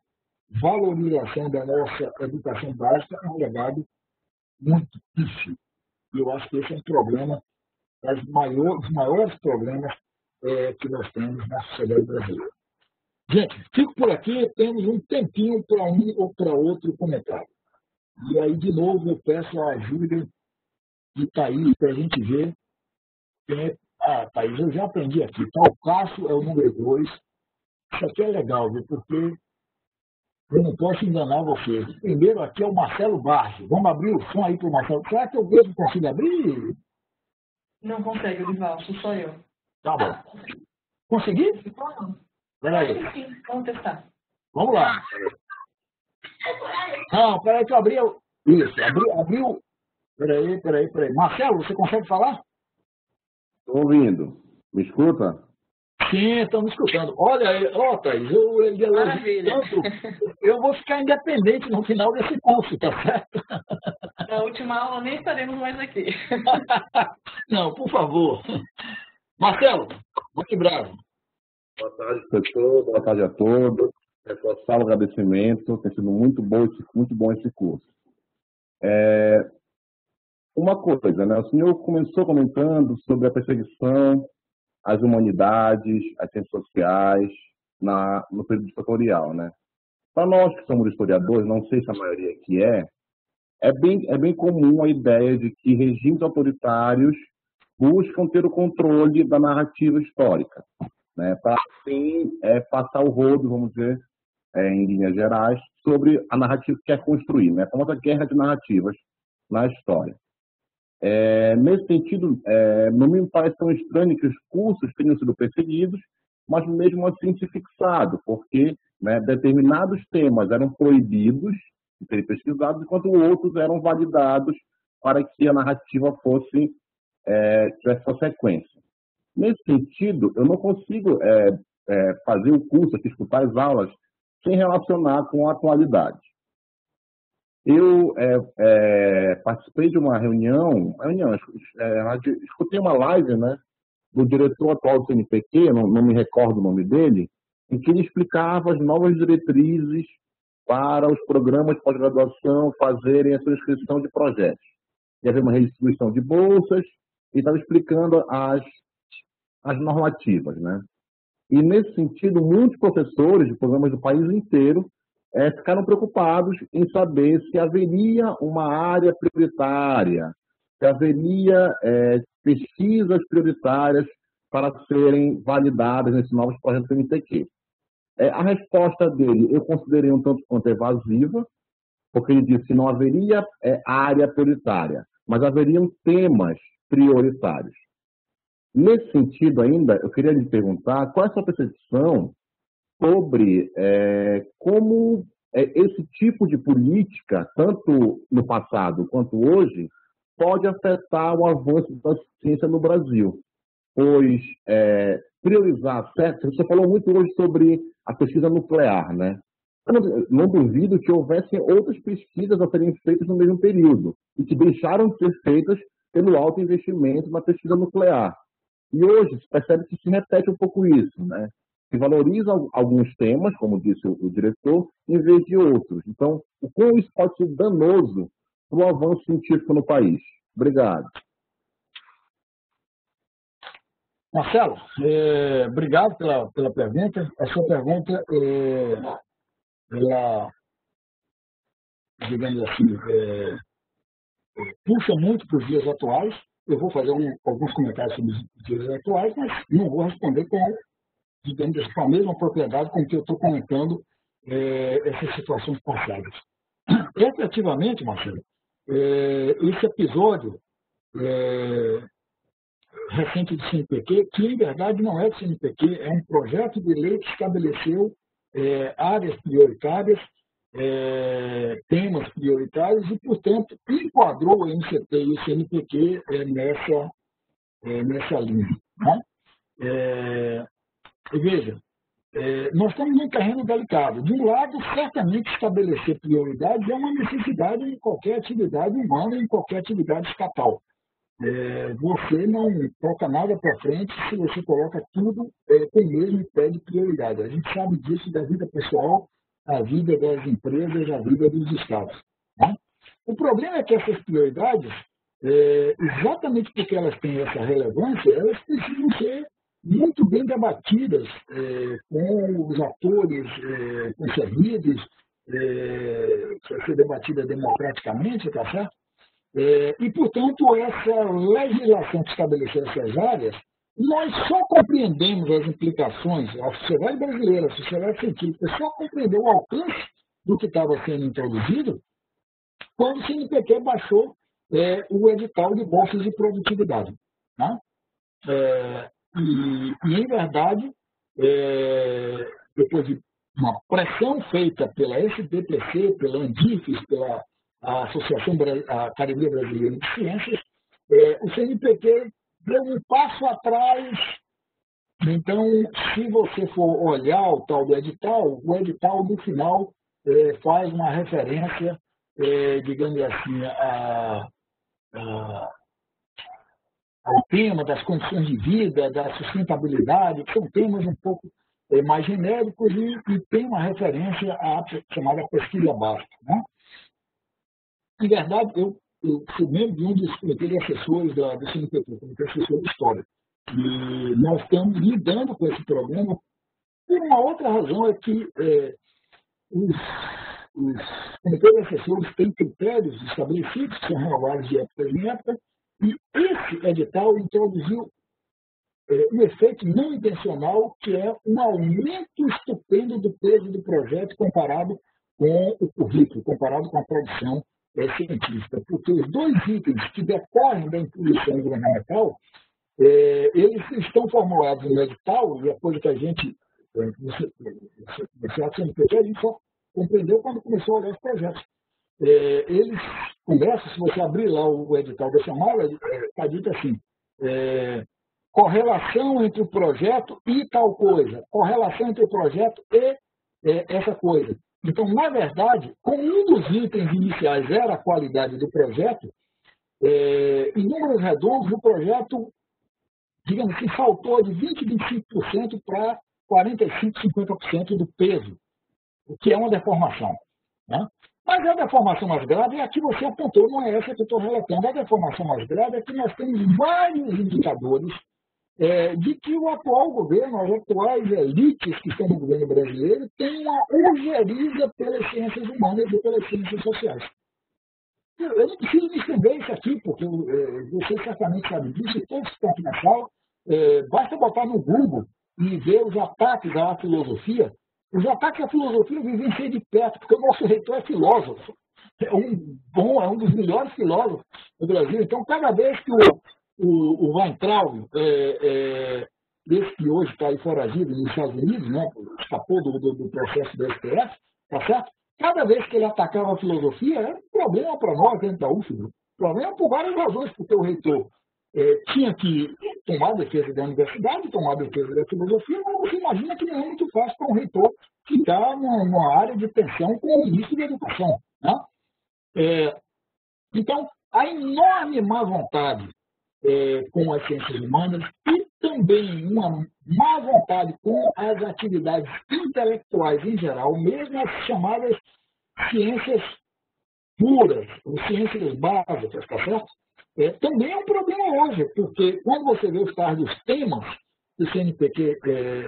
valorização da nossa educação básica é um legado muito difícil. E eu acho que esse é um problema, dos maiores, maiores problemas é, que nós temos na sociedade brasileira. Gente, fico por aqui, temos um tempinho para um ou para outro comentário. E aí, de novo, eu peço a ajuda de Thaís para a gente ver quem é. Ah, Thaís, eu já aprendi aqui. Tá, o Cássio é o número dois. Isso aqui é legal, viu? Porque eu não posso enganar vocês. Primeiro aqui é o Marcelo Barge. Vamos abrir o som aí para o Marcelo. Será que eu mesmo consigo abrir? Não consegue, Olival, sou só eu. Tá bom. Consegui? Peraí. Sim, vamos testar. Vamos lá. Não, peraí que eu abri. Isso, abriu. abriu. Peraí, peraí, peraí. Marcelo, você consegue falar? Estou ouvindo. Me escuta? Sim, estamos escutando. Olha aí, ó, Thaís, eu elogio tanto, eu vou ficar independente no final desse curso, tá certo? Na última aula nem estaremos mais aqui. Não, por favor. Marcelo, muito bravo. Boa tarde, professor. Boa tarde a todos. Reforçar o agradecimento. Tem sido muito bom esse, muito bom esse curso. É, uma coisa, né? O senhor começou comentando sobre a perseguição as humanidades, as ciências sociais, na, no período ditatorial, né? Para nós que somos historiadores, não sei se a maioria aqui é, é bem, é bem comum a ideia de que regimes autoritários buscam ter o controle da narrativa histórica, né? Para assim é, passar o rodo, vamos dizer, é, em linhas gerais, sobre a narrativa que quer construir, né? A famosa guerra de narrativas na história. É, nesse sentido, é, não me parece tão estranho que os cursos tenham sido perseguidos, mas mesmo assim se fixado, porque né, determinados temas eram proibidos de serem pesquisados, enquanto outros eram validados para que a narrativa fosse é, tivesse sua sequência. Nesse sentido, eu não consigo é, é, fazer o curso, aqui, escutar as aulas, sem relacionar com a atualidade. Eu é, é, participei de uma reunião, reunião é, escutei uma live né, do diretor atual do CNPq, não, não me recordo o nome dele, em que ele explicava as novas diretrizes para os programas de pós-graduação fazerem a sua inscrição de projetos. Ia haver uma redistribuição de bolsas e estava explicando as, as normativas. Né? E, nesse sentido, muitos professores de programas do país inteiro é, ficaram preocupados em saber se haveria uma área prioritária, se haveria é, pesquisas prioritárias para serem validadas nesses novos projetos do NTQ. É, a resposta dele eu considerei um tanto quanto evasiva, porque ele disse que não haveria é, área prioritária, mas haveriam temas prioritários. Nesse sentido ainda, eu queria lhe perguntar qual é a sua percepção sobre é, como é, esse tipo de política, tanto no passado quanto hoje, pode afetar o avanço da ciência no Brasil. Pois é, priorizar, certo? Você falou muito hoje sobre a pesquisa nuclear, né? Não, não duvido que houvessem outras pesquisas a serem feitas no mesmo período e que deixaram de ser feitas pelo alto investimento na pesquisa nuclear. E hoje se percebe que se repete um pouco isso, né? Se valoriza alguns temas, como disse o, diretor, em vez de outros. Então, o quão isso pode ser danoso para o avanço científico no país? Obrigado. Marcelo, é, obrigado pela, pela pergunta. A sua pergunta é, ela digamos assim, é, puxa muito para os dias atuais. Eu vou fazer um, alguns comentários sobre os dias atuais, mas não vou responder com, digamos com a mesma propriedade com que eu estou comentando é, essas situações passadas. Efetivamente, Marcelo, é, esse episódio é, recente do CNPq, que em verdade não é do CNPq, é um projeto de lei que estabeleceu é, áreas prioritárias, é, temas prioritários e, portanto, enquadrou o MCT e o CNPq é, nessa, nessa linha. Né? Veja, é, nós estamos num terreno delicado. De um lado, certamente estabelecer prioridades é uma necessidade em qualquer atividade humana, em qualquer atividade estatal. É, você não toca nada para frente se você coloca tudo é, com o mesmo pé de prioridade. A gente sabe disso da vida pessoal, a vida das empresas, a vida dos estados. Né? O problema é que essas prioridades, é, exatamente porque elas têm essa relevância, elas precisam ser muito bem debatidas é, com os atores é, concernidos, é, ser debatida democraticamente, tá certo? É, e, portanto, essa legislação que estabeleceu essas áreas, nós só compreendemos as implicações, a sociedade brasileira, a sociedade científica, só compreendeu o alcance do que estava sendo introduzido quando o CNPq baixou é, o edital de bolsas de produtividade. Né? É, e, e, em verdade, é, depois de uma pressão feita pela SBPC, pela Andifes, pela Associação Academia Brasileira de Ciências, é, o CNPq deu um passo atrás. Então, se você for olhar o tal do edital, o edital, no final, é, faz uma referência, é, digamos assim, a, a, ao tema das condições de vida, da sustentabilidade, que são temas um pouco é, mais genéricos e, e, tem uma referência à chamada pesquisa básica. Né? Em verdade, eu, eu fui membro de um dos comitês de assessores da, do CNPq, Comitê Assessor de História. E nós estamos lidando com esse problema por uma outra razão, é que é, os, os comitês de assessores têm critérios estabelecidos, que são renovados de época em época, e esse edital introduziu é, um efeito não intencional, que é um aumento estupendo do peso do projeto comparado com o currículo, comparado com a produção é, científica, porque os dois itens que decorrem da imposição governamental, é, eles estão formulados no edital, e a coisa que a gente, é, você, você, a gente só compreendeu quando começou a olhar os projetos. É, eles começam, se você abrir lá o, edital da chamada, está dito assim, é, correlação entre o projeto e tal coisa, correlação entre o projeto e é, essa coisa. Então, na verdade, como um dos itens iniciais era a qualidade do projeto, é, em números redondos, o projeto, digamos assim, saltou de 20%, 25% para 45%, 50% do peso, o que é uma deformação. Né? Mas a deformação mais grave é a que você apontou, não é essa que eu estou relatando. A deformação mais grave é que nós temos vários indicadores é, de que o atual governo, as atuais elites que estão no governo brasileiro, têm uma ojeriza pelas ciências humanas e pelas ciências sociais. Eu não preciso me estender isso aqui, porque é, você certamente sabe disso, todos que estão aqui na sala, é, basta botar no Google e ver os ataques à filosofia. Os ataques à filosofia vivenciei de perto, porque o nosso reitor é filósofo. É um bom, é um dos melhores filósofos do Brasil. Então, cada vez que o, o, o Weintraub, é, é, esse que hoje está aí foragido nos Estados Unidos, né, escapou do, do, do processo do STF, tá certo? Cada vez que ele atacava a filosofia, era um problema para nós dentro da UFBA. Problema por várias razões, porque o reitor é, tinha que tomar a defesa da universidade, tomar a defesa da filosofia, mas você imagina que não é muito fácil para um reitor ficar numa, área de tensão com o ministro da Educação. Né? É, então, a enorme má vontade é, com as ciências humanas e também uma má vontade com as atividades intelectuais em geral, mesmo as chamadas ciências puras, ou ciências básicas, tá certo? É, também é um problema hoje, porque quando você vê os dos temas que o CNPq é, é,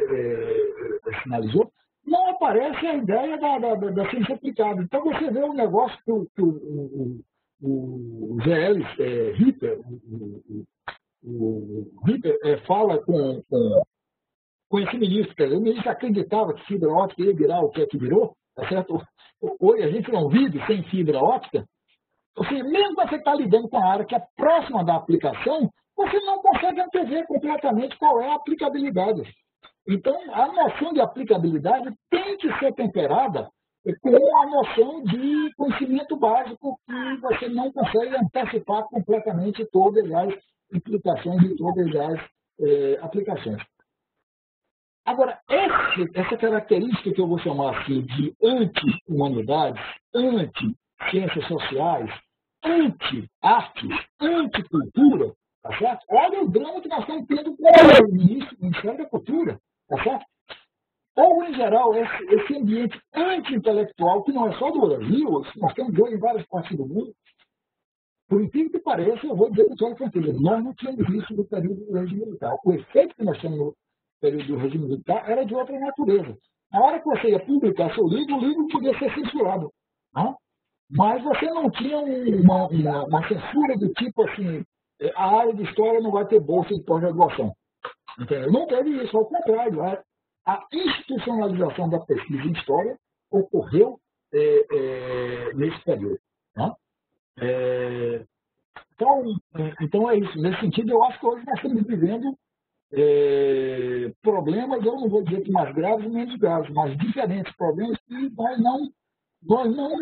é, sinalizou, não aparece a ideia da, da, da ciência aplicada. Então você vê um negócio que o, que o, o, o ZL é, Hitler, o, o, Hitler é, fala com, com, com esse ministro, quer dizer, o ministro acreditava que fibra ótica ia virar o que é que virou, tá certo? Hoje a gente não vive sem fibra óptica. Ou seja, mesmo que você está lidando com a área que é próxima da aplicação, você não consegue antever completamente qual é a aplicabilidade. Então, a noção de aplicabilidade tem que ser temperada com a noção de conhecimento básico que você não consegue antecipar completamente todas as implicações de todas as eh, aplicações. Agora, esse, essa característica que eu vou chamar aqui de anti-humanidades, anti-ciências sociais, anti-artes, anti-cultura, tá certo? Olha o drama que nós estamos tendo com o ministro do Ministério da Cultura, tá certo? Ou, em geral, esse, esse ambiente anti-intelectual, que não é só do Brasil, nós temos em várias partes do mundo, por incrível que pareça, eu vou dizer com toda certeza, nós não tínhamos isso no período do regime militar. O efeito que nós temos no período do regime militar era de outra natureza. Na hora que você ia publicar seu livro, o livro podia ser censurado. Não? Mas você não tinha uma, uma, uma censura do tipo assim, a área de história não vai ter bolsa de pós-graduação. Não teve isso, ao contrário. A, a, institucionalização da pesquisa em história ocorreu é, é, nesse período. Né? É, então, é, então é isso. Nesse sentido, eu acho que hoje nós estamos vivendo é, problemas, eu não vou dizer que mais graves ou menos graves, mas diferentes problemas que nós não, nós não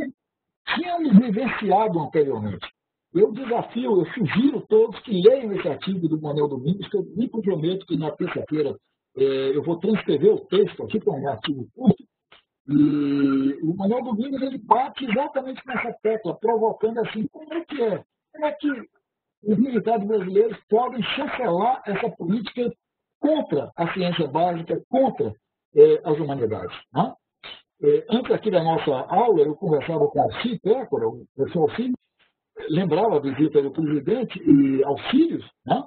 tínhamos vivenciado anteriormente. Eu desafio, eu sugiro todos que leiam esse artigo do Manuel Domingos, que eu me comprometo que na terça-feira é, eu vou transcrever o texto aqui, que é um artigo curto, e o Manuel Domingos ele bate exatamente nessa tecla, provocando assim, como é que é? Como é que os militares brasileiros podem chancelar essa política contra a ciência básica, contra eh, as humanidades. Né? Eh, antes aqui da nossa aula, eu conversava com o Pécora, o professor Alci, lembrava a visita do presidente e filhos, né?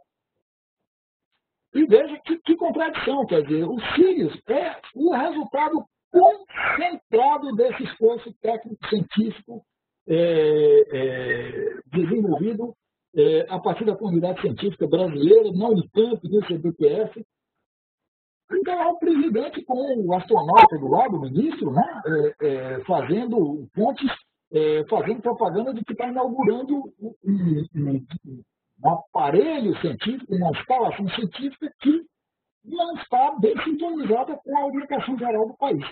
e veja que, que contradição, quer dizer, os filhos é o resultado concentrado desse esforço técnico-científico é, é, desenvolvido é, a partir da comunidade científica brasileira, na Unicamp, no CBPF. Então, é o presidente com o astronauta do lado, o ministro, né, é, é, fazendo pontes, é, fazendo propaganda de que está inaugurando um, um, um, um aparelho científico, uma instalação científica que não está bem sintonizada com a orientação geral do país.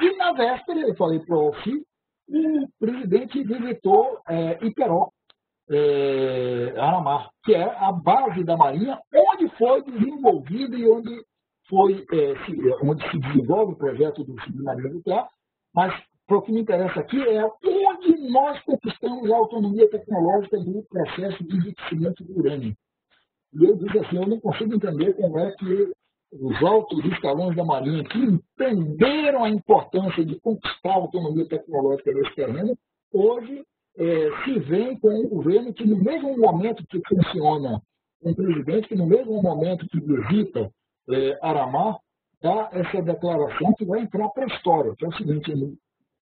E na véspera, eu falei para o Alci, o presidente visitou é, Iperó, é, Aramar, que é a base da Marinha, onde foi desenvolvido e onde, foi, é, onde se desenvolve o projeto do submarino nuclear, mas o que me interessa aqui é onde nós conquistamos a autonomia tecnológica do processo de enriquecimento do urânio. E eu disse assim, eu não consigo entender como é que os altos escalões da Marinha que entenderam a importância de conquistar a autonomia tecnológica nesse terreno, hoje é, se vem com um governo que, no mesmo momento que funciona um presidente, que no mesmo momento que visita é, Aramar, dá essa declaração que vai entrar para a história, que é o seguinte,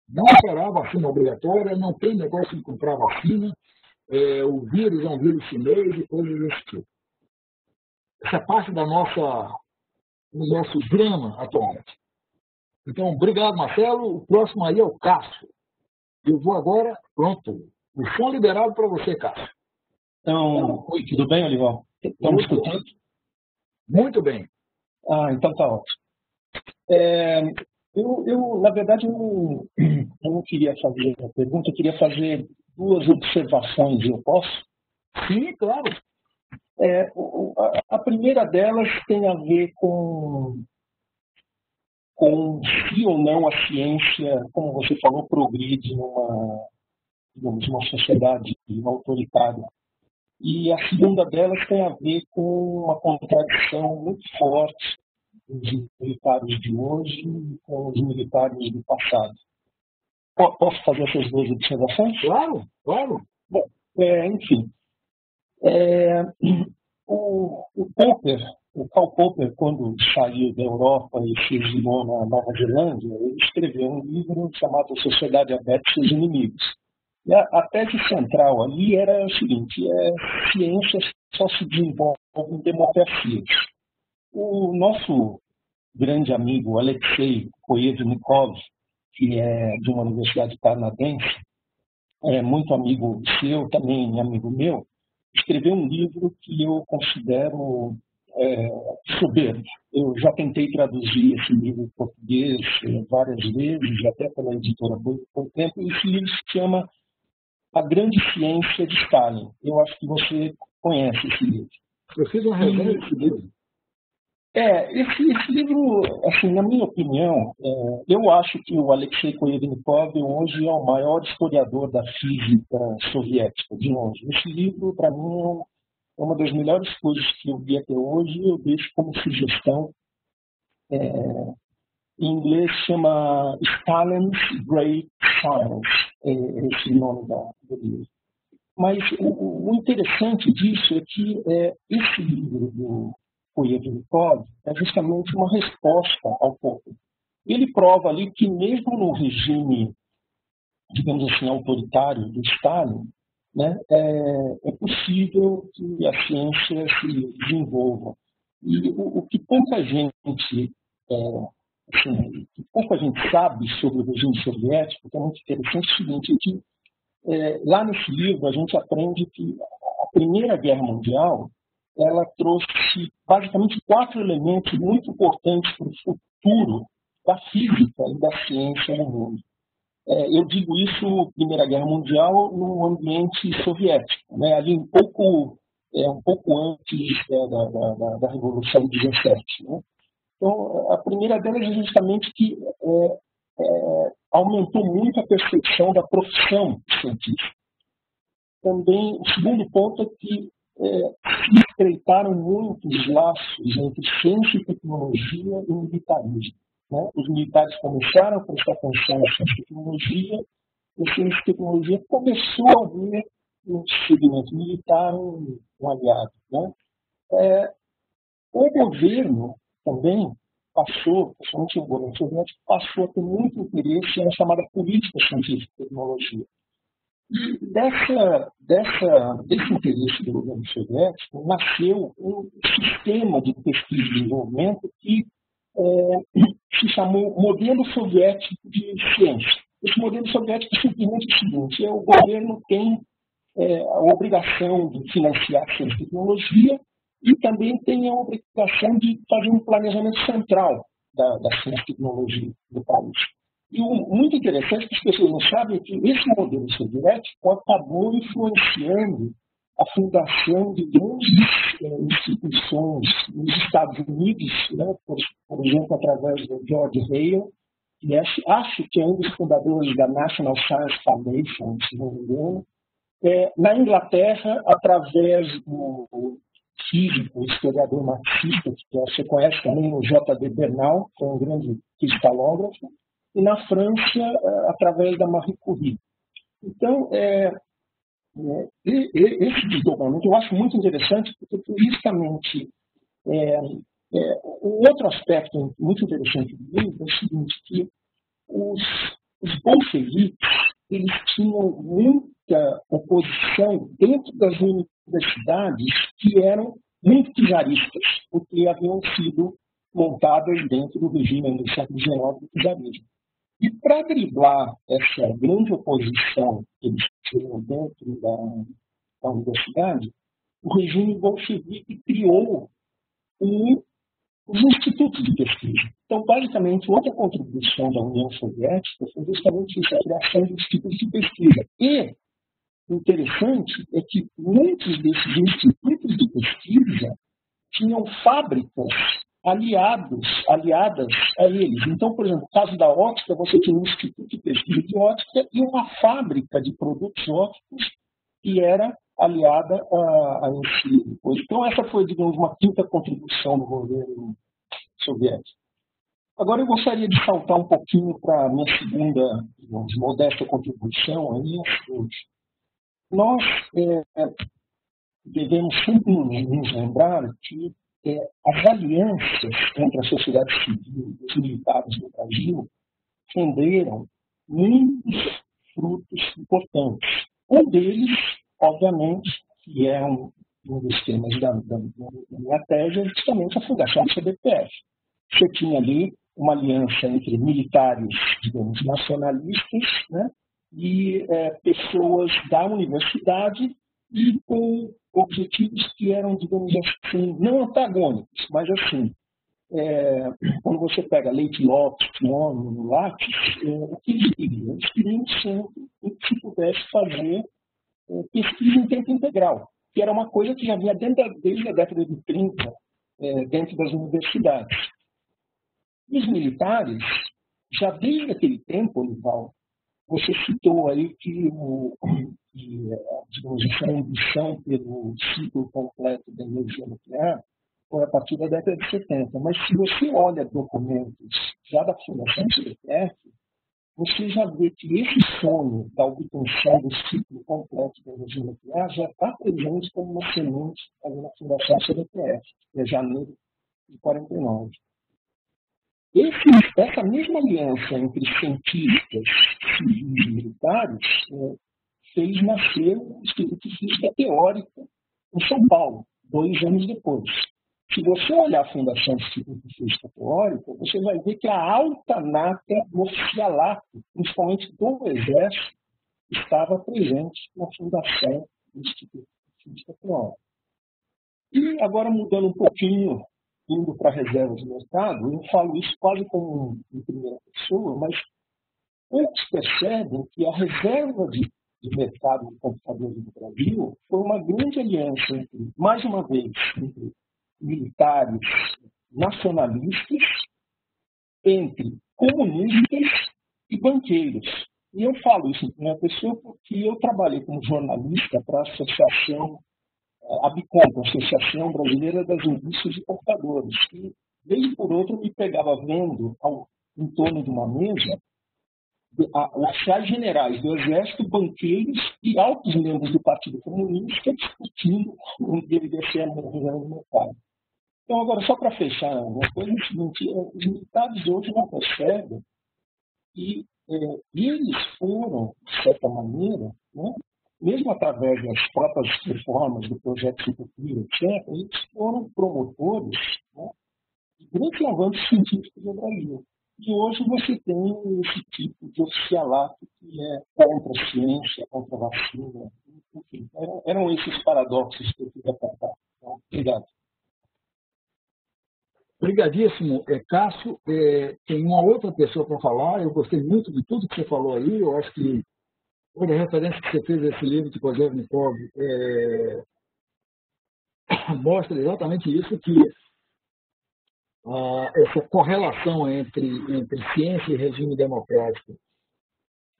não será vacina obrigatória, não tem negócio de comprar vacina, é, o vírus é um vírus chinês e coisas desse tipo. Essa é parte da nossa, do nosso drama atualmente. Então, obrigado, Marcelo. O próximo aí é o Cássio. Eu vou agora, pronto. O som liberado para você, Cássio. Então, oi, tudo bem, Olival? Estamos escutando? Muito bem. Ah, então tá ótimo. É, eu, eu, na verdade, eu, eu não queria fazer a pergunta, eu queria fazer duas observações, eu posso? Sim, claro. É, a primeira delas tem a ver com com se ou não a ciência, como você falou, progride numa, digamos, uma sociedade autoritária. E a segunda delas tem a ver com uma contradição muito forte dos militares de hoje com os militares do passado. Posso fazer essas duas observações? Claro, claro. Bom, é, enfim, é, o, o Popper o Karl Popper, quando saiu da Europa e se exilou na Nova Zelândia, ele escreveu um livro chamado Sociedade Aberta e seus Inimigos. A, a, tese central ali era o seguinte, é, ciências só se desenvolvem em democracias. O nosso grande amigo Alexei Koyevnikov, que é de uma universidade canadense, é muito amigo seu, também amigo meu, escreveu um livro que eu considero é, soberbo. Eu já tentei traduzir esse livro em português é, várias vezes, até pela editora por tempo, e esse livro se chama A Grande Ciência de Stalin. Eu acho que você conhece esse livro. Eu fiz uma resenha desse livro. É, esse, esse, livro, assim, na minha opinião, é, eu acho que o Alexei Koyevnikov hoje é o maior historiador da física soviética, de longe. Esse livro, para mim, é uma das melhores coisas que eu vi até hoje. Eu deixo como sugestão. É, em inglês chama Stalin's Great Science, é esse nome da, livro. Mas o, o interessante disso é que é, esse livro do Koyevnikov é justamente uma resposta ao povo. Ele prova ali que mesmo no regime, digamos assim, autoritário do Stalin, né, é, é, possível que a ciência se desenvolva. E o, o que pouca gente é, assim, que pouca gente sabe sobre o regime soviético, que é muito interessante, é o seguinte, é que é, lá nesse livro a gente aprende que a Primeira Guerra Mundial ela trouxe basicamente quatro elementos muito importantes para o futuro da física e da ciência no mundo. É, eu digo isso, Primeira Guerra Mundial, no ambiente soviético, né, ali um pouco, é, um pouco antes é, da, da, da, Revolução de 17. Né? Então, a primeira delas é justamente que é, é, aumentou muito a percepção da profissão científica. Também, o segundo ponto é que é, se estreitaram muito os laços entre ciência e tecnologia e militarismo. Né? Os militares começaram a prestar atenção na ciência e tecnologia, e a ciência e tecnologia começou a ver no segmento militar um, um aliado. Né? É, o governo também passou, principalmente o governo soviético, passou a ter muito interesse na chamada política científica e tecnologia. E dessa, dessa, desse interesse do governo soviético nasceu um sistema de pesquisa e desenvolvimento que é, se chamou Modelo Soviético de Ciência. Esse modelo soviético é o seguinte: é, o governo tem é, a obrigação de financiar ciência e tecnologia e também tem a obrigação de fazer um planejamento central da, da ciência e tecnologia do país. E o muito interessante que as pessoas não sabem é que esse modelo soviético acabou influenciando a fundação de grandes eh, instituições nos Estados Unidos, né, por, por, exemplo, através do George Hale, que é, acho que é um dos fundadores da National Science Foundation, se não me engano, é, na Inglaterra, através do físico, historiador marxista, que você conhece também, o J.D. Bernal, que é um grande cristalógrafo, e na França, é, através da Marie Curie. Então, é, é, esse desdobramento eu acho muito interessante, porque justamente é, é, o outro aspecto muito interessante do livro é o seguinte, que os, os bolcheviques eles tinham muita oposição dentro das universidades que eram muito czaristas, porque haviam sido montadas dentro do regime do século XIX do czarismo. E para driblar essa grande oposição que eles tinham dentro da, da universidade, o regime bolchevique criou um, os institutos de pesquisa. Então, basicamente, outra contribuição da União Soviética foi justamente isso, a criação de institutos de pesquisa. E interessante é que muitos desses institutos de pesquisa tinham fábricas aliados, aliadas a eles. Então, por exemplo, no caso da ótica, você tinha um instituto de pesquisa de ótica e uma fábrica de produtos ópticos que era aliada a, a esse. Então, essa foi, digamos, uma quinta contribuição do governo soviético. Agora, eu gostaria de saltar um pouquinho para a minha segunda, digamos, modesta contribuição, aí, nós é, devemos sempre nos lembrar que é, as alianças entre a sociedade civil e os militares no Brasil renderam muitos frutos importantes. Um deles, obviamente, que é um, um dos temas da, da, da minha tese, é justamente a fundação do CBPF. Você tinha ali uma aliança entre militares, digamos, nacionalistas, né, e é, pessoas da universidade e com objetivos que eram, digamos assim, não antagônicos, mas assim, é, quando você pega Leite Lopes, Piano, Lattes, é, o que eles queriam? Eles queriam sempre que se pudesse fazer é, pesquisa em tempo integral, que era uma coisa que já havia desde, a década de 30 é, dentro das universidades. E os militares, já desde aquele tempo, Olival, você citou aí que, o, que digamos, ambição pelo ciclo completo da energia nuclear foi a partir da década de 70. Mas se você olha documentos já da Fundação CPF, você já vê que esse sonho da obtenção do ciclo completo da energia nuclear já está presente como uma semente ali na Fundação CDPF, que é janeiro de 49. Esse, essa mesma aliança entre cientistas civis e militares é, fez nascer o Instituto de Física Teórica em São Paulo, dois anos depois. Se você olhar a Fundação do Física Teórica, você vai ver que a alta nata do oficialato, principalmente do Exército, estava presente na fundação do Instituto de Física Teórica. E agora, mudando um pouquinho indo para reservas de mercado, eu falo isso quase como em primeira pessoa, mas poucos percebem que a reserva de, de mercado de computadores no Brasil foi uma grande aliança entre, mais uma vez, entre militares nacionalistas, entre comunistas e banqueiros. E eu falo isso em primeira pessoa porque eu trabalhei como jornalista para a Associação a BICOM, Associação Brasileira das Indústrias de Computadores, que, vez por outra, me pegava vendo ao, em torno de uma mesa oficiais generais do Exército, banqueiros e altos membros do Partido Comunista discutindo onde deveria ser a região do mercado. Então, agora, só para fechar uma coisa, o seguinte, é, os militares hoje não percebem que é, eles foram, de certa maneira, né, mesmo através das próprias reformas do projeto Ciclopira, etc., eles foram promotores né, de grandes avanços científicos no Brasil. E hoje você tem esse tipo de oficialato que é contra a ciência, contra a vacina, enfim, eram, eram esses paradoxos que eu queria apontar. Então, obrigado. Obrigadíssimo, é, Cássio. É, tem uma outra pessoa para falar. Eu gostei muito de tudo que você falou aí. Eu acho que toda a referência que você fez a esse livro de Kozelnikov é, mostra exatamente isso, que ah, essa correlação entre, entre ciência e regime democrático,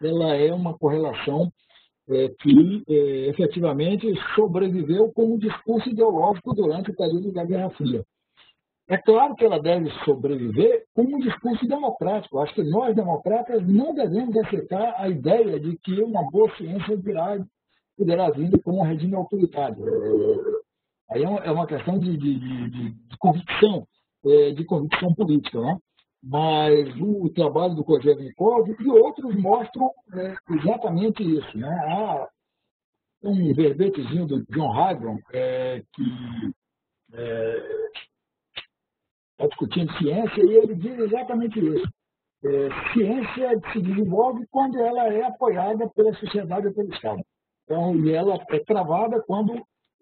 ela é uma correlação é, que é, efetivamente sobreviveu como discurso ideológico durante o período da Guerra Fria. É claro que ela deve sobreviver como um discurso democrático. Acho que nós, democratas, não devemos aceitar a ideia de que uma boa ciência virá, poderá vir como um regime autoritário. Aí é uma é questão de, de, de, de convicção, é, de convicção política. Né? Mas o trabalho do Kojelnikov e outros mostram é, exatamente isso. Né? Há um verbetezinho do John Hagron é, que é, está discutindo ciência e ele diz exatamente isso. É, ciência se desenvolve quando ela é apoiada pela sociedade ou pelo Estado. Então, e ela é travada quando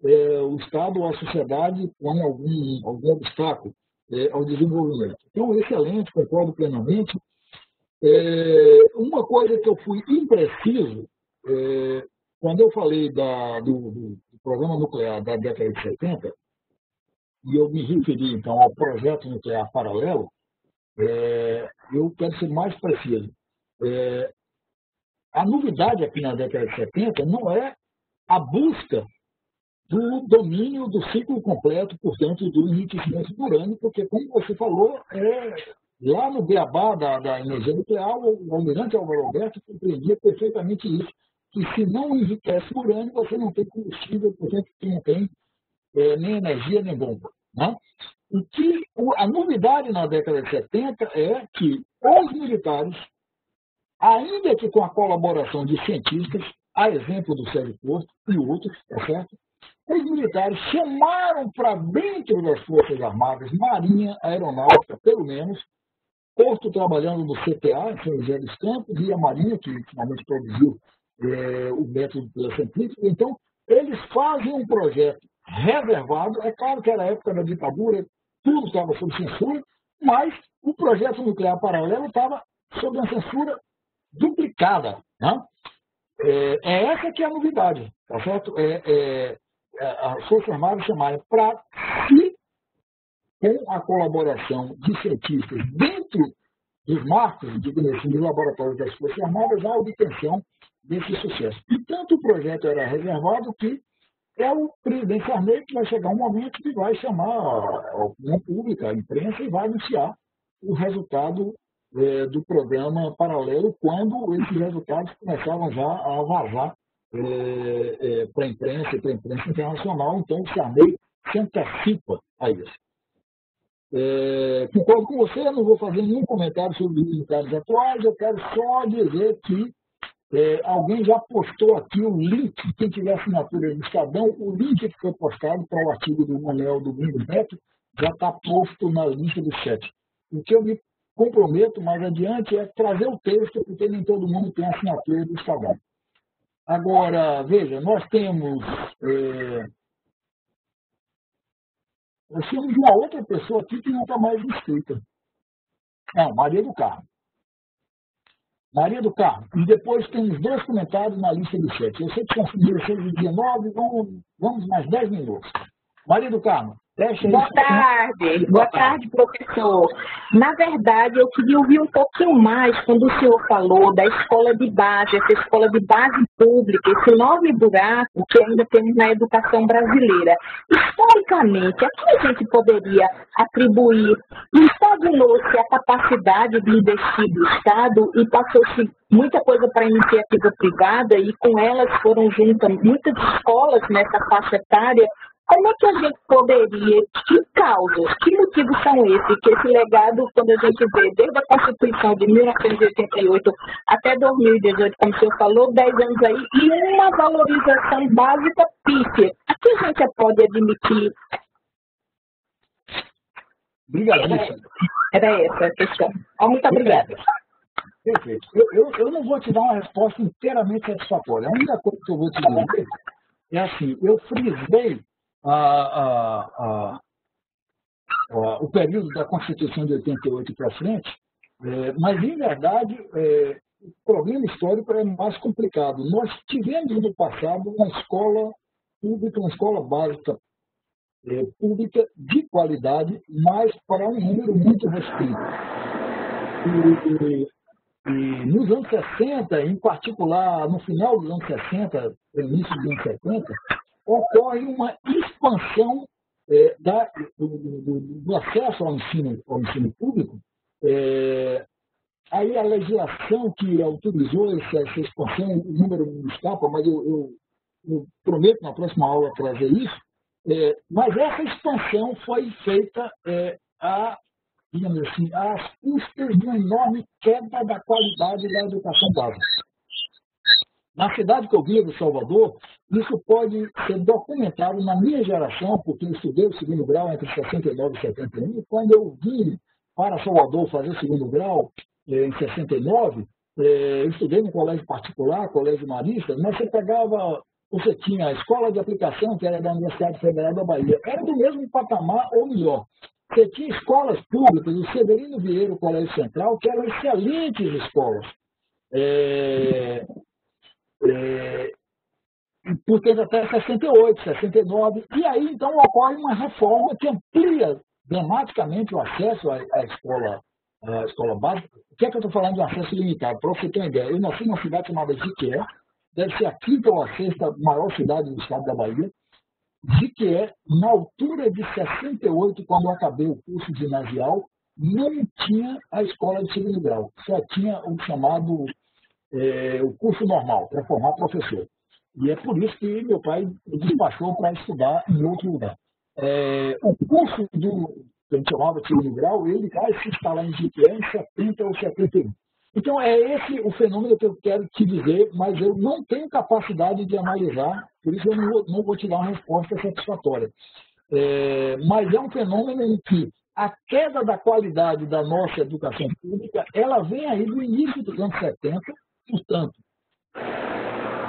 é, o Estado ou a sociedade põe algum, algum obstáculo é, ao desenvolvimento. Então, excelente, concordo plenamente. É, uma coisa que eu fui impreciso, é, quando eu falei da, do, do programa nuclear da década de 70, e eu me referi, então, ao projeto nuclear paralelo, é, eu quero ser mais preciso. É, a novidade aqui na década de 70 não é a busca do domínio do ciclo completo, portanto, do enriquecimento do urânio, porque, como você falou, é, lá no beabá da, da energia nuclear, o almirante Álvaro Alberto compreendia perfeitamente isso, que se não enriquece o urânio, você não tem combustível, portanto, não tem é, nem energia nem bomba. Né? O que, a novidade na década de 70 é que os militares, ainda que com a colaboração de cientistas, a exemplo do Sérgio Porto e outros, tá certo? Os militares chamaram para dentro das Forças Armadas, Marinha, Aeronáutica, pelo menos, Porto trabalhando no CTA, em São José dos Campos, e a Marinha, que finalmente produziu é, o método científico. Então, eles fazem um projeto reservado. É claro que era a época da ditadura, tudo estava sob censura, mas o projeto nuclear paralelo estava sob uma censura duplicada. Né? É, é, essa que é a novidade, tá certo? É, é, é as Forças Armadas para se, com a colaboração de cientistas dentro dos marcos, digamos assim, dos laboratórios das Forças Armadas, a obtenção desse sucesso. E tanto o projeto era reservado que é o presidente Sarney que vai chegar um momento que vai chamar a opinião pública, a imprensa, e vai anunciar o resultado é, do programa paralelo, quando esses resultados começavam já a vazar é, é, para a imprensa e para a imprensa internacional. Então, o Sarney se antecipa a isso. É, concordo com você, não vou fazer nenhum comentário sobre os militares atuais, eu quero só dizer que é, alguém já postou aqui o link, quem tiver assinatura do Estadão, o link que foi postado para o artigo do Manuel Domingos Neto já está posto na lista do chat. O que eu me comprometo mais adiante é trazer o texto, porque nem todo mundo tem assinatura do Estadão. Agora, veja, nós temos. É, nós temos uma outra pessoa aqui que não está mais inscrita. Não, Maria do Carmo. Maria do Carmo. E depois tem os dois comentários na lista do chat. Eu sei que são 16 e 19, vamos, vamos mais 10 minutos. Maria do Carmo, Boa tarde, boa tarde, professor. Na verdade, eu queria ouvir um pouquinho mais quando o senhor falou da escola de base, essa escola de base pública, esse enorme buraco que ainda temos na educação brasileira. Historicamente, a que a gente poderia atribuir? Estagnou-se a capacidade de investir do Estado e passou-se muita coisa para a iniciativa privada e com elas foram juntas muitas escolas nessa faixa etária como é que a gente poderia, que causas, que motivos são esses, que esse legado, quando a gente vê desde a Constituição de 1988 até 2018, como o senhor falou, 10 anos aí, e uma valorização básica pífia, a que a gente pode admitir? Obrigadíssimo. Era essa a questão. Muito obrigada. Perfeito. Eu, eu, eu não vou te dar uma resposta inteiramente satisfatória. A única coisa que eu vou te dizer é assim, eu frisei a, a, a, o período da Constituição de 88 para frente, é, mas, em verdade, é, o problema histórico é mais complicado. Nós tivemos no passado uma escola pública, uma escola básica é, pública de qualidade, mas para um número muito restrito. E, e, nos anos 60, em particular, no final dos anos 60, início dos anos 70, ocorre uma expansão é, da, do, do, do, acesso ao ensino, ao ensino público. É, aí a legislação que autorizou essa, essa expansão, o número não escapa, mas eu, eu, eu, prometo na próxima aula trazer isso. É, mas essa expansão foi feita é, a, digamos assim, às custas de uma enorme queda da qualidade da educação básica. Na cidade que eu vivo, Salvador, isso pode ser documentado na minha geração, porque eu estudei o segundo grau entre 69 e 71. Quando eu vim para Salvador fazer o segundo grau, eh, em 69, eh, eu estudei no colégio particular, colégio marista, mas você pegava, você tinha a escola de aplicação, que era da Universidade Federal da Bahia, era do mesmo patamar ou melhor. Você tinha escolas públicas, o Severino Vieira, o Colégio Central, que eram excelentes escolas. É, é, portanto, até 68, 69. E aí, então, ocorre uma reforma que amplia dramaticamente o acesso à, à escola, à escola básica. O que é que eu estou falando de acesso limitado? Para você ter uma ideia, eu nasci numa cidade chamada Jiquié, deve ser a quinta ou a sexta maior cidade do estado da Bahia. Jiquié, na altura de 68, quando eu acabei o curso ginasial, não tinha a escola de segundo grau, só tinha o chamado é, o curso normal, para formar professor. E é por isso que meu pai me despachou para estudar em outro lugar. É, o curso do, que a gente chamava de segundo grau, ele vai se instalar em GPA em 70 ou 71. Então, é esse o fenômeno que eu quero te dizer, mas eu não tenho capacidade de analisar, por isso eu não vou, não vou te dar uma resposta satisfatória. É, mas é um fenômeno em que a queda da qualidade da nossa educação pública, ela vem aí do início dos anos 70, portanto,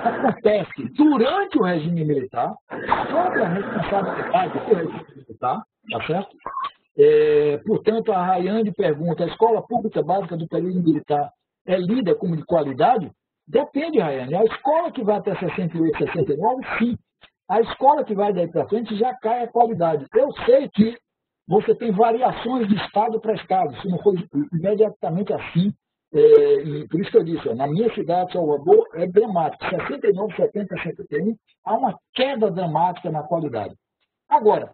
acontece durante o regime militar, a responsabilidade do regime militar, tá certo? É, portanto, a Rayane pergunta, a escola pública básica do período militar é lida como de qualidade? Depende, Rayane. A escola que vai até 68, 69, sim. A escola que vai daí para frente já cai a qualidade. Eu sei que você tem variações de estado para estado, isso não foi imediatamente assim. É, por isso que eu disse, na minha cidade, Salvador, é dramático. 69, 70, 71, há uma queda dramática na qualidade. Agora,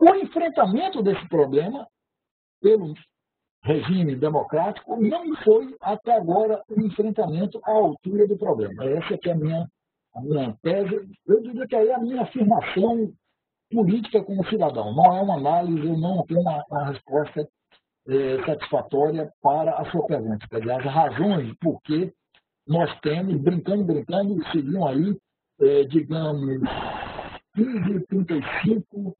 o enfrentamento desse problema pelo regime democrático não foi até agora um enfrentamento à altura do problema. Essa é a minha, a minha tese. Eu diria que aí é a minha afirmação política como cidadão. Não é uma análise, eu não tenho uma, uma resposta é, satisfatória para a sua pergunta. Aliás, as razões por que nós temos, brincando, brincando, seguiam aí, é, digamos, 15, 35,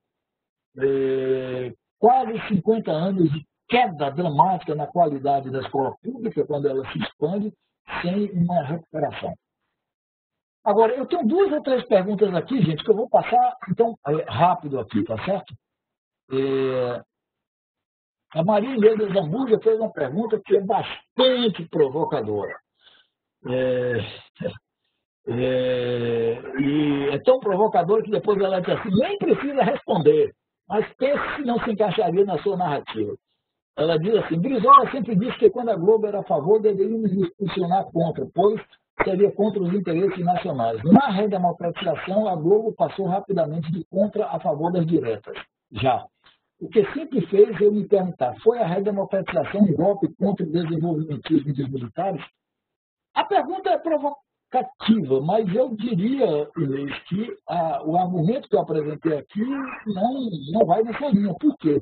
é, quase 50 anos de queda dramática na qualidade da escola pública quando ela se expande, sem uma recuperação. Agora, eu tenho duas ou três perguntas aqui, gente, que eu vou passar, então, é, rápido aqui, tá certo? É... A Maria Inês Zambuja fez uma pergunta que é bastante provocadora. É... É... E é tão provocadora que depois ela diz assim, nem precisa responder, mas pense se não se encaixaria na sua narrativa. Ela diz assim, Brizola sempre disse que quando a Globo era a favor, deveríamos posicionar contra, pois seria contra os interesses nacionais. Na redemocratização, a Globo passou rapidamente de contra a favor das diretas. Já. O que sempre fez eu me perguntar, foi a redemocratização um golpe contra o desenvolvimentismo dos militares? A pergunta é provocativa, mas eu diria, Inês, que a, o argumento que eu apresentei aqui não, não vai nessa linha. Por quê?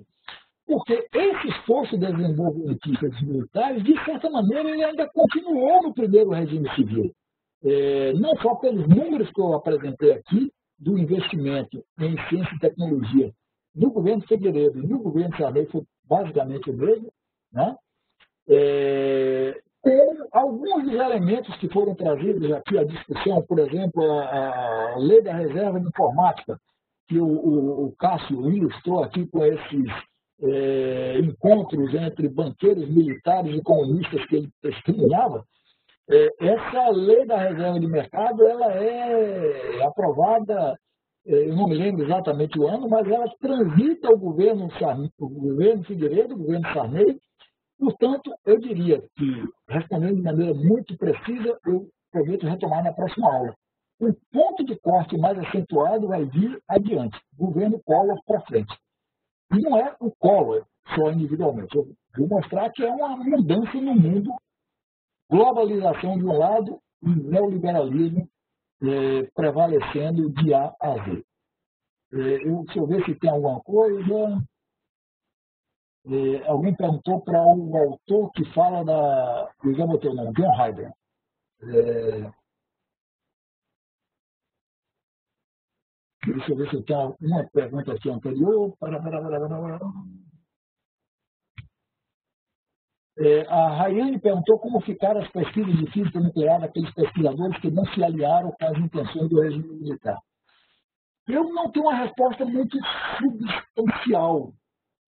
Porque esse esforço desenvolvimentista dos militares, de certa maneira, ele ainda continuou no primeiro regime civil. É, não só pelos números que eu apresentei aqui, do investimento em ciência e tecnologia no governo Figueiredo e no governo Sarney foi basicamente o mesmo, né? É, alguns dos elementos que foram trazidos aqui à discussão, por exemplo, a, a lei da reserva de informática, que o, o, o Cássio ilustrou aqui com esses é, encontros entre banqueiros militares e comunistas que ele testemunhava, é, essa lei da reserva de mercado ela é aprovada, eu não me lembro exatamente o ano, mas ela transita o governo, o governo Figueiredo, o governo Sarney. Portanto, eu diria que, respondendo de maneira muito precisa, eu prometo retomar na próxima aula. O ponto de corte mais acentuado vai vir adiante, governo Collor para frente. E não é o Collor só individualmente. Eu vou mostrar que é uma mudança no mundo, globalização de um lado e neoliberalismo é, prevalecendo de A a Z. É, eu, deixa eu ver se tem alguma coisa. É, alguém perguntou para o autor que fala da. Eu já botei o nome, John Hyder. É, Deixa eu ver se tem uma pergunta aqui anterior. Para, para, para, para, é, a Rayane perguntou como ficaram as pesquisas de física nuclear daqueles pesquisadores que não se aliaram com as intenções do regime militar. Eu não tenho uma resposta muito substancial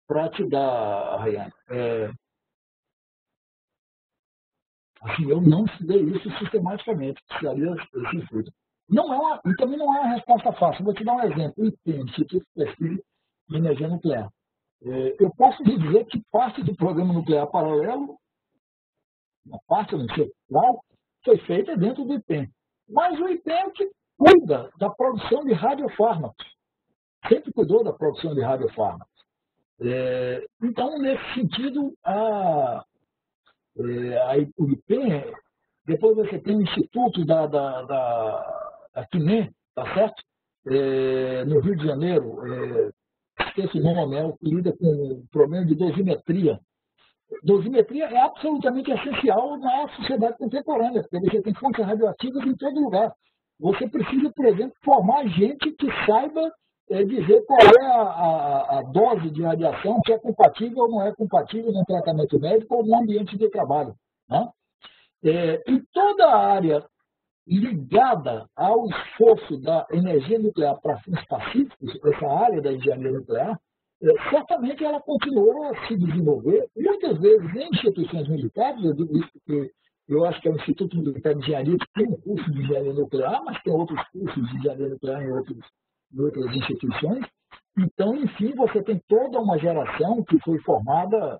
para te dar, Rayane. É, assim, eu não estudei isso sistematicamente, precisaria esse estudo. Não é uma, e também não é uma resposta fácil. Vou te dar um exemplo. O IPEM, Instituto de Pesquisa de Energia Nuclear. É, eu posso lhe dizer que parte do programa nuclear paralelo, uma parte, sei qual, foi feita dentro do IPEM. Mas o IPEM é que cuida da produção de radiofármacos. Sempre cuidou da produção de radiofármacos. É, então, nesse sentido, a, é, a, o IPEM, depois você tem o Instituto da, da, da a Quimé, tá certo? É, no Rio de Janeiro, é, nome, é o que lida com o problema de dosimetria. Dosimetria é absolutamente essencial na sociedade contemporânea, porque você tem fontes radioativas em todo lugar. Você precisa, por exemplo, formar gente que saiba é, dizer qual é a, a, a, dose de radiação que é compatível ou não é compatível no tratamento médico ou no ambiente de trabalho. Né? É, e toda a área ligada ao esforço da energia nuclear para fins pacíficos, essa área da engenharia nuclear, é, certamente ela continuou a se desenvolver, muitas vezes em instituições militares, eu digo isso porque eu acho que é o Instituto Militar de Engenharia que tem um curso de engenharia nuclear, mas tem outros cursos de engenharia nuclear em, outros, em outras instituições. Então, enfim, você tem toda uma geração que foi formada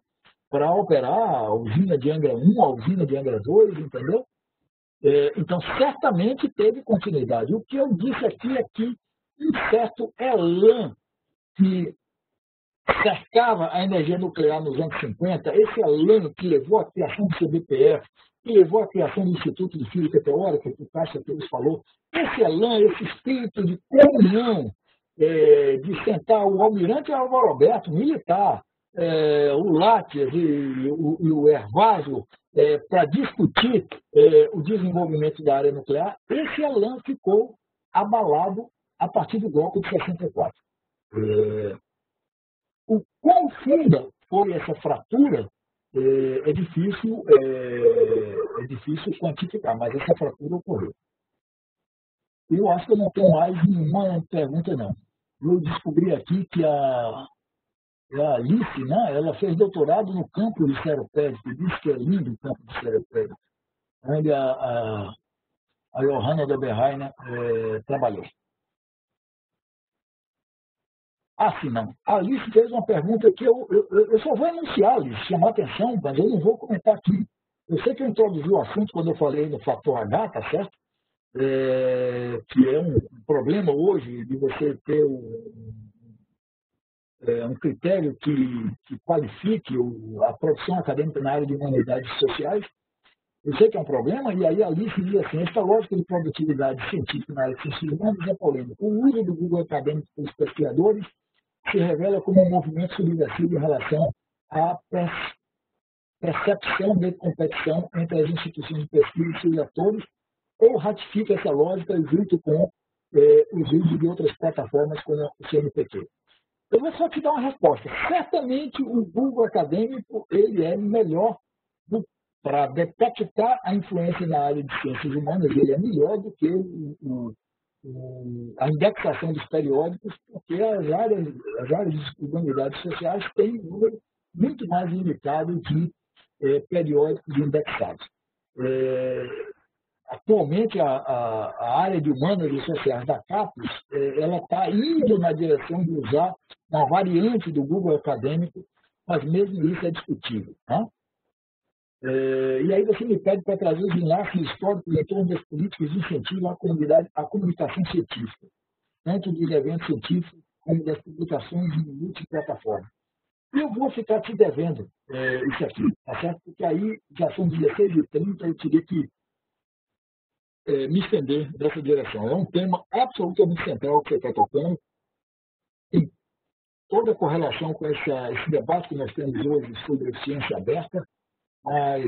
para operar a usina de Angra 1, a usina de Angra 2, entendeu? É, então, certamente teve continuidade. O que eu disse aqui é que um certo elan que cercava a energia nuclear nos anos 50, esse elan que levou à criação do CBPF, que levou à criação do Instituto de Física Teórica, que o Caixa Teus falou, esse elan, esse espírito de comunhão, é, de sentar o almirante Álvaro Roberto, militar, é, o Látias e o, e o Ervásio é, para discutir é, o desenvolvimento da área nuclear, esse elan ficou abalado a partir do golpe de 64. É, o quão funda foi essa fratura é, é difícil, é, é, difícil quantificar, mas essa fratura ocorreu. Eu acho que eu não tenho mais nenhuma pergunta, não. Eu descobri aqui que a, a Alice, né, ela fez doutorado no campo de seropédico, disse que é lindo o campo de seropédico, onde a, a, a Johanna da Berraina é, trabalhou. Ah, sim, não. A Alice fez uma pergunta que eu, eu, eu só vou anunciar, Alice, chamar atenção, mas eu não vou comentar aqui. Eu sei que eu introduzi o assunto quando eu falei no fator H, tá certo? É, que é um problema hoje de você ter um, é, um critério que, que qualifique o, a produção acadêmica na área de humanidades sociais. Eu sei que é um problema, e aí a Alice diz assim, esta lógica de produtividade científica na área de ciências humanas é polêmica. O uso do Google acadêmico pelos pesquisadores se revela como um movimento subversivo em relação à percepção de competição entre as instituições de pesquisa e seus atores, ou ratifica essa lógica junto com eh, os usos de outras plataformas como o CNPq. Eu vou só te dar uma resposta. Certamente o Google acadêmico ele é melhor para detectar a influência na área de ciências humanas, ele é melhor do que o, o, a indexação dos periódicos, porque as áreas, as áreas de humanidades sociais têm um número muito mais limitado de é, periódicos indexados. É, atualmente, a, a, a, área de humanas e sociais da CAPES, é, ela está indo na direção de usar uma variante do Google acadêmico, mas mesmo isso é discutível. Né? É, e aí você me pede para trazer os enlaces históricos em torno das políticas de incentivo à, comunidade, à comunicação científica, tanto dos eventos científicos como das publicações em multiplataforma. E eu vou ficar te devendo é, isso aqui, tá certo? Porque aí já são 16 e 30 eu teria que é, me estender nessa direção. É um tema absolutamente central que você está tocando. Tem toda a correlação com essa, esse debate que nós temos hoje sobre ciência aberta mas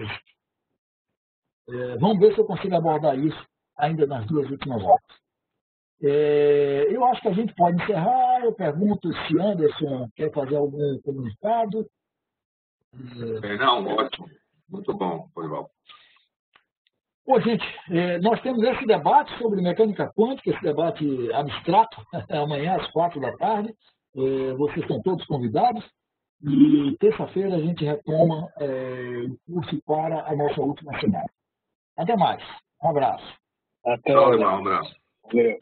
é, vamos ver se eu consigo abordar isso ainda nas duas últimas horas. É, eu acho que a gente pode encerrar. Eu pergunto se Anderson quer fazer algum comunicado. É, não, ótimo. Muito bom, Polival. Bom, gente, é, nós temos esse debate sobre mecânica quântica, esse debate abstrato, amanhã às quatro da tarde. É, vocês estão todos convidados. E terça-feira a gente retoma é, o curso para a nossa última semana. Até mais. Um abraço. Até mais. Um abraço. Valeu.